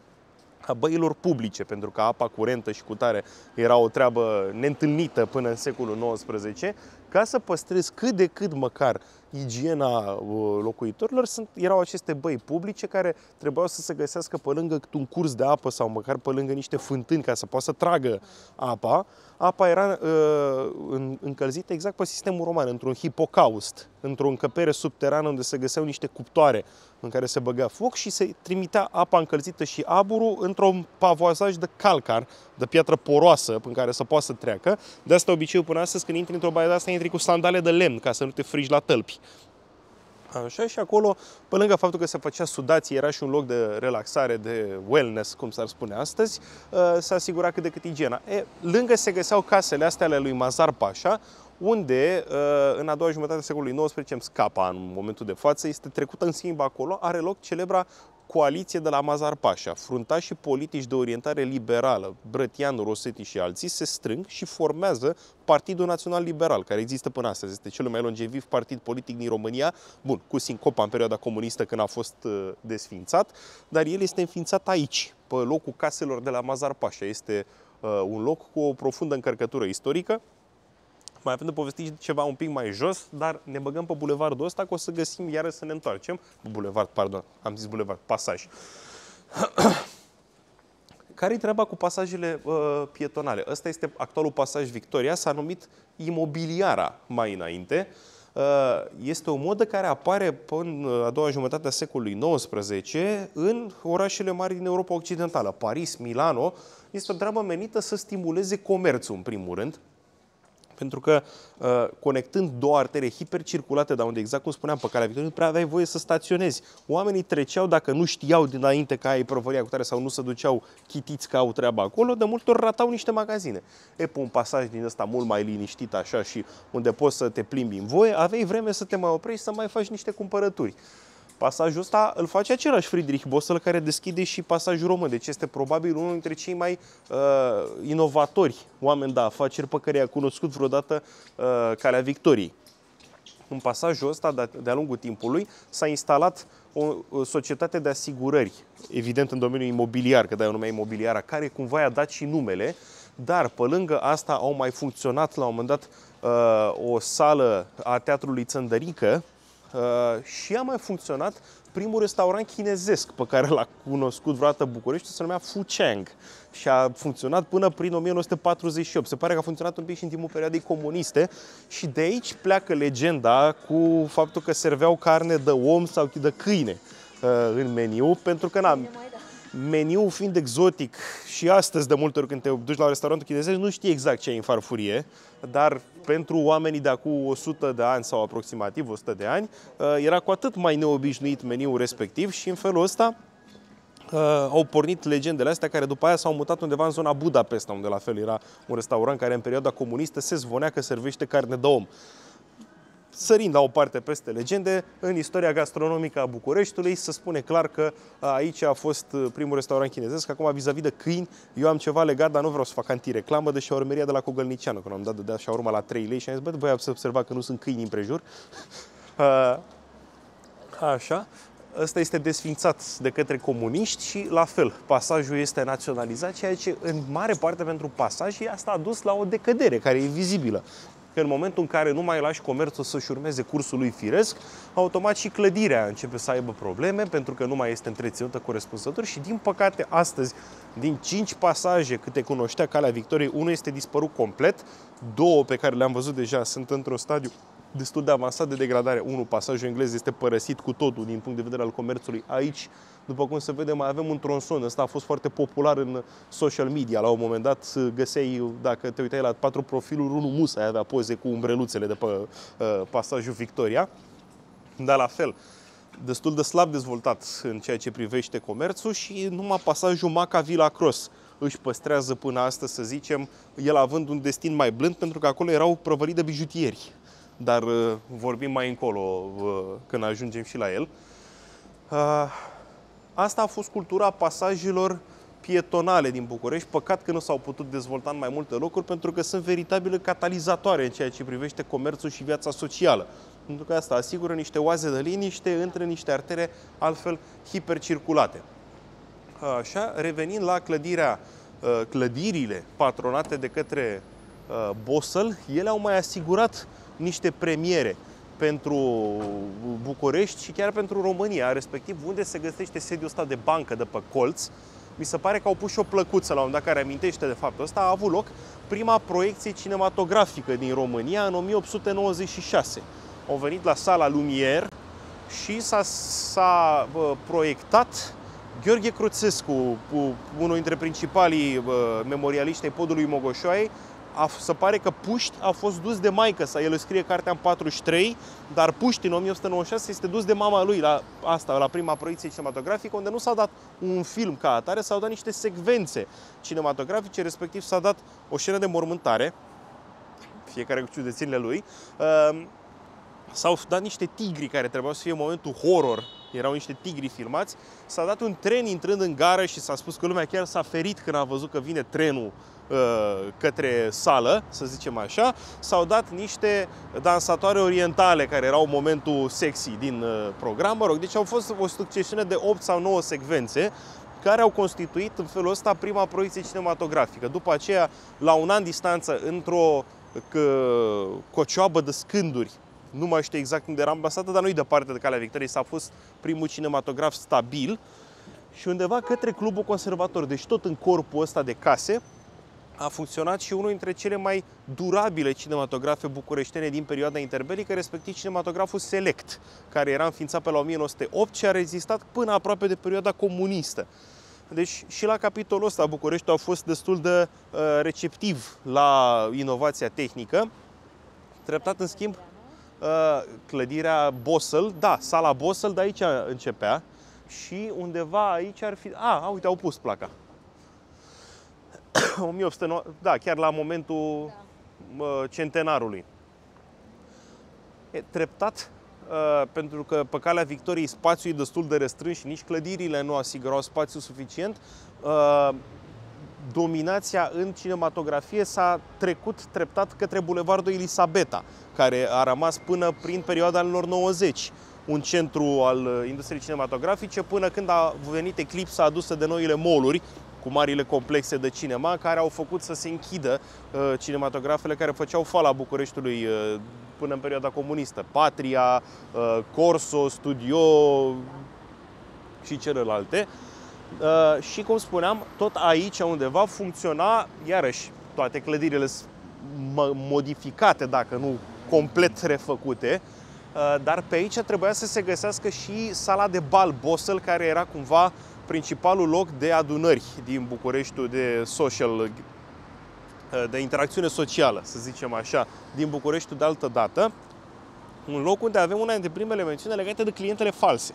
a băilor publice, pentru că apa curentă și cutare era o treabă neîntâlnită până în secolul XIX, ca să păstrezi cât de cât măcar igiena uh, locuitorilor, sunt, erau aceste băi publice care trebuiau să se găsească pe lângă un curs de apă sau măcar pe lângă niște fântâni ca să poată să tragă apa. Apa era uh, încălzită exact pe sistemul roman, într-un hipocaust, într-o încăpere subterană unde se găseau niște cuptoare în care se băga foc și se trimitea apa încălzită și aburul într-un pavoazaj de calcar, de piatră poroasă, în care să poată să treacă. De asta obiceiul până astăzi, când intri într-o baie de asta, intri cu sandale de lemn, ca să nu te frigi la tălpi. Așa și acolo, pe lângă faptul că se făcea sudație, era și un loc de relaxare, de wellness, cum s-ar spune astăzi, uh, s-a asigurat cât de cât igiena. E, lângă se găseau casele astea ale lui Mazar Pașa, unde uh, în a doua jumătate a secolului XIX, îmi scapa în momentul de față, este trecută în schimb acolo, are loc celebra coaliție de la Mazar Pașa. Fruntașii politici de orientare liberală, Brătianu, Rosetti și alții, se strâng și formează Partidul Național Liberal, care există până astăzi. Este cel mai longeviv partid politic din România, bun, cu sincopa în perioada comunistă când a fost uh, desfințat, dar el este înființat aici, pe locul caselor de la Mazar Pașa. Este uh, un loc cu o profundă încărcătură istorică, mai avem de povestit ceva un pic mai jos, dar ne băgăm pe bulevardul ăsta că o să găsim iară să ne întoarcem. Bulevard, pardon, am zis bulevard, pasaj. Care-i treaba cu pasajele uh, pietonale? Ăsta este actualul pasaj Victoria, s-a numit imobiliara mai înainte. Uh, este o modă care apare până uh, a doua jumătate a secolului XIX în orașele mari din Europa Occidentală. Paris, Milano, este o treabă menită să stimuleze comerțul, în primul rând, pentru că uh, conectând două artere hipercirculate, dar unde exact cum spuneam, pe calea Victoriei, nu prea aveai voie să staționezi. Oamenii treceau dacă nu știau dinainte că ai provăria cu tare sau nu se duceau chitiți că au treaba acolo, de multe ori ratau niște magazine. E pe un pasaj din ăsta mult mai liniștit așa și unde poți să te plimbi în voie, aveai vreme să te mai oprești să mai faci niște cumpărături. Pasajul ăsta îl face același Friedrich Bossel care deschide și pasajul român. Deci este probabil unul dintre cei mai uh, inovatori oameni de afaceri pe care i-a cunoscut vreodată uh, calea victoriei. În pasajul ăsta, de-a lungul timpului, s-a instalat o, o societate de asigurări, evident în domeniul imobiliar, că dai o nume imobiliară, care cumva i-a dat și numele, dar pe lângă asta au mai funcționat la un moment dat uh, o sală a Teatrului Țăndărică, Uh, și a mai funcționat primul restaurant chinezesc pe care l-a cunoscut vreodată București, se numea Fu Chang și a funcționat până prin 1948. Se pare că a funcționat un pic și în timpul perioadei comuniste și de aici pleacă legenda cu faptul că serveau carne de om sau de câine uh, în meniu, pentru că n-am, mai da. Meniul fiind exotic și astăzi de multe ori când te duci la restaurantul chinezesc nu știi exact ce ai în farfurie, dar pentru oamenii de acum 100 de ani sau aproximativ 100 de ani uh, era cu atât mai neobișnuit meniul respectiv și în felul ăsta uh, au pornit legendele astea care după aia s-au mutat undeva în zona Budapesta, unde la fel era un restaurant care în perioada comunistă se zvonea că servește carne de om sărind la o parte peste legende, în istoria gastronomică a Bucureștiului se spune clar că aici a fost primul restaurant chinezesc. Acum, vis-a-vis de câini, eu am ceva legat, dar nu vreau să fac antireclamă, de șaurmeria de la Cogălnicianu, când am dat de șaurma la 3 lei și am zis, bă, voi ați observat că nu sunt câini împrejur. Așa. Ăsta este desfințat de către comuniști și, la fel, pasajul este naționalizat, ceea ce, în mare parte, pentru pasaj, asta a dus la o decădere care e vizibilă că în momentul în care nu mai lași comerțul să-și urmeze cursul lui firesc, automat și clădirea începe să aibă probleme pentru că nu mai este întreținută corespunzător și din păcate astăzi, din cinci pasaje câte cunoștea Calea Victoriei, unul este dispărut complet, două pe care le-am văzut deja sunt într-un stadiu destul de avansat de degradare. Unul, pasajul englez, este părăsit cu totul din punct de vedere al comerțului. Aici, după cum se vede, mai avem un tronson. Ăsta a fost foarte popular în social media. La un moment dat găseai, dacă te uitai la patru profiluri, unul musa avea poze cu umbreluțele de pe uh, pasajul Victoria. Dar la fel, destul de slab dezvoltat în ceea ce privește comerțul și numai pasajul Maca Villa Cross își păstrează până astăzi, să zicem, el având un destin mai blând, pentru că acolo erau prăvălii de bijutieri dar uh, vorbim mai încolo uh, când ajungem și la el. Uh, asta a fost cultura pasajelor pietonale din București. Păcat că nu s-au putut dezvolta în mai multe locuri pentru că sunt veritabile catalizatoare în ceea ce privește comerțul și viața socială. Pentru că asta asigură niște oaze de liniște între niște artere altfel hipercirculate. Așa, revenind la clădirea, clădirile patronate de către Bosel, ele au mai asigurat niște premiere pentru București și chiar pentru România, respectiv unde se găsește sediul ăsta de bancă de pe colț. Mi se pare că au pus și o plăcuță la un dat care amintește de faptul ăsta. A avut loc prima proiecție cinematografică din România în 1896. Au venit la sala Lumière și s-a, s-a proiectat Gheorghe Cruțescu, unul dintre principalii memorialiști ai podului Mogoșoaiei, a, se pare că Puști a fost dus de maică sa. El scrie cartea în 43, dar Puști în 1996 este dus de mama lui la asta, la prima proiecție cinematografică, unde nu s-a dat un film ca atare, s-au dat niște secvențe cinematografice, respectiv s-a dat o scenă de mormântare, fiecare cu ciudățenile lui, uh, s-au dat niște tigri care trebuiau să fie momentul horror, erau niște tigri filmați, s-a dat un tren intrând în gară și s-a spus că lumea chiar s-a ferit când a văzut că vine trenul Uh, către sală, să zicem așa, s-au dat niște dansatoare orientale care erau momentul sexy din uh, program, mă rog, deci au fost o succesiune de 8 sau 9 secvențe care au constituit în felul ăsta prima proiecție cinematografică. După aceea, la un an distanță, într-o cocioabă de scânduri, nu mai știu exact unde era ambasată, dar nu-i departe de Calea Victoriei, s-a fost primul cinematograf stabil și undeva către Clubul Conservator, deci tot în corpul ăsta de case, a funcționat și unul dintre cele mai durabile cinematografe bucureștene din perioada interbelică, respectiv cinematograful Select, care era înființat pe la 1908 și a rezistat până aproape de perioada comunistă. Deci și la capitolul ăsta București a fost destul de uh, receptiv la inovația tehnică. Treptat, în schimb, uh, clădirea Bosel, da, sala Bosel, de aici începea și undeva aici ar fi... A, ah, uite, au pus placa. 1809, da, chiar la momentul da. centenarului. E, treptat, uh, pentru că pe calea Victoriei spațiul e destul de restrâns și nici clădirile nu asigurau spațiu suficient, uh, dominația în cinematografie s-a trecut treptat către Bulevardul Elisabeta, care a rămas până prin perioada anilor 90 un centru al industriei cinematografice până când a venit eclipsa adusă de noile moluri, cu marile complexe de cinema care au făcut să se închidă uh, cinematografele care făceau fala Bucureștiului uh, până în perioada comunistă. Patria, uh, Corso, Studio și celelalte. Uh, și cum spuneam, tot aici undeva funcționa, iarăși, toate clădirile sunt mă- modificate, dacă nu complet refăcute, uh, dar pe aici trebuia să se găsească și sala de bal Bosel, care era cumva principalul loc de adunări din Bucureștiul de social, uh, de interacțiune socială, să zicem așa, din Bucureștiul de altă dată. Un loc unde avem una dintre primele mențiuni legate de clientele false.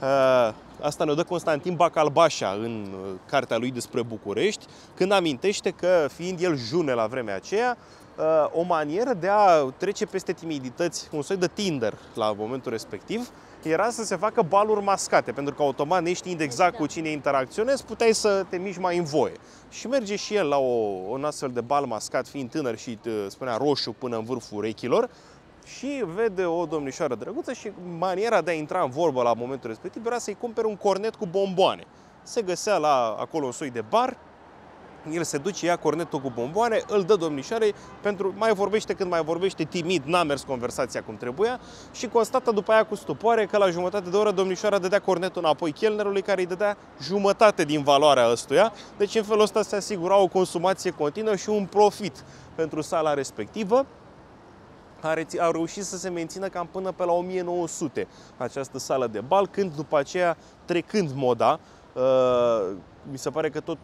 Uh, Asta ne-o dă Constantin Bacalbașa în uh, cartea lui despre București, când amintește că, fiind el june la vremea aceea, uh, o manieră de a trece peste timidități, un soi de Tinder la momentul respectiv, era să se facă baluri mascate, pentru că automat neștiind exact cu cine interacționezi, puteai să te miști mai în voie. Și merge și el la o, un astfel de bal mascat, fiind tânăr și uh, spunea roșu până în vârful urechilor, și vede o domnișoară drăguță și maniera de a intra în vorbă la momentul respectiv era să-i cumpere un cornet cu bomboane. Se găsea la acolo un soi de bar, el se duce, ia cornetul cu bomboane, îl dă domnișoarei, pentru mai vorbește când mai vorbește timid, n-a mers conversația cum trebuia și constată după aia cu stupoare că la jumătate de oră domnișoara dădea cornetul înapoi chelnerului care îi dădea jumătate din valoarea ăstuia. Deci în felul ăsta se asigura o consumație continuă și un profit pentru sala respectivă a, reți- au reușit să se mențină cam până pe la 1900 această sală de bal, când după aceea, trecând moda, uh, mi se pare că tot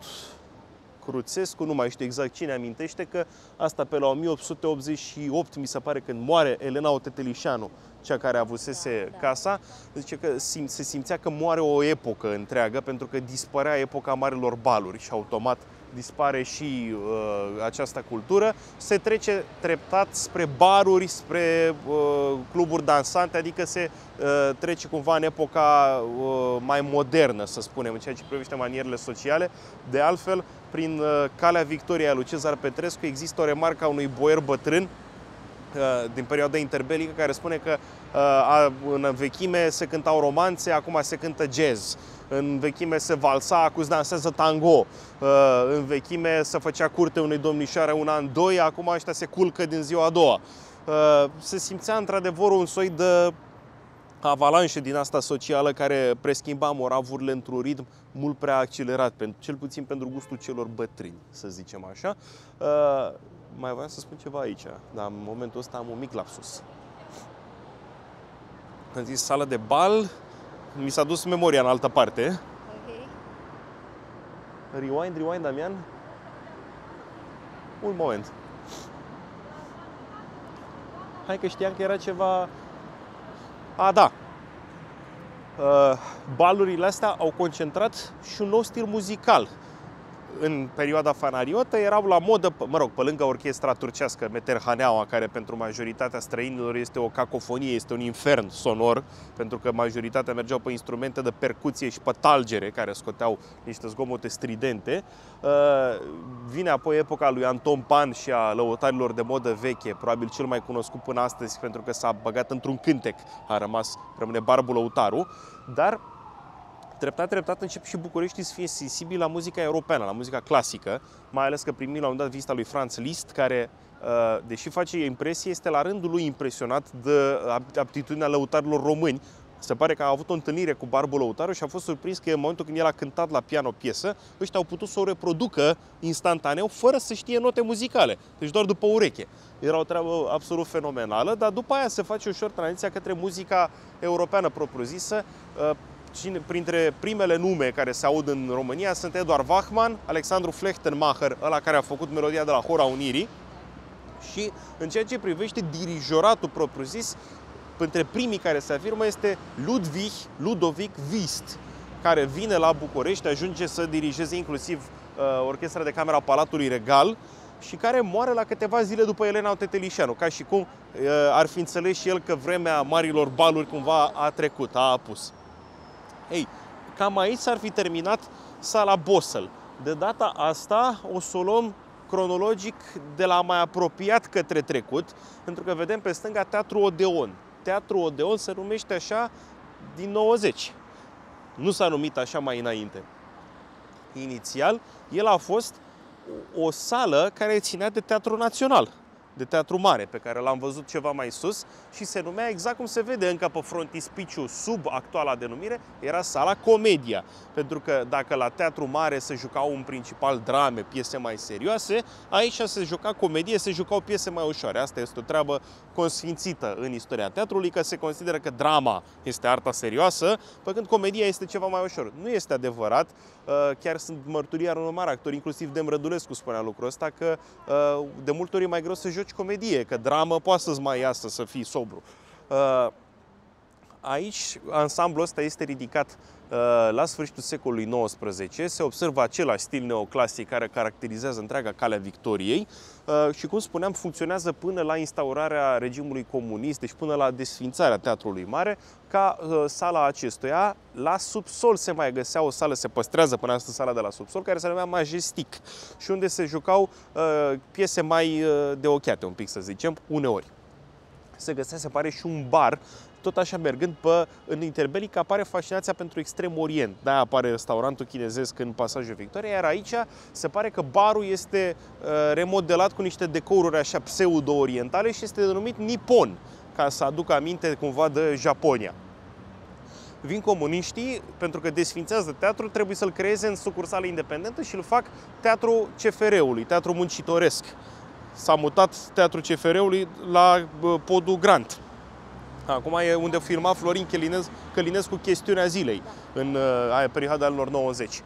Cruțescu, nu mai știu exact cine amintește, că asta pe la 1888, mi se pare, când moare Elena Otetelișanu, cea care avusese casa, zice că sim- se simțea că moare o epocă întreagă, pentru că dispărea epoca marilor baluri și automat dispare și uh, această cultură, se trece treptat spre baruri, spre uh, cluburi dansante, adică se uh, trece cumva în epoca uh, mai modernă, să spunem, în ceea ce privește manierele sociale. De altfel, prin uh, calea Victoriei a lui Cezar Petrescu există o remarcă a unui boier bătrân uh, din perioada interbelică care spune că uh, a- în vechime se cântau romanțe, acum se cântă jazz. În vechime se valsa, acum se dansează tango. Uh, În vechime se făcea curte unei domnișoare un an, doi, acum ăștia se culcă din ziua a doua. Uh, Se simțea într-adevăr un soi de avalanșă din asta socială care preschimba moravurile într-un ritm mult prea accelerat, pentru, cel puțin pentru gustul celor bătrâni, să zicem așa. Uh, mai voiam să spun ceva aici, dar în momentul ăsta am un mic lapsus. Am zis sală de bal, mi s-a dus memoria în altă parte. Ok. Rewind, rewind, Damian. Un moment. Hai că știam că era ceva... A, da. Uh, Balurile astea au concentrat și un nou stil muzical. În perioada fanariotă erau la modă, mă rog, pe lângă orchestra turcească Meterhaneaua, care pentru majoritatea străinilor este o cacofonie, este un infern sonor, pentru că majoritatea mergeau pe instrumente de percuție și pe talgere, care scoteau niște zgomote stridente. Uh, Vine apoi epoca lui Anton Pan și a lăutarilor de modă veche, probabil cel mai cunoscut până astăzi, pentru că s-a băgat într-un cântec, a rămas, rămâne Barbu Lăutaru, dar treptat, treptat încep și București să fie sensibil la muzica europeană, la muzica clasică, mai ales că primim la un dat vizita lui Franz Liszt, care, uh, deși face impresie, este la rândul lui impresionat de aptitudinea lăutarilor români. Se pare că a avut o întâlnire cu Barbu Lăutaru și a fost surprins că în momentul când el a cântat la piano piesă, ăștia au putut să o reproducă instantaneu, fără să știe note muzicale, deci doar după ureche. Era o treabă absolut fenomenală, dar după aia se face ușor tranziția către muzica europeană propriu-zisă, uh, cine, printre primele nume care se aud în România sunt Eduard Wachman, Alexandru Flechtenmacher, ăla care a făcut melodia de la Hora Unirii, și în ceea ce privește dirijoratul propriu-zis, între primii care se afirmă este Ludwig Ludovic Wist, care vine la București, ajunge să dirigeze inclusiv uh, orchestra de camera Palatului Regal și care moare la câteva zile după Elena Tetelișanu, ca și cum uh, ar fi înțeles și el că vremea marilor baluri cumva a trecut, a apus. Ei, cam aici s-ar fi terminat sala Bosel. De data asta o să o luăm cronologic de la mai apropiat către trecut, pentru că vedem pe stânga Teatru Odeon. Teatru Odeon se numește așa din 90. Nu s-a numit așa mai înainte. Inițial, el a fost o, o sală care ținea de Teatru Național. De teatru mare pe care l-am văzut ceva mai sus și se numea exact cum se vede încă pe frontispiciu sub actuala denumire, era sala Comedia. Pentru că dacă la teatru mare se jucau în principal drame, piese mai serioase, aici se juca comedie, se jucau piese mai ușoare. Asta este o treabă consfințită în istoria teatrului, că se consideră că drama este arta serioasă, pe când comedia este ceva mai ușor. Nu este adevărat, uh, chiar sunt mărturii unor mari actori, inclusiv Dem Rădulescu spunea lucrul ăsta, că uh, de multe ori e mai greu să joci comedie, că dramă poate să-ți mai iasă să fii sobru. Uh, aici, ansamblul ăsta este ridicat la sfârșitul secolului XIX, se observă același stil neoclasic care caracterizează întreaga calea Victoriei și, cum spuneam, funcționează până la instaurarea regimului comunist, deci până la desfințarea Teatrului Mare, ca sala acestuia. La subsol se mai găsea o sală, se păstrează până astăzi sala de la subsol, care se numea Majestic și unde se jucau piese mai de ochiate, un pic să zicem, uneori se găsea, se pare, și un bar tot așa mergând pe, în interbelic apare fascinația pentru Extrem Orient. Da, apare restaurantul chinezesc în pasajul Victoria, iar aici se pare că barul este uh, remodelat cu niște decoruri așa pseudo-orientale și este denumit Nippon, ca să aducă aminte cumva de Japonia. Vin comuniștii, pentru că desfințează teatru, trebuie să-l creeze în sucursală independentă și îl fac teatru CFR-ului, teatru muncitoresc. S-a mutat teatru CFR-ului la podul Grant Acum e unde filma Florin Călinescu, Călinescu chestiunea zilei, în uh, perioada anilor 90.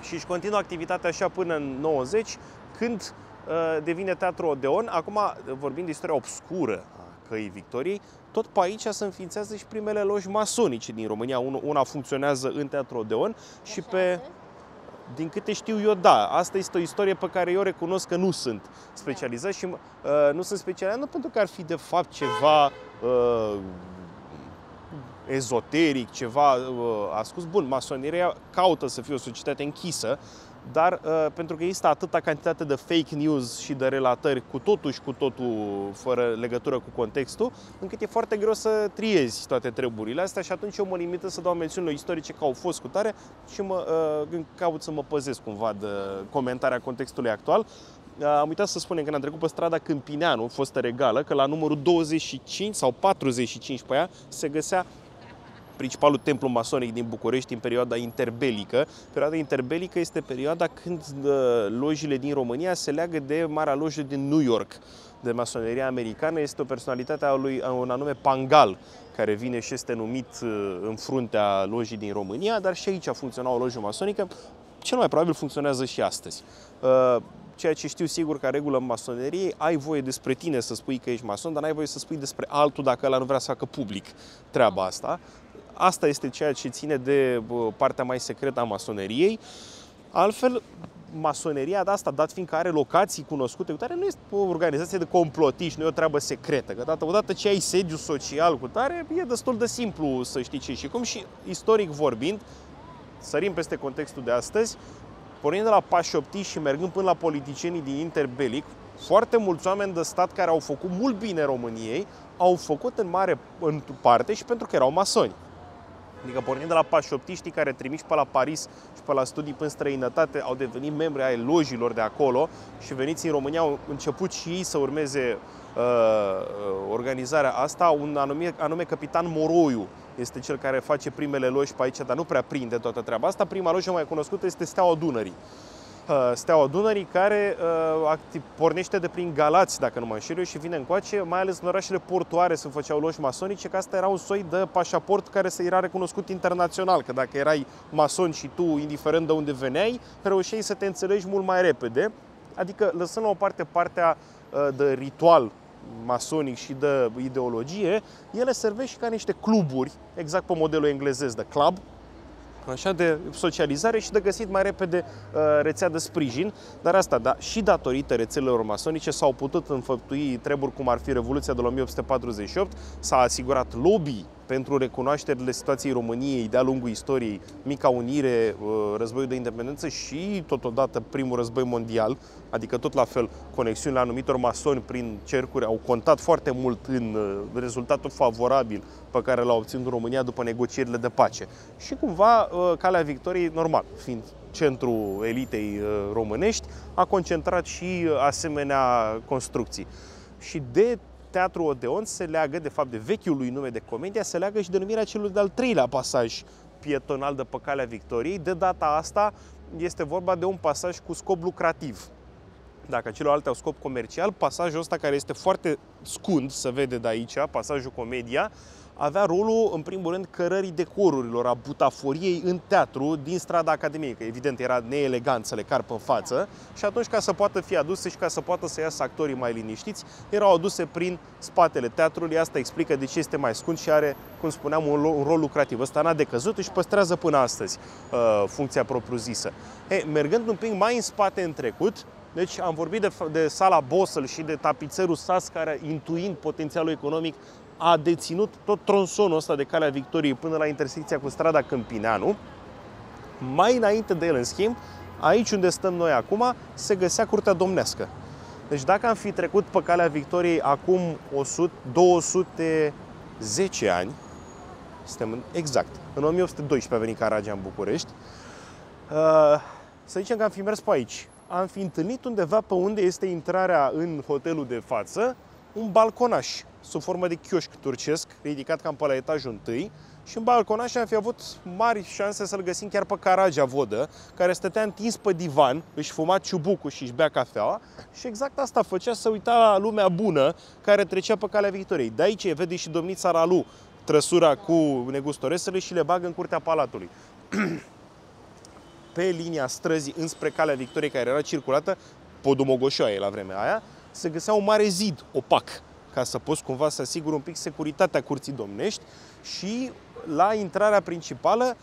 Și își continuă activitatea așa până în 90, când uh, devine Teatru Odeon. Acum, vorbind de istoria obscură a Căii Victoriei, tot pe aici se înființează și primele loji masonice din România. Una funcționează în Teatru Odeon și pe... Din câte știu eu, da. Asta este o istorie pe care eu recunosc că nu sunt specializat și uh, nu sunt specializat nu pentru că ar fi de fapt ceva uh, ezoteric, ceva uh, ascuns. Bun, masoneria caută să fie o societate închisă, dar uh, pentru că există atâta cantitate de fake news și de relatări cu totul și cu totul fără legătură cu contextul, încât e foarte greu să triezi toate treburile astea și atunci eu mă limită să dau mențiunile istorice că au fost cu tare și mă, uh, caut să mă păzesc cumva de comentarea contextului actual. Uh, am uitat să spunem că am trecut pe strada Câmpineanu, fostă regală, că la numărul 25 sau 45 pe ea se găsea principalul templu masonic din București în perioada interbelică. Perioada interbelică este perioada când uh, lojile din România se leagă de Marea Lojă din New York de masoneria americană. Este o personalitate a lui un anume Pangal, care vine și este numit uh, în fruntea lojii din România, dar și aici a funcționat o lojă masonică. Cel mai probabil funcționează și astăzi. Uh, ceea ce știu sigur ca regulă în masoneriei, ai voie despre tine să spui că ești mason, dar n-ai voie să spui despre altul dacă ăla nu vrea să facă public treaba asta. Asta este ceea ce ține de partea mai secretă a masoneriei. Altfel, masoneria de asta, dat fiindcă are locații cunoscute, cu tare nu este o organizație de complotiști, nu e o treabă secretă. Că dată, odată ce ai sediu social cu tare, e destul de simplu să știi ce și cum și istoric vorbind, sărim peste contextul de astăzi, pornind de la pașoptii și mergând până la politicienii din interbelic, foarte mulți oameni de stat care au făcut mult bine României, au făcut în mare în parte și pentru că erau masoni. Adică pornind de la pașoptiștii care trimiși pe la Paris și pe la studii în străinătate, au devenit membri ai lojilor de acolo și veniți în România au început și ei să urmeze uh, organizarea asta. Un anume, anume capitan Moroiu este cel care face primele loji pe aici, dar nu prea prinde toată treaba asta. Prima lojă mai cunoscută este Steaua Dunării. Uh, Steaua Dunării, care uh, activ, pornește de prin Galați, dacă nu mă înșel și vine încoace, mai ales în orașele portoare se făceau loși masonice, că asta era un soi de pașaport care se era recunoscut internațional, că dacă erai mason și tu, indiferent de unde veneai, reușeai să te înțelegi mult mai repede. Adică, lăsând la o parte partea uh, de ritual masonic și de ideologie, ele servesc și ca niște cluburi, exact pe modelul englezesc de club, așa, de socializare și de găsit mai repede uh, rețea de sprijin, dar asta, da, și datorită rețelelor masonice s-au putut înfăptui treburi cum ar fi Revoluția de la 1848, s-a asigurat lobby pentru recunoașterile situației României de-a lungul istoriei, Mica Unire, uh, Războiul de Independență și totodată primul război mondial, adică tot la fel conexiunile anumitor masoni prin cercuri au contat foarte mult în uh, rezultatul favorabil pe care l-a obținut România după negocierile de pace. Și cumva uh, calea victoriei, normal, fiind centru elitei uh, românești, a concentrat și uh, asemenea construcții. Și de Teatru Odeon se leagă, de fapt, de vechiul lui nume de comedia, se leagă și denumirea celui de-al treilea pasaj pietonal de pe Calea Victoriei. De data asta este vorba de un pasaj cu scop lucrativ. Dacă celelalte au scop comercial, pasajul ăsta care este foarte scund, se vede de aici, pasajul comedia, avea rolul, în primul rând, cărării decorurilor, a butaforiei în teatru din strada Academiei, că evident era neelegant să le carpă în față și atunci ca să poată fi aduse și ca să poată să iasă actorii mai liniștiți, erau aduse prin spatele teatrului, asta explică de ce este mai scund și are, cum spuneam, un, un rol lucrativ. Ăsta n-a decăzut, și păstrează până astăzi uh, funcția propriu-zisă. E, mergând un pic mai în spate în trecut, deci am vorbit de, de sala Bosel și de tapițerul Sas, care, intuind potențialul economic, a deținut tot tronsonul ăsta de Calea Victoriei până la intersecția cu strada Câmpineanu. Mai înainte de el, în schimb, aici unde stăm noi acum, se găsea Curtea Domnească. Deci dacă am fi trecut pe Calea Victoriei acum 100, 210 ani, suntem exact, în 1812 a venit Caragea în București, uh, să zicem că am fi mers pe aici. Am fi întâlnit undeva pe unde este intrarea în hotelul de față, un balconaș sub formă de chioșc turcesc, ridicat cam pe la etajul întâi, și în balconaș am fi avut mari șanse să-l găsim chiar pe Caragea Vodă, care stătea întins pe divan, își fuma ciubucul și își bea cafeaua și exact asta făcea să uita la lumea bună care trecea pe calea Victoriei. De aici vede și domnița Ralu trăsura cu negustoresele și le bagă în curtea palatului. pe linia străzii înspre calea Victoriei, care era circulată, podumogoșoaie la vremea aia, se găsea un mare zid opac ca să poți cumva să asiguri un pic securitatea curții domnești și la intrarea principală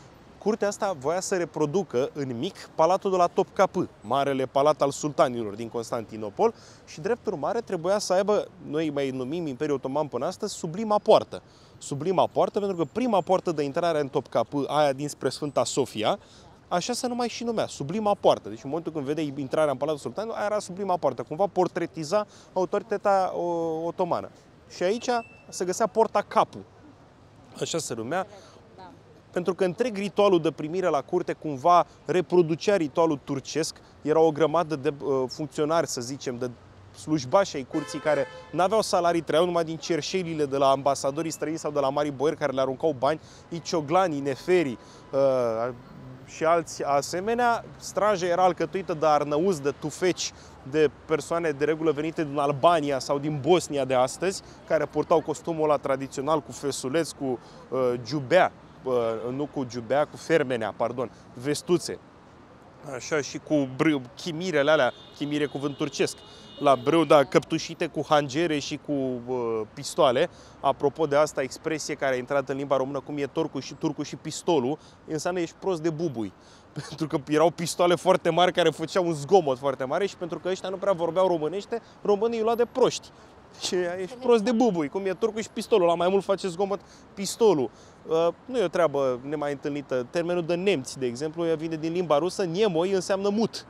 curtea asta voia să reproducă în mic palatul de la Topkapı, marele palat al sultanilor din Constantinopol și drept urmare trebuia să aibă, noi mai numim Imperiul Otoman până astăzi, sublima poartă. Sublima poartă pentru că prima poartă de intrare în Topkapı, aia dinspre Sfânta Sofia, așa se numai și numea, sublima poartă. Deci în momentul când vedeai intrarea în Palatul Sultanului, aia era sublima poartă. Cumva portretiza autoritatea otomană. Și aici se găsea porta Capu. Așa se numea. Da. Pentru că întreg ritualul de primire la curte cumva reproducea ritualul turcesc. Era o grămadă de uh, funcționari, să zicem, de slujbași ai curții care nu aveau salarii, trăiau numai din cerșelile de la ambasadorii străini sau de la mari boieri care le aruncau bani, icioglanii, neferii, uh, și alți asemenea. Straja era alcătuită de arnăuți, de tufeci, de persoane de regulă venite din Albania sau din Bosnia de astăzi, care purtau costumul ăla tradițional cu fesuleț, cu uh, giubea, uh, nu cu giubea, cu fermenea, pardon, vestuțe. Așa și cu brâu, chimirele alea, chimire cuvânt turcesc la brâu, da, căptușite cu hangere și cu uh, pistoale. Apropo de asta, expresie care a intrat în limba română, cum e torcul și turcul și pistolul, înseamnă ești prost de bubui. Pentru că erau pistoale foarte mari care făceau un zgomot foarte mare și pentru că ăștia nu prea vorbeau românește, românii îi luau de proști. Și ești prost de bubui, cum e turcul și pistolul, la mai mult face zgomot pistolul. Uh, nu e o treabă nemai întâlnită. Termenul de nemți, de exemplu, vine din limba rusă, niemoi înseamnă mut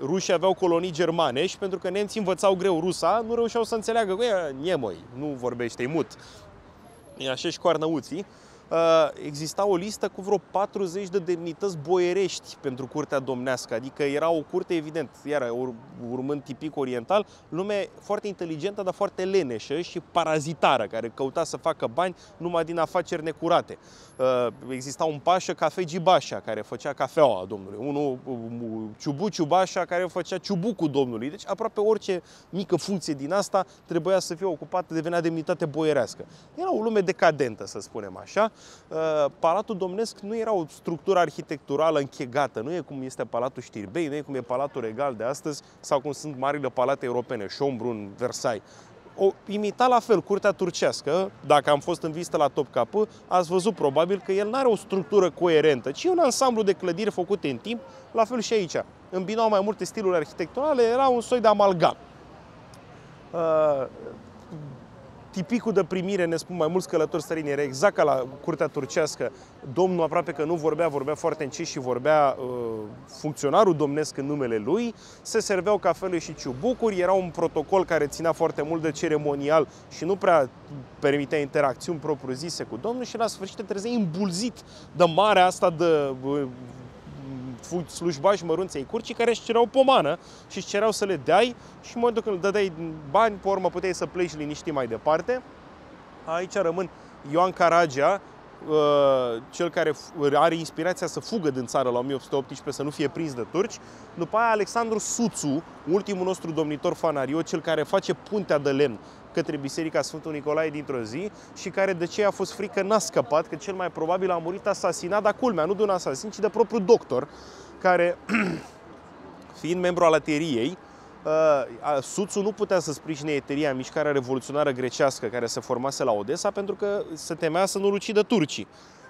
rușii aveau colonii germane și pentru că nemții învățau greu rusa, nu reușeau să înțeleagă că e niemoi, nu vorbește, e mut. E așa și cu arnăuții. Uh, exista o listă cu vreo 40 de demnități boierești pentru curtea domnească, adică era o curte, evident, iar urmând tipic oriental, lume foarte inteligentă, dar foarte leneșă și parazitară, care căuta să facă bani numai din afaceri necurate. Uh, exista un pașă, Cafe Gibașa, care făcea cafeaua domnului, unul Ciubu Ciubașa, care făcea ciubucul domnului. Deci aproape orice mică funcție din asta trebuia să fie ocupată, devenea demnitate boierească. Era o lume decadentă, să spunem așa. Uh, Palatul Domnesc nu era o structură arhitecturală închegată, nu e cum este Palatul Știrbei, nu e cum e Palatul Regal de astăzi sau cum sunt marile palate europene, Schönbrunn, Versailles. O imita la fel curtea turcească, dacă am fost în vizită la Topkapı, ați văzut probabil că el nu are o structură coerentă, ci un ansamblu de clădiri făcute în timp, la fel și aici. Îmbinau mai multe stiluri arhitecturale, era un soi de amalgam. Uh, tipicul de primire, ne spun mai mulți călători străini, era exact ca la curtea turcească. Domnul aproape că nu vorbea, vorbea foarte încet și vorbea uh, funcționarul domnesc în numele lui. Se serveau cafele și ciubucuri, era un protocol care ținea foarte mult de ceremonial și nu prea permitea interacțiuni propriu-zise cu domnul și la sfârșit te trezeai îmbulzit de marea asta de uh, fu- slujbași mărunți ai curcii care își cereau pomană și își cereau să le dai și în momentul când îl dădeai bani, pe urmă puteai să pleci liniștit mai departe. Aici rămân Ioan Caragea, uh, cel care f- are inspirația să fugă din țară la 1818, să nu fie prins de turci. După aia Alexandru Suțu, ultimul nostru domnitor fanario, cel care face puntea de lemn către Biserica Sfântul Nicolae dintr-o zi și care de ce a fost frică n-a scăpat, că cel mai probabil a murit asasinat, dar culmea, nu de un asasin, ci de propriul doctor, care, fiind membru al ateriei, uh, Suțu nu putea să sprijine eteria, mișcarea revoluționară grecească care se formase la Odessa, pentru că se temea să nu-l ucidă turcii.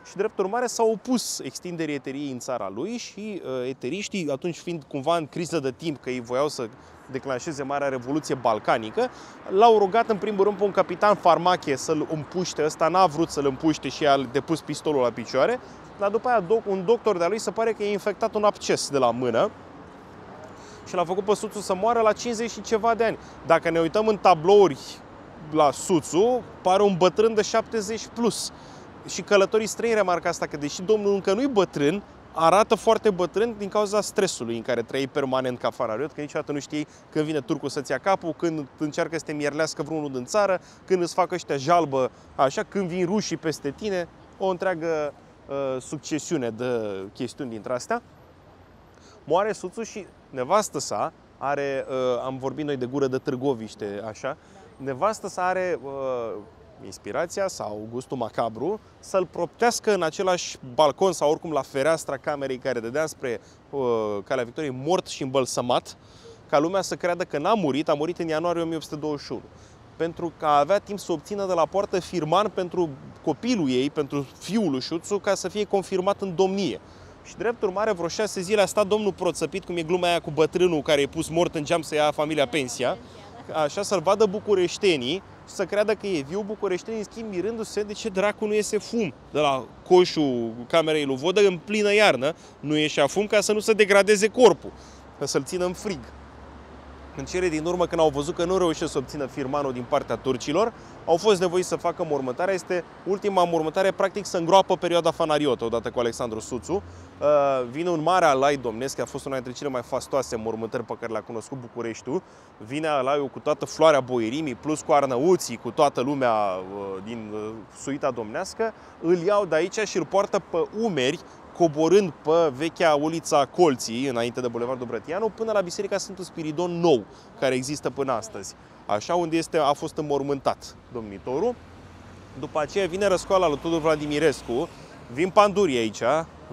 Și drept urmare s-a opus extinderii eteriei în țara lui și uh, eteriștii, atunci fiind cumva în criză de timp, că ei voiau să declanșeze Marea Revoluție Balcanică, l-au rugat în primul rând pe un capitan farmache să-l împuște, ăsta n-a vrut să-l împuște și a depus pistolul la picioare, dar după aia doc- un doctor de-a lui se pare că i-a infectat un absces de la mână și l-a făcut pe Suțu să moară la 50 și ceva de ani. Dacă ne uităm în tablouri la Suțu, pare un bătrân de 70 plus. Și călătorii străini remarcă asta, că deși domnul încă nu-i bătrân, arată foarte bătrân din cauza stresului în care trăi permanent ca fanariot, că niciodată nu știi când vine turcul să-ți ia capul, când încearcă să te mierlească vreunul din țară, când îți fac ăștia jalbă, așa, când vin rușii peste tine, o întreagă uh, succesiune de chestiuni dintre astea. Moare Suțu și nevastă sa are, uh, am vorbit noi de gură de Târgoviște, așa, nevastă sa are uh, inspirația sau gustul macabru să-l proptească în același balcon sau oricum la fereastra camerei care dădea spre uh, Calea Victoriei mort și îmbălsămat, ca lumea să creadă că n-a murit, a murit în ianuarie 1821 pentru că avea timp să obțină de la poartă firman pentru copilul ei, pentru fiul lui Șuțu, ca să fie confirmat în domnie. Și drept urmare, vreo șase zile a stat domnul proțăpit, cum e gluma aia cu bătrânul care e pus mort în geam să ia familia pensia, așa să-l vadă bucureștenii și să creadă că e viu bucureștenii, în schimb, mirându-se de ce dracu nu iese fum de la coșul camerei lui Vodă în plină iarnă, nu ieșea fum ca să nu se degradeze corpul, ca să-l țină în frig. În cele din urmă, când au văzut că nu reușesc să obțină firmanul din partea turcilor, au fost nevoiți să facă mormântarea. Este ultima mormântare, practic, să îngroapă perioada fanariotă, odată cu Alexandru Suțu. Uh, Vine un mare alai domnesc, a fost una dintre cele mai fastoase mormântări pe care le-a cunoscut Bucureștiul. Vine alaiul cu toată floarea boierimii, plus cu arnăuții, cu toată lumea uh, din uh, suita domnească. Îl iau de aici și îl poartă pe umeri coborând pe vechea ulița Colții, înainte de Bulevardul Brătianu, până la Biserica Sfântul Spiridon nou, care există până astăzi. Așa unde este, a fost înmormântat domnitorul. După aceea vine răscoala lui Tudor Vladimirescu, vin pandurii aici,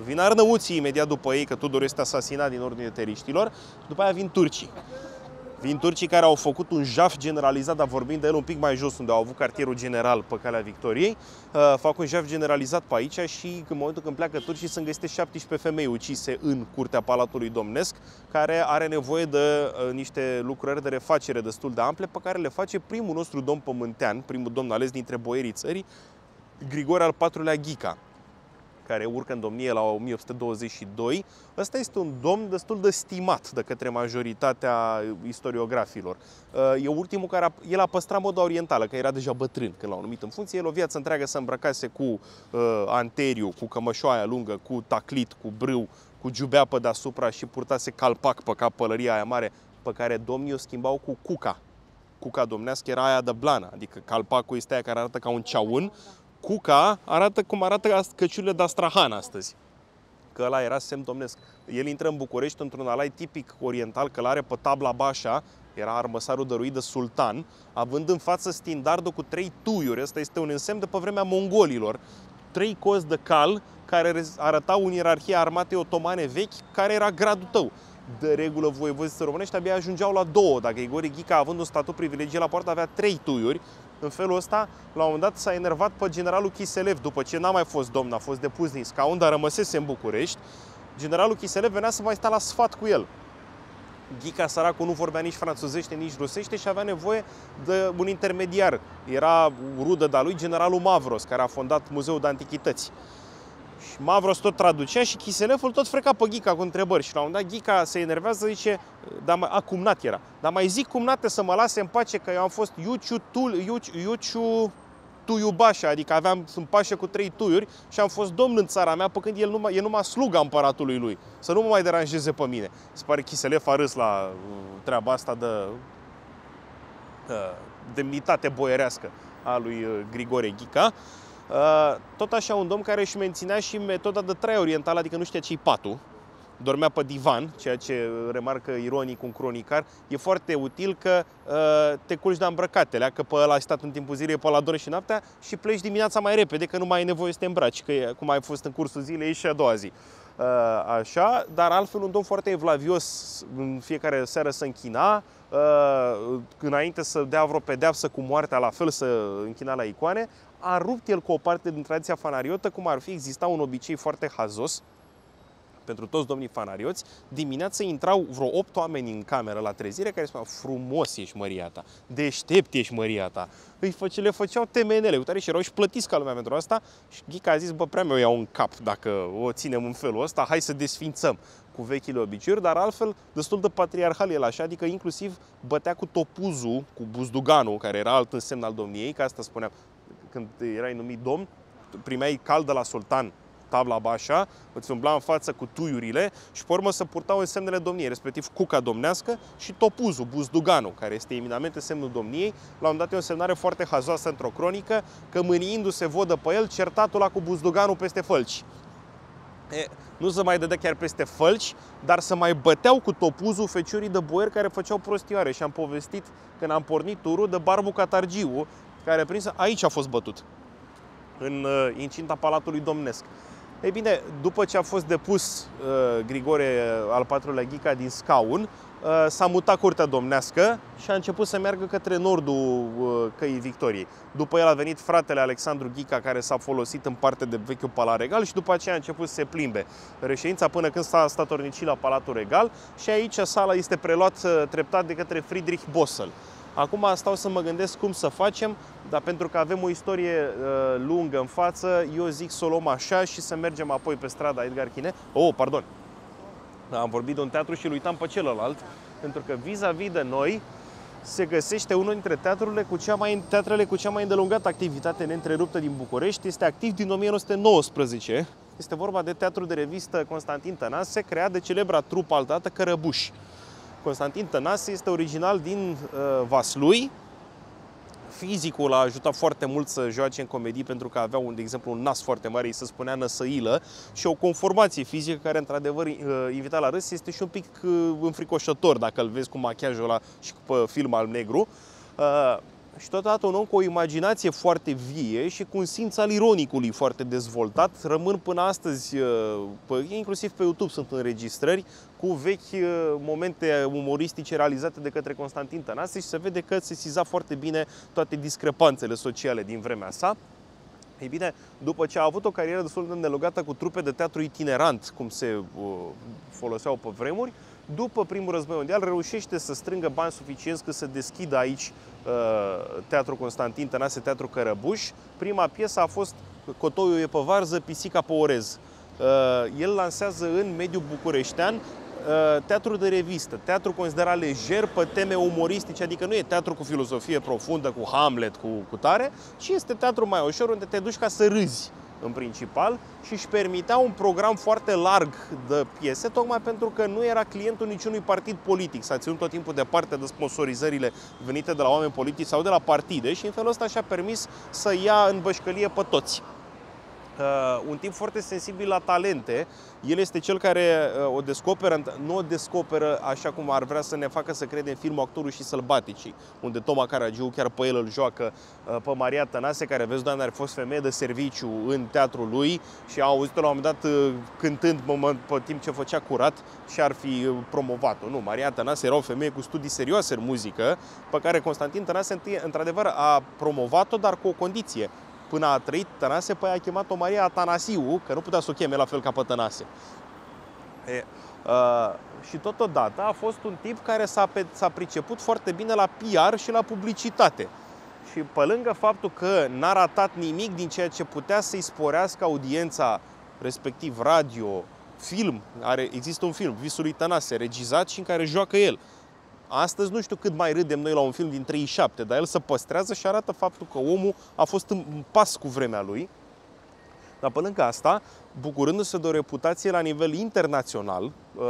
vin arnăuții imediat după ei, că Tudor este asasinat din ordine teriștilor, și după aia vin turcii. Vin turcii care au făcut un jaf generalizat, dar vorbind de el un pic mai jos, unde au avut cartierul general pe calea Victoriei, uh, fac un jaf generalizat pe aici și în momentul când pleacă turcii sunt găsite 17 femei ucise în curtea Palatului Domnesc, care are nevoie de uh, niște lucrări de refacere destul de ample, pe care le face primul nostru domn pământean, primul domn ales dintre boierii țării, Grigore al IV-lea Ghica, care urcă în domnie la 1822. Ăsta este un domn destul de stimat de către majoritatea istoriografilor. E ultimul care a, el a păstrat moda orientală, că era deja bătrân când l-au numit în funcție. El o viață întreagă se îmbrăcase cu uh, anteriu, cu cămășoaia lungă, cu taclit, cu brâu, cu giubea pe deasupra și purtase calpac pe cap pălăria aia mare, pe care domnii o schimbau cu cuca. Cuca domnească era aia de blană, adică calpacul este aia care arată ca un ceaun, Cuca arată cum arată căciurile de Astrahan astăzi. Că ăla era semn domnesc. El intră în București într-un alai tipic oriental, că are pe tabla bașa, era armăsarul dăruit de sultan, având în față stindardul cu trei tuiuri. Asta este un însemn de pe vremea mongolilor. Trei cozi de cal care arătau în ierarhia armatei otomane vechi, care era gradul tău. De regulă, voievozii românești abia ajungeau la două. Dacă Igor Ghica, având un statut privilegiat la poartă, avea trei tuiuri, în felul ăsta, la un moment dat s-a enervat pe generalul Chiselev, după ce n-a mai fost domn, a fost depus din scaun, dar rămăsese în București. Generalul Chiselev venea să mai sta la sfat cu el. Ghica săracul nu vorbea nici franțuzește, nici rusește și avea nevoie de un intermediar. Era rudă de-a lui generalul Mavros, care a fondat Muzeul de Antichități. Și Mavros tot traducea și Chiseleful tot freca pe Ghica cu întrebări. Și la un moment dat Ghica se enervează, zice, dar mai, a, cumnat era. Dar mai zic cumnate să mă lase în pace că eu am fost Iuciu, Tul, Iuciu, Iuciu tuiu Bașa, adică aveam, sunt pașă cu trei tuiuri și am fost domn în țara mea, pe când el numai, e numai sluga împăratului lui, să nu mă mai deranjeze pe mine. Se pare Chiselef a râs la uh, treaba asta de uh, demnitate boierească a lui uh, Grigore Ghica. Uh, tot așa un domn care își menținea și metoda de trai orientală, adică nu știa ce-i patul, dormea pe divan, ceea ce remarcă ironic un cronicar, e foarte util că uh, te culci de îmbrăcatele, că pe ăla ai stat în timpul zilei, pe ăla dormi și noaptea și pleci dimineața mai repede, că nu mai ai nevoie să te îmbraci, că e, cum ai fost în cursul zilei e și a doua zi. Uh, așa, dar altfel un domn foarte evlavios, în fiecare seară să închina, uh, înainte să dea vreo pedeapsă cu moartea, la fel să închina la icoane, a rupt el cu o parte din tradiția fanariotă, cum ar fi exista un obicei foarte hazos, pentru toți domnii fanarioți, dimineața intrau vreo 8 oameni în cameră la trezire care spuneau frumos ești măria ta, deștept ești măria ta. Îi făce, le făceau temenele, uite, și erau și plătiți ca lumea pentru asta. Și Ghica a zis, bă, prea mi-o iau în cap dacă o ținem în felul ăsta, hai să desfințăm cu vechile obiceiuri, dar altfel destul de patriarhal el așa, adică inclusiv bătea cu topuzul, cu buzduganul, care era alt însemn al domniei, că asta spuneam, când erai numit domn, primeai cal de la sultan tabla bașa, îți umbla în față cu tuiurile și pe urmă să purtau însemnele domniei, respectiv cuca domnească și topuzul, buzduganul, care este eminamente semnul domniei. La un dat e o semnare foarte hazoasă într-o cronică, că mâniindu-se vodă pe el, certatul la cu buzduganul peste fălci. E, nu se mai dădea chiar peste fălci, dar să mai băteau cu topuzul feciorii de boieri care făceau prostioare. Și am povestit când am pornit turul de Barbu Catargiu, care prins aici a fost bătut, în uh, incinta Palatului Domnesc. Ei bine, după ce a fost depus uh, Grigore uh, al patrulea Ghica din scaun, uh, s-a mutat curtea domnească și a început să meargă către nordul uh, căii Victoriei. După el a venit fratele Alexandru Ghica, care s-a folosit în parte de vechiul palat regal și după aceea a început să se plimbe reședința până când s-a statornicit la Palatul Regal și aici sala este preluată treptat de către Friedrich Bossel. Acum stau să mă gândesc cum să facem, dar pentru că avem o istorie uh, lungă în față, eu zic să o luăm așa și să mergem apoi pe strada Edgar Chine. Oh, pardon! Am vorbit de un teatru și îl uitam pe celălalt, pentru că vis-a-vis de noi se găsește unul dintre teatrurile cu cea mai, teatrele cu cea mai îndelungată activitate neîntreruptă din București. Este activ din 1919. Este vorba de teatru de revistă Constantin Tănase, creat de celebra trupă altată Cărăbuși. Constantin Tănase este original din uh, Vaslui. Fizicul l-a ajutat foarte mult să joace în comedii pentru că avea, un, de exemplu, un nas foarte mare, îi se spunea năsăilă și o conformație fizică care, într-adevăr, uh, invita la râs este și un pic uh, înfricoșător dacă îl vezi cu machiajul ăla și pe film al negru. Uh, și totodată un om cu o imaginație foarte vie și cu un simț al ironicului foarte dezvoltat. Rămân până astăzi, uh, inclusiv pe YouTube sunt înregistrări cu vechi uh, momente umoristice realizate de către Constantin Tănase și se vede că se siza foarte bine toate discrepanțele sociale din vremea sa. Ei bine, după ce a avut o carieră destul de îndelugată cu trupe de teatru itinerant, cum se uh, foloseau pe vremuri, după primul război mondial reușește să strângă bani suficienți cât să deschidă aici uh, Teatru Constantin Tănase, Teatru Cărăbuș. Prima piesă a fost Cotoiul e pe varză, Pisica pe orez. Uh, el lansează în mediul bucureștean uh, teatru de revistă, teatru considerat lejer pe teme umoristice, adică nu e teatru cu filozofie profundă, cu Hamlet, cu, cu tare, ci este teatru mai ușor unde te duci ca să râzi în principal și își permitea un program foarte larg de piese, tocmai pentru că nu era clientul niciunui partid politic. S-a ținut tot timpul departe de sponsorizările venite de la oameni politici sau de la partide și în felul ăsta și-a permis să ia în bășcălie pe toți. Uh, un tip foarte sensibil la talente. El este cel care uh, o descoperă, nu o descoperă așa cum ar vrea să ne facă să credem filmul Actorul și Sălbaticii, unde Toma Caragiu chiar pe el îl joacă uh, pe Maria Tănase, care vezi, doamne, are fost femeie de serviciu în teatrul lui și a auzit la un moment dat uh, cântând moment, pe timp ce făcea curat și ar fi uh, promovat-o. Nu, Maria Tănase era o femeie cu studii serioase în muzică, pe care Constantin Tănase într-adevăr a promovat-o, dar cu o condiție până a trăit Tănase, păi a chemat-o Maria Atanasiu, că nu putea să o cheme la fel ca pe Tănase. E, uh, și totodată a fost un tip care s-a, s-a priceput foarte bine la PR și la publicitate. Și pe lângă faptul că n-a ratat nimic din ceea ce putea să-i sporească audiența, respectiv radio, film, are, există un film, Visul lui Tănase, regizat și în care joacă el. Astăzi nu știu cât mai râdem noi la un film din 37, dar el se păstrează și arată faptul că omul a fost în pas cu vremea lui. Dar pe lângă asta, bucurându-se de o reputație la nivel internațional, uh,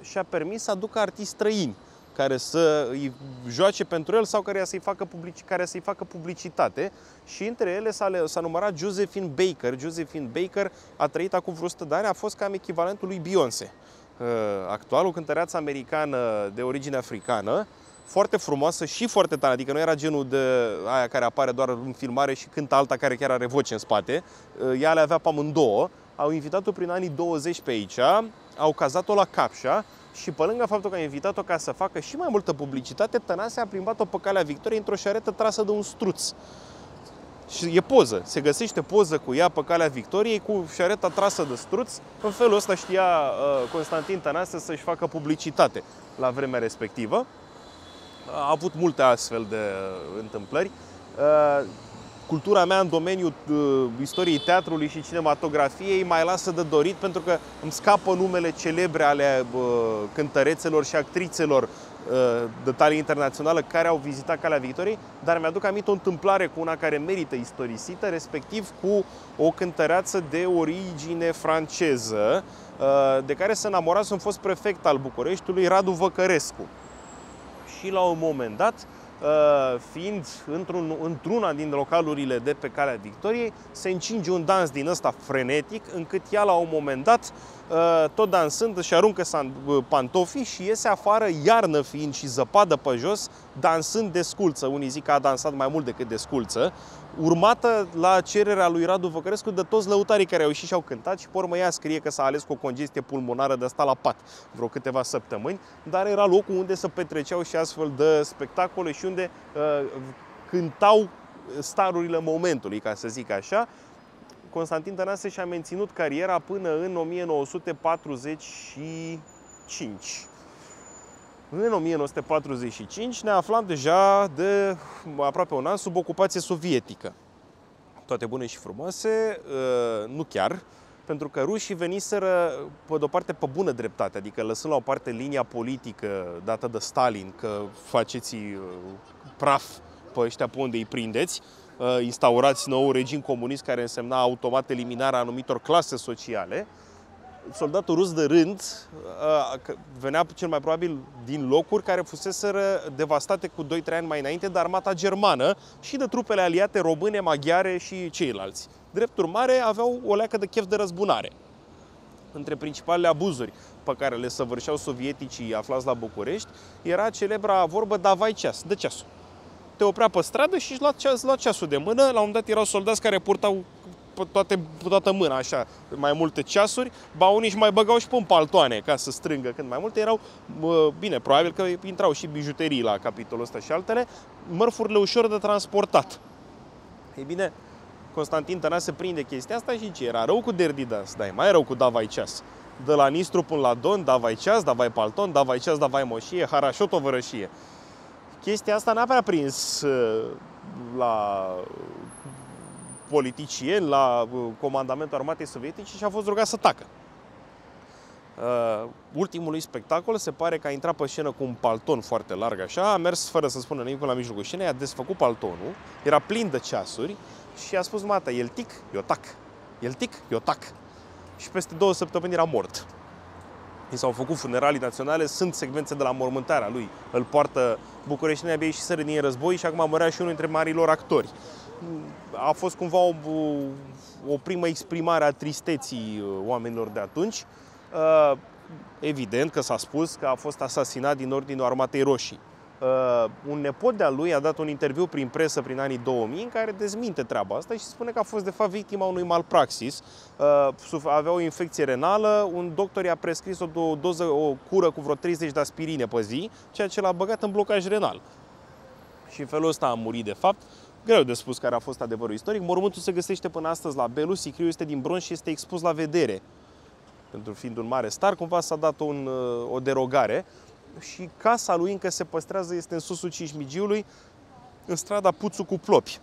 și-a permis să aducă artiști străini care să îi joace pentru el sau care să-i facă, publici, care să-i facă publicitate. Și între ele s-a, s-a numărat Josephine Baker. Josephine Baker a trăit acum vreo 100 de ani, a fost cam echivalentul lui Beyoncé. Uh, actualul cântăreață americană de origine africană, foarte frumoasă și foarte tare, adică nu era genul de aia care apare doar în filmare și cântă alta care chiar are voce în spate. Uh, ea le avea pe amândouă. Au invitat-o prin anii 20 pe aici, au cazat-o la Capșa și pe lângă faptul că a invitat-o ca să facă și mai multă publicitate, Tănase a plimbat-o pe calea Victoriei într-o șaretă trasă de un struț. Și e poză, se găsește poză cu ea pe calea Victoriei cu șareta trasă de struț. În felul ăsta știa uh, Constantin Tănase să-și facă publicitate la vremea respectivă. A avut multe astfel de uh, întâmplări. Uh, cultura mea în domeniul uh, istoriei teatrului și cinematografiei mai lasă de dorit pentru că îmi scapă numele celebre ale uh, cântărețelor și actrițelor uh, de talie internațională care au vizitat Calea Victoriei, dar mi-aduc aminte o întâmplare cu una care merită istorisită, respectiv cu o cântăreață de origine franceză, uh, de care se înamorase un fost prefect al Bucureștiului, Radu Văcărescu. Și la un moment dat, Uh, fiind într-un, într-una din localurile de pe Calea Victoriei, se încinge un dans din ăsta frenetic, încât ea la un moment dat, uh, tot dansând, își aruncă uh, pantofii și iese afară, iarnă fiind și zăpadă pe jos, dansând de sculță. Unii zic că a dansat mai mult decât de sculță, urmată la cererea lui Radu Văcărescu de toți lăutarii care au ieșit și au cântat și pe urmă ea scrie că s-a ales cu o congestie pulmonară de asta la pat vreo câteva săptămâni, dar era locul unde se petreceau și astfel de spectacole și unde uh, cântau starurile momentului, ca să zic așa. Constantin Tănase și-a menținut cariera până în 1945. În 1945 ne aflam deja de aproape un an sub ocupație sovietică. Toate bune și frumoase, uh, nu chiar, pentru că rușii veniseră, pe de-o parte, pe bună dreptate, adică lăsând la o parte linia politică dată de Stalin, că faceți uh, praf pe ăștia pe unde îi prindeți, uh, instaurați nou regim comunist care însemna automat eliminarea anumitor clase sociale, soldatul rus de rând venea cel mai probabil din locuri care fuseseră devastate cu 2-3 ani mai înainte de armata germană și de trupele aliate române, maghiare și ceilalți. Drept urmare, aveau o leacă de chef de răzbunare. Între principalele abuzuri pe care le săvârșeau sovieticii aflați la București era celebra vorbă davai ceas, de ceasul. Te oprea pe stradă și își lua, ceas, lua ceasul de mână. La un moment dat erau soldați care purtau pe, toate, pe toată mâna, așa, mai multe ceasuri, ba unii își mai băgau și pe paltoane ca să strângă când mai multe erau, bine, probabil că intrau și bijuterii la capitolul ăsta și altele, mărfurile ușor de transportat. Ei bine, Constantin Tănase prinde chestia asta și ce era rău cu Derdidas, dar e mai rău cu Davai Ceas. De la Nistru până la Don, Davai Ceas, Davai Palton, Davai Ceas, Davai Moșie, Harașot, Ovărășie. Chestia asta n-a prea prins uh, la politicieni la uh, comandamentul armatei sovietice și a fost rugat să tacă. Uh, ultimului spectacol se pare că a intrat pe scenă cu un palton foarte larg așa, a mers fără să spună nimic până la mijlocul scenei, a desfăcut paltonul, era plin de ceasuri și a spus mata, el tic, eu tac, el tic, eu tac. Și peste două săptămâni era mort. I s-au făcut funeralii naționale, sunt secvențe de la mormântarea lui. Îl poartă Bucureștinii abia și sără din război și acum murea și unul dintre marilor actori a fost cumva o, o primă exprimare a tristeții uh, oamenilor de atunci. Uh, evident că s-a spus că a fost asasinat din ordinul Armatei Roșii. Uh, un nepot de-al lui a dat un interviu prin presă prin anii 2000 în care dezminte treaba asta și spune că a fost de fapt victima unui malpraxis. Avea o infecție renală, un doctor i-a prescris o doză, o cură cu vreo 30 de aspirine pe zi, ceea ce l-a băgat în blocaj renal. Și în felul ăsta a murit de fapt. Greu de spus care a fost adevărul istoric. Mormântul se găsește până astăzi la Belu, sicriul este din bronz și este expus la vedere. Pentru fiind un mare star, cumva s-a dat un, uh, o derogare și casa lui încă se păstrează, este în susul Cismigiului, în strada Puțu cu Plopi.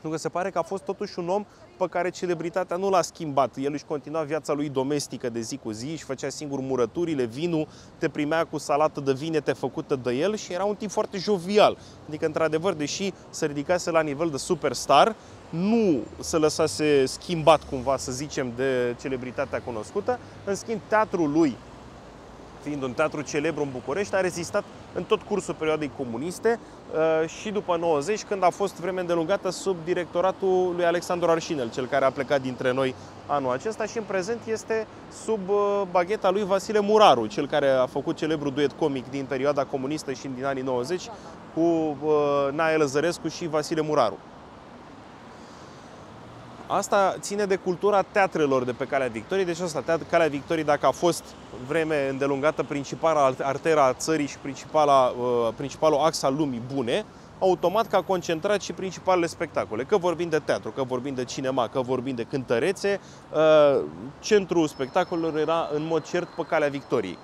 Pentru că se pare că a fost totuși un om pe care celebritatea nu l-a schimbat. El își continua viața lui domestică de zi cu zi, își făcea singur murăturile, vinul, te primea cu salată de vinete făcută de el și era un tip foarte jovial. Adică, într-adevăr, deși se ridicase la nivel de superstar, nu se lăsase schimbat cumva, să zicem, de celebritatea cunoscută. În schimb, teatrul lui, fiind un teatru celebru în București, a rezistat în tot cursul perioadei comuniste uh, și după 90, când a fost vreme îndelungată sub directoratul lui Alexandru Arșinel, cel care a plecat dintre noi anul acesta și în prezent este sub uh, bagheta lui Vasile Muraru, cel care a făcut celebru duet comic din perioada comunistă și din anii 90 cu uh, Nae Lăzărescu și Vasile Muraru. Asta ține de cultura teatrelor de pe Calea Victoriei. Deci asta, teatr, Calea Victoriei, dacă a fost vreme îndelungată principala artera a țării și principala, uh, principalul ax al lumii bune, automat că a concentrat și principalele spectacole. Că vorbim de teatru, că vorbim de cinema, că vorbim de cântărețe, uh, centrul spectacolelor era în mod cert pe Calea Victoriei.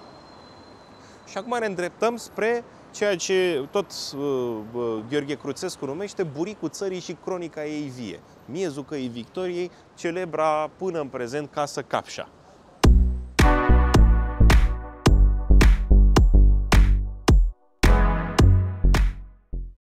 Și acum ne îndreptăm spre ceea ce tot uh, uh, Gheorghe Cruțescu numește buricul țării și cronica ei vie. Miezul căii Victoriei, celebra până în prezent casă Capșa.